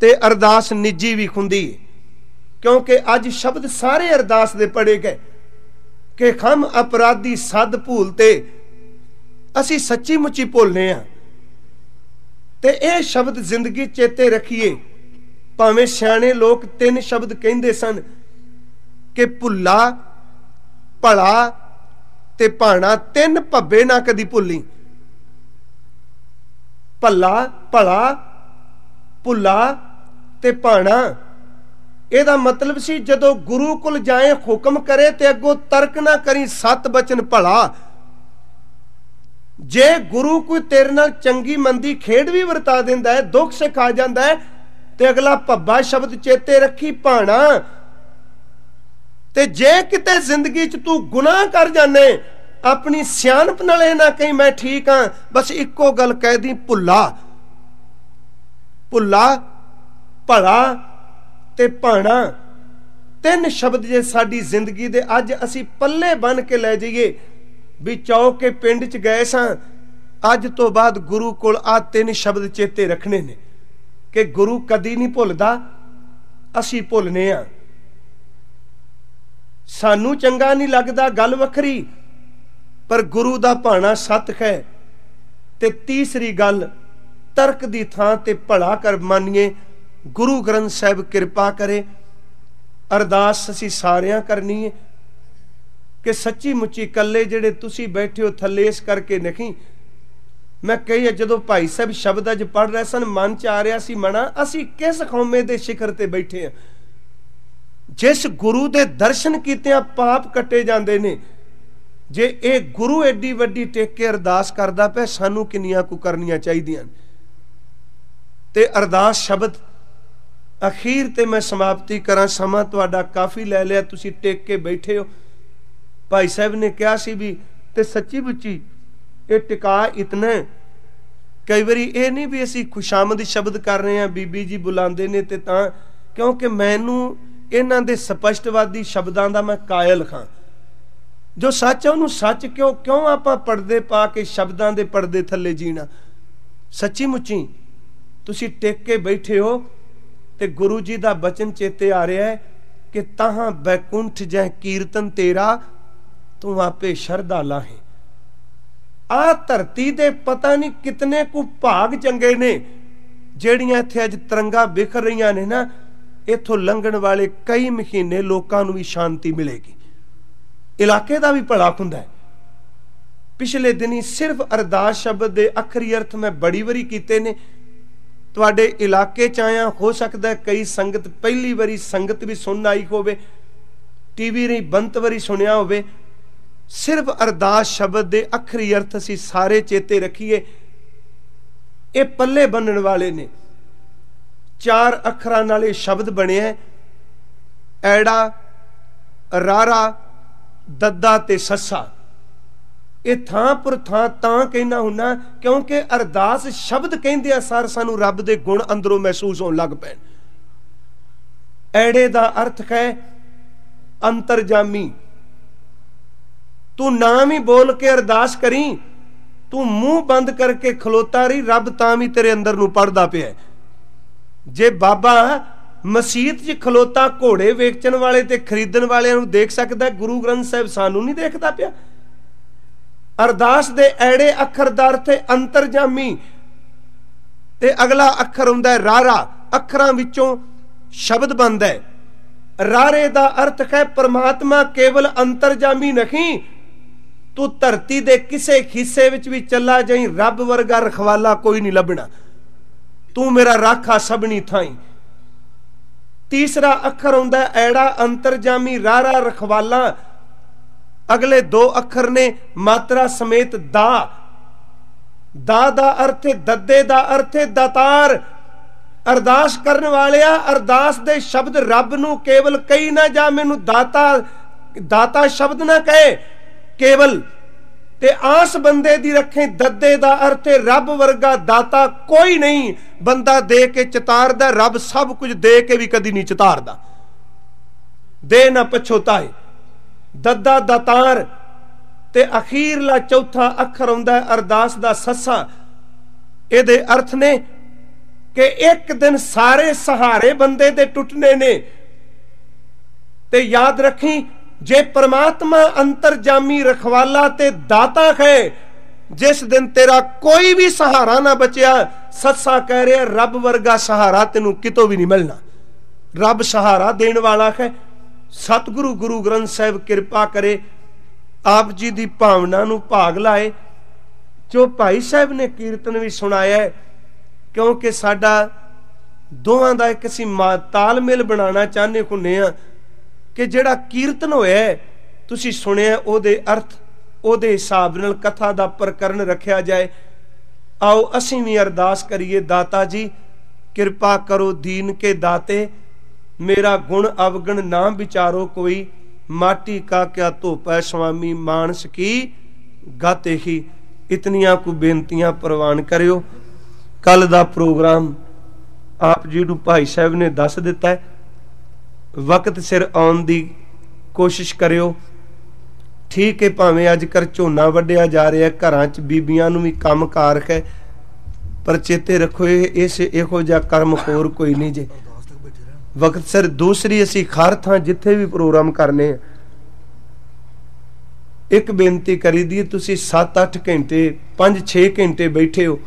Speaker 1: ਤੇ ਅਰਦਾਸ ਨਿੱਜੀ ਵੀ ਖੁੰਦੀ ਏ। ਕਿਉਂਕਿ ਅੱਜ ਸ਼ਬਦ ਸਾਰੇ ਅਰਦਾਸ ਦੇ ਪੜੇ ਗਏ ਕਿ ਖਮ ਅਪਰਾਧੀ ਸਦ ਭੂਲ ਤੇ ਅਸੀਂ ਸੱਚੀ ਮੁੱਚੀ ਭੁੱਲਨੇ ਆ। ਤੇ ਇਹ ਸ਼ਬਦ ਜ਼ਿੰਦਗੀ ਚੇਤੇ ਰੱਖੀਏ। ਭਾਵੇਂ ਸਿਆਣੇ ਲੋਕ ਤਿੰਨ ਸ਼ਬਦ ਕਹਿੰਦੇ ਸਨ ਕਿ ਭੁੱਲਾ, ਭਲਾ ਤੇ ਭਾਣਾ, ਤਿੰਨ ਭੱਬੇ ਨਾ ਕਦੀ ਭੁੱਲੀ। ਭੱਲਾ, ਭਲਾ, ਭੁੱਲਾ ਤੇ ਭਾਣਾ। ਇਹਦਾ ਮਤਲਬ ਸੀ ਜਦੋਂ ਗੁਰੂ ਕੋਲ ਜਾਏ ਹੁਕਮ ਕਰੇ ਤੇ ਅੱਗੋਂ ਤਰਕ ਨਾ ਕਰੀ ਸਤ ਬਚਨ ਭਲਾ। ਜੇ ਗੁਰੂ ਕੋਈ ਤੇਰੇ ਨਾਲ ਚੰਗੀ ਮੰਦੀ ਖੇਡ ਵੀ ਵਰਤਾ ਦਿੰਦਾ ਹੈ, ਦੁੱਖ ਸਿਖਾ ਜਾਂਦਾ ਹੈ, ਤੇ ਅਗਲਾ ਭੱਬਾ ਸ਼ਬਦ ਚੇਤੇ ਰੱਖੀ ਭਾਣਾ। ਤੇ ਜੇ ਕਿਤੇ ਜ਼ਿੰਦਗੀ 'ਚ ਤੂੰ ਗੁਨਾਹ ਕਰ ਜਾਣੇ ਆਪਣੀ ਸਿਆਣਪ ਨਾਲ ਇਹ ਨਾ ਕਹੀਂ ਮੈਂ ਠੀਕ ਹਾਂ, ਬਸ ਇੱਕੋ ਗੱਲ ਕਹਿ ਦੀ, ਭੁੱਲਾ। ਭੁੱਲਾ, ਭਲਾ ਤੇ ਭਾਣਾ। ਤਿੰਨ ਸ਼ਬਦ ਜੇ ਸਾਡੀ ਜ਼ਿੰਦਗੀ ਦੇ ਅੱਜ ਅਸੀਂ ਪੱਲੇ ਬਨ ਕੇ ਲੈ ਜਾਈਏ ਵੀ ਚੌਕ ਕੇ ਪਿੰਡ 'ਚ ਗਏ ਸਾਂ, ਅੱਜ ਤੋਂ ਬਾਅਦ ਗੁਰੂ ਕੋਲ ਆ ਤਿੰਨ ਸ਼ਬਦ ਚੇਤੇ ਰੱਖਣੇ ਨੇ ਕਿ ਗੁਰੂ ਕਦੀ ਨਹੀਂ ਭੁੱਲਦਾ, ਅਸੀਂ ਭੁੱਲਨੇ ਆ। ਸਾਨੂੰ ਚੰਗਾ ਨਹੀਂ ਲੱਗਦਾ ਗੱਲ ਵੱਖਰੀ, ਪਰ ਗੁਰੂ ਦਾ ਭਾਣਾ ਸਤ ਹੈ ਤੇ ਤੀਸਰੀ ਗੱਲ, ਤਰਕ ਦੀ ਥਾਂ ਤੇ ਭਲਾ ਕਰ ਮੰਨੀਏ, ਗੁਰੂ ਗ੍ਰੰਥ ਸਾਹਿਬ ਕਿਰਪਾ ਕਰੇ, ਅਰਦਾਸ ਅਸੀਂ ਸਾਰਿਆਂ ਕਰਨੀ ਹੈ ਕਿ ਸੱਚੀ ਮੁੱਚੀ ਇਕੱਲੇ ਜਿਹੜੇ ਤੁਸੀਂ ਬੈਠੇ ਹੋ, ਥੱਲੇ ਇਸ ਕਰਕੇ ਨਹੀਂ। ਮੈਂ ਕਹੀ ਜਦੋਂ ਭਾਈ ਸਾਹਿਬ ਸ਼ਬਦ ਅਜ ਪੜ ਰਹੇ ਸਨ, ਮਨ ਚ ਆ ਰਿਹਾ ਸੀ ਮਣਾ ਅਸੀਂ ਕਿਸ ਖੌਮੇ ਦੇ ਸਿਖਰ ਤੇ ਬੈਠੇ ਆ ਜਿਸ ਗੁਰੂ ਦੇ ਦਰਸ਼ਨ ਕੀਤਿਆਂ ਪਾਪ ਕੱਟੇ ਜਾਂਦੇ ਨੇ। ਜੇ ਇਹ ਗੁਰੂ ਐਡੀ ਵੱਡੀ ਟੇਕ ਕੇ ਅਰਦਾਸ ਕਰਦਾ ਪਿਆ, ਸਾਨੂੰ ਕਿੰਨੀਆਂ ਕੁ ਕਰਨੀਆਂ ਚਾਹੀਦੀਆਂ ਤੇ ਅਰਦਾਸ ਸ਼ਬਦ ਅਖੀਰ ਤੇ ਮੈਂ ਸਮਾਪਤੀ ਕਰਾਂ, ਸਮਾਂ ਤੁਹਾਡਾ ਕਾਫੀ ਲੈ ਲਿਆ, ਤੁਸੀਂ ਟੇਕ ਕੇ ਬੈਠੇ ਹੋ। ਭਾਈ ਸਾਹਿਬ ਨੇ ਕਿਹਾ ਸੀ ਵੀ ਤੇ ਸੱਚੀ ਬੁੱਚੀ ਇਹ ਟਿਕਾ ਇਤਨਾ ਕਈ ਵਾਰੀ ਇਹ ਨਹੀਂ ਵੀ ਅਸੀਂ ਖੁਸ਼ਾਮਦ ਸ਼ਬਦ ਕਰ ਰਹੇ ਆ ਬੀਬੀ ਜੀ ਬੁਲਾਉਂਦੇ ਨੇ ਤੇ ਤਾਂ, ਕਿਉਂਕਿ ਮੈਨੂੰ ਇਹਨਾਂ ਦੇ ਸਪਸ਼ਟਵਾਦੀ ਸ਼ਬਦਾਂ ਦਾ ਮੈਂ ਕਾਇਲ ਖਾਂ ਜੋ ਸੱਚ ਹੈ ਉਹਨੂੰ ਸੱਚ ਕਿਉਂ ਕਿਉਂ ਆਪਾਂ ਪਰਦੇ ਪਾ ਕੇ ਸ਼ਬਦਾਂ ਦੇ ਪਰਦੇ ਥੱਲੇ ਜੀਣਾ? ਸੱਚੀ ਮੁੱਚੀ, ਤੁਸੀਂ ਟਿਕ ਕੇ ਬੈਠੇ ਹੋ ਤੇ ਗੁਰੂ ਜੀ ਦਾ ਬਚਨ ਚੇਤੇ ਆ ਰਿਹਾ ਹੈ ਕਿ ਤਹਾਂ ਬੈਕੁੰਠ ਜੈ ਕੀਰਤਨ ਤੇਰਾ ਤੂੰ ਆਪੇ ਸ਼ਰਧਾ ਲਾਹੇ। ਆ ਧਰਤੀ ਦੇ ਪਤਾ ਨਹੀਂ ਕਿਤਨੇ ਕੁ ਭਾਗ ਚੰਗੇ ਨੇ, ਜਿਹੜੀਆਂ ਇੱਥੇ ਅੱਜ ਤਰੰਗਾ ਵਿਖਰ ਰਹੀਆਂ ਨੇ ਨਾ, ਇੱਥੋਂ ਲੰਘਣ ਵਾਲੇ ਕਈ ਮਹੀਨੇ ਲੋਕਾਂ ਨੂੰ ਵੀ ਸ਼ਾਂਤੀ ਮਿਲੇਗੀ। ਇਲਾਕੇ ਦਾ ਵੀ ਭਲਾ ਹੁੰਦਾ ਹੈ। ਪਿਛਲੇ ਦਿਨੀ ਸਿਰਫ ਅਰਦਾਸ ਸ਼ਬਦ ਦੇ ਅਖਰੀ ਅਰਥ ਮੈਂ ਬੜੀ ਵਾਰੀ ਕੀਤੇ ਨੇ। ਤੁਹਾਡੇ ਇਲਾਕੇ ਚ ਆਇਆ ਹੋ ਸਕਦਾ ਕਈ ਸੰਗਤ ਪਹਿਲੀ ਵਾਰੀ ਸੰਗਤ ਵੀ ਸੁਣਨ ਆਈ ਹੋਵੇ, ਟੀਵੀ ਰਹੀ ਬੰਤ ਵਾਰੀ ਸੁਣਿਆ ਹੋਵੇ ਸਿਰਫ ਅਰਦਾਸ ਸ਼ਬਦ ਦੇ ਅਖਰੀ ਅਰਥ ਅਸੀਂ ਸਾਰੇ ਚੇਤੇ ਰੱਖੀਏ। ਇਹ ਪੱਲੇ ਬੰਨਣ ਵਾਲੇ ਨੇ। ਚਾਰ ਅੱਖਰਾਂ ਨਾਲ ਇਹ ਸ਼ਬਦ ਬਣਿਆ ਐੜਾ, ਰਾਰਾ, ਦੱਦਾ ਤੇ ਸੱਸਾ। ਇਹ ਥਾਂ ਪਰ ਥਾਂ ਤਾਂ ਕਹਿਣਾ ਹੁੰਨਾ ਕਿਉਂਕਿ ਅਰਦਾਸ ਸ਼ਬਦ ਕਹਿੰਦੇ ਆ, ਸਰ ਸਾਨੂੰ ਰੱਬ ਦੇ ਗੁਣ ਅੰਦਰੋਂ ਮਹਿਸੂਸ ਹੋਣ ਲੱਗ ਪੈਣ। ਐੜੇ ਦਾ ਅਰਥ ਹੈ, ਅੰਤਰਜਾਮੀ। ਤੂੰ ਨਾ ਵੀ ਬੋਲ ਕੇ ਅਰਦਾਸ ਕਰੀ, ਤੂੰ ਮੂੰਹ ਬੰਦ ਕਰਕੇ ਖਲੋਤਾ ਰਹੀ, ਰੱਬ ਤਾਂ ਵੀ ਤੇਰੇ ਅੰਦਰ ਨੂੰ ਪੜਦਾ ਪਿਆ ਜੇ ਬਾਬਾ ਮਸਜਿਦ 'ਚ ਖਲੋਤਾ ਘੋੜੇ ਵੇਚਣ ਵਾਲੇ ਤੇ ਖਰੀਦਣ ਵਾਲਿਆਂ ਨੂੰ ਦੇਖ ਸਕਦਾ, ਗੁਰੂ ਗ੍ਰੰਥ ਸਾਹਿਬ ਸਾਨੂੰ ਨਹੀਂ ਦੇਖਦਾ ਪਿਆ। ਅਰਦਾਸ ਦੇ ਐੜੇ ਅੱਖਰ ਦਾ ਅਰਥ ਹੈ ਅੰਤਰਜਾਮੀ ਤੇ ਅਗਲਾ ਅੱਖਰ ਹੁੰਦਾ ਹੈ ਰਾਰਾ। ਅੱਖਰਾਂ ਵਿੱਚੋਂ ਸ਼ਬਦ ਬਣਦਾ ਹੈ। ਰਾਰੇ ਦਾ ਅਰਥ ਹੈ, ਪਰਮਾਤਮਾ ਕੇਵਲ ਅੰਤਰਜਾਮੀ ਨਹੀਂ ਤੂੰ ਧਰਤੀ ਦੇ ਕਿਸੇ ਹਿੱਸੇ ਵਿੱਚ ਵੀ ਚੱਲਾ ਜਾਈ, ਰੱਬ ਵਰਗਾ ਰਖਵਾਲਾ ਕੋਈ ਨਹੀਂ ਲੱਭਣਾ। ਤੂੰ ਮੇਰਾ ਰਾਖਾ ਸਭਣੀ ਥਾਈ। ਤੀਸਰਾ ਅੱਖਰ ਹੁੰਦਾ ਐੜਾ ਅੰਤਰਜਾਮੀ ਰਾਰਾ ਰਖਵਾਲਾ। ਅਗਲੇ ਦੋ ਅੱਖਰ ਨੇ ਮਾਤਰਾ ਸਮੇਤ ਦਾ। ਦਾ ਦਾ ਅਰਥ ਹੈ ਦੱਦੇ ਦਾ ਅਰਥ ਹੈ ਦਾਤਾਰ। ਅਰਦਾਸ ਕਰਨ ਵਾਲਿਆ ਅਰਦਾਸ ਦੇ ਸ਼ਬਦ ਰੱਬ ਨੂੰ ਕੇਵਲ ਕਈ ਨਾ ਜਾ, ਮੈਨੂੰ ਦਾਤਾ ਦਾਤਾ ਸ਼ਬਦ ਨਾ ਕਹੇ। ਕੇਵਲ ਤੇ ਆਸ ਬੰਦੇ ਦੀ ਰੱਖੇ ਦੱਦੇ ਦਾ ਅਰਥ ਹੈ ਰੱਬ ਵਰਗਾ ਦਾਤਾ ਕੋਈ ਨਹੀਂ। ਬੰਦਾ ਦੇ ਕੇ ਚਤਾਰਦਾ, ਰੱਬ ਸਭ ਕੁਝ ਦੇ ਕੇ ਵੀ ਕਦੀ ਨਹੀਂ ਚਤਾਰਦਾ। ਦੇ ਨਾ ਪਛੋਤਾਏ ਦੱਦਾ ਦਾਤਾਰ ਤੇ ਅਖੀਰਲਾ ਚੌਥਾ ਅੱਖਰ ਹੁੰਦਾ ਹੈ, ਅਰਦਾਸ ਦਾ ਸੱਸਾ। ਇਹਦੇ ਅਰਥ ਨੇ ਕਿ ਇੱਕ ਦਿਨ ਸਾਰੇ ਸਹਾਰੇ ਬੰਦੇ ਦੇ ਟੁੱਟਨੇ ਨੇ। ਤੇ ਯਾਦ ਰੱਖੀ ਜੇ ਪ੍ਰਮਾਤਮਾ ਅੰਤਰਜਾਮੀ ਰਖਵਾਲਾ ਤੇ ਦਾਤਾ ਹੈ ਜਿਸ ਦਿਨ ਤੇਰਾ ਕੋਈ ਵੀ ਸਹਾਰਾ ਨਾ ਬਚਿਆ, ਸੱਸਾ ਕਹਿ ਰਿਹਾ, ਰੱਬ ਵਰਗਾ ਸਹਾਰਾ ਤੈਨੂੰ ਕਿਤੋਂ ਵੀ ਨਹੀਂ ਮਿਲਣਾ। ਰੱਬ ਸਹਾਰਾ ਦੇਣ ਵਾਲਾ ਹੈ ਸਤਿਗੁਰੂ ਗੁਰੂ ਗ੍ਰੰਥ ਸਾਹਿਬ ਕਿਰਪਾ ਕਰੇ, ਆਪ ਜੀ ਦੀ ਭਾਵਨਾ ਨੂੰ ਭਾਗ ਲਾਏ। ਜੋ ਭਾਈ ਸਾਹਿਬ ਨੇ ਕੀਰਤਨ ਵੀ ਸੁਣਾਇਆ ਕਿਉਂਕਿ ਸਾਡਾ ਦੋਵਾਂ ਦਾ ਇੱਕ ਅਸੀਂ ਤਾਲਮੇਲ ਬਣਾਉਣਾ ਚਾਹੁੰਦੇ ਹੁੰਨੇ ਆ ਕਿ ਜਿਹੜਾ ਕੀਰਤਨ ਹੋਇਆ ਤੁਸੀਂ ਸੁਣਿਆ ਉਹਦੇ ਅਰਥ, ਉਹਦੇ ਹਿਸਾਬ ਨਾਲ ਕਥਾ ਦਾ ਪ੍ਰਕਰਨ ਰੱਖਿਆ ਜਾਏ। ਆਓ ਅਸੀਂ ਵੀ ਅਰਦਾਸ ਕਰੀਏ, ਦਾਤਾ ਜੀ, ਕਿਰਪਾ ਕਰੋ ਦੀਨ ਕੇ ਦਾਤੇ, ਮੇਰਾ ਗੁਣ ਅਵਗਣ ਨਾ ਵਿਚਾਰੋ ਕੋਈ, ਮਾਟੀ ਕਾ ਕਿਆ ਧੋਪੈ ਸੁਆਮੀ ਮਾਨਸ ਕੀ ਗਾਤੇ ਹੀ। ਇਤਨੀਆਂ ਕੁ ਬੇਨਤੀਆਂ ਪ੍ਰਵਾਨ ਕਰਿਓ। ਕੱਲ ਦਾ ਪ੍ਰੋਗਰਾਮ ਆਪ ਜੀ ਨੂੰ ਭਾਈ ਸਾਹਿਬ ਨੇ ਦੱਸ ਦਿੱਤਾ ਹੈ। ਵਕਤ ਸਿਰ ਆਉਣ ਦੀ ਕੋਸ਼ਿਸ਼ ਕਰਿਓ। ਠੀਕ ਹੈ, ਭਾਵੇਂ ਅੱਜ ਕਰ ਝੋਨਾ ਵੱਢਿਆ ਜਾ ਰਿਹਾ, ਘਰਾਂ 'ਚ ਬੀਬੀਆਂ ਨੂੰ ਵੀ ਕੰਮ ਕਾਰ ਹੈ, ਪਰ ਚੇਤੇ ਰੱਖੋ, ਇਹ ਇਸ ਇਹੋ ਜਿਹਾ ਕਰਮ ਹੋਰ ਕੋਈ ਨਹੀਂ ਜੇ। ਵਕਤ ਸਿਰ ਦੂਸਰੀ ਅਸੀਂ ਖਾਰ ਥਾਂ ਜਿੱਥੇ ਵੀ ਪ੍ਰੋਗਰਾਮ ਕਰਨੇ ਆ, ਇੱਕ ਬੇਨਤੀ ਕਰੀ ਦੀ, ਤੁਸੀਂ 7-8 ਘੰਟੇ 5-6 ਘੰਟੇ ਬੈਠੇ ਹੋ।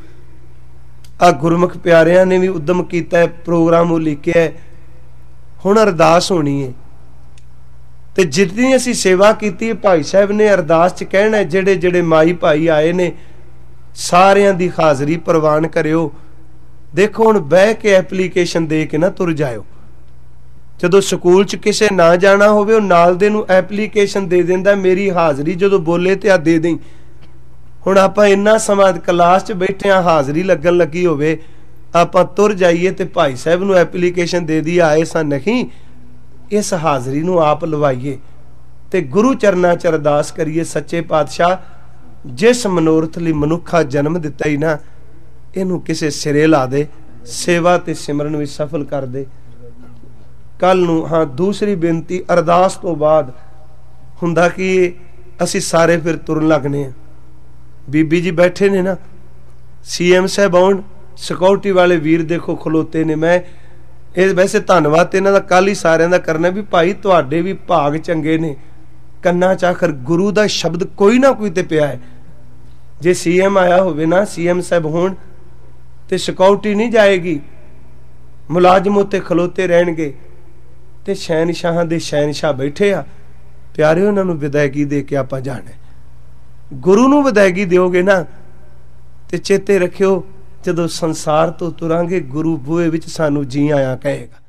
Speaker 1: ਆ ਗੁਰਮੁਖ ਪਿਆਰਿਆਂ ਨੇ ਵੀ ਉਦਮ ਕੀਤਾ ਹੈ, ਪ੍ਰੋਗਰਾਮ ਉਹ ਲਿਖਿਆ ਹੈ ਹੁਣ ਅਰਦਾਸ ਹੋਣੀ ਹੈ ਤੇ ਜਿੰਨੀ ਅਸੀਂ ਸੇਵਾ ਕੀਤੀ, ਭਾਈ ਸਾਹਿਬ ਨੇ ਅਰਦਾਸ 'ਚ ਕਹਿਣਾ, ਜਿਹੜੇ ਜਿਹੜੇ ਮਾਈ ਭਾਈ ਆਏ ਨੇ, ਸਾਰਿਆਂ ਦੀ ਹਾਜ਼ਰੀ ਪ੍ਰਵਾਨ ਕਰਿਓ। ਦੇਖੋ, ਹੁਣ ਬਹਿ ਕੇ ਐਪਲੀਕੇਸ਼ਨ ਦੇ ਕੇ ਨਾ ਤੁਰ ਜਾਇਓ। ਜਦੋਂ ਸਕੂਲ 'ਚ ਕਿਸੇ ਨਾ ਜਾਣਾ ਹੋਵੇ, ਉਹ ਨਾਲ ਦੇ ਨੂੰ ਐਪਲੀਕੇਸ਼ਨ ਦੇ ਦਿੰਦਾ, ਮੇਰੀ ਹਾਜ਼ਰੀ ਜਦੋਂ ਬੋਲੇ ਤੇ ਆ ਦੇ ਦੇਈ। ਹੁਣ ਆਪਾਂ ਇੰਨਾ ਸਮਾਂ ਕਲਾਸ 'ਚ ਬੈਠੇ ਆ, ਹਾਜ਼ਰੀ ਲੱਗਣ ਲੱਗੀ ਹੋਵੇ ਆਪਾਂ ਤੁਰ ਜਾਈਏ ਤੇ ਭਾਈ ਸਾਹਿਬ ਨੂੰ ਐਪਲੀਕੇਸ਼ਨ ਦੇ ਦੀ, ਆਏ ਸਾਂ ਨਹੀਂ, ਇਸ ਹਾਜ਼ਰੀ ਨੂੰ ਆਪ ਲਵਾਈਏ ਤੇ ਗੁਰੂ ਚਰਨਾਂ 'ਚ ਅਰਦਾਸ ਕਰੀਏ, ਸੱਚੇ ਪਾਤਸ਼ਾਹ, ਜਿਸ ਮਨੋਰਥ ਲਈ ਮਨੁੱਖਾ ਜਨਮ ਦਿੱਤਾ ਹੀ ਨਾ, ਇਹਨੂੰ ਕਿਸੇ ਸਿਰੇ ਲਾ ਦੇ, ਸੇਵਾ ਤੇ ਸਿਮਰਨ ਵਿੱਚ ਸਫਲ ਕਰ ਦੇ। ਕੱਲ ਨੂੰ, ਹਾਂ, ਦੂਸਰੀ ਬੇਨਤੀ, ਅਰਦਾਸ ਤੋਂ ਬਾਅਦ ਹੁੰਦਾ ਕਿ ਅਸੀਂ ਸਾਰੇ ਫਿਰ ਤੁਰਨ ਲੱਗਨੇ ਆ। ਬੀਬੀ ਜੀ ਬੈਠੇ ਨੇ ਨਾ ਸੀਐਮ ਸਾਹਿਬ ਆਉਣ ਸਿਕਿਉਰਿਟੀ ਵਾਲੇ ਵੀਰ ਦੇਖੋ ਖਲੋਤੇ ਨੇ, ਮੈਂ ਇਹ ਵੈਸੇ ਧੰਨਵਾਦ ਤੇ ਇਹਨਾਂ ਦਾ ਕੱਲ ਹੀ ਸਾਰਿਆਂ ਦਾ ਕਰਨਾ ਵੀ ਭਾਈ ਤੁਹਾਡੇ ਵੀ ਭਾਗ ਚੰਗੇ ਨੇ। ਕੰਨਾਂ 'ਚ ਆਖਰ ਗੁਰੂ ਦਾ ਸ਼ਬਦ ਕੋਈ ਨਾ ਕੋਈ ਤੇ ਪਿਆ ਹੈ। ਜੇ ਸੀਐਮ ਆਇਆ ਹੋਵੇ ਨਾ ਸੀਐਮ ਸਾਹਿਬ ਹੋਣ ਤੇ ਸਿਕਿਉਰਿਟੀ ਨਹੀਂ ਜਾਏਗੀ। ਮੁਲਾਜ਼ਮ ਉੱਤੇ ਖਲੋਤੇ ਰਹਿਣਗੇ ਤੇ ਸ਼ਹਿਨशाह ਦੇ ਸ਼ਹਿਨशाह ਬੈਠੇ ਆ। ਪਿਆਰੇ, ਉਹਨਾਂ ਨੂੰ ਵਿਦਾਇਗੀ ਦੇ ਕੇ ਆਪਾਂ ਜਾਣਾ ਗੁਰੂ ਨੂੰ ਵਿਦਾਇਗੀ ਦਿਓਗੇ ਨਾ ਤੇ ਚੇਤੇ ਰੱਖਿਓ ਜਦੋਂ ਸੰਸਾਰ ਤੋਂ ਤੁਰਾਂਗੇ ਗੁਰੂ ਬੂਏ ਵਿੱਚ ਸਾਨੂੰ ਜੀ ਆਇਆ ਕਹੇਗਾ।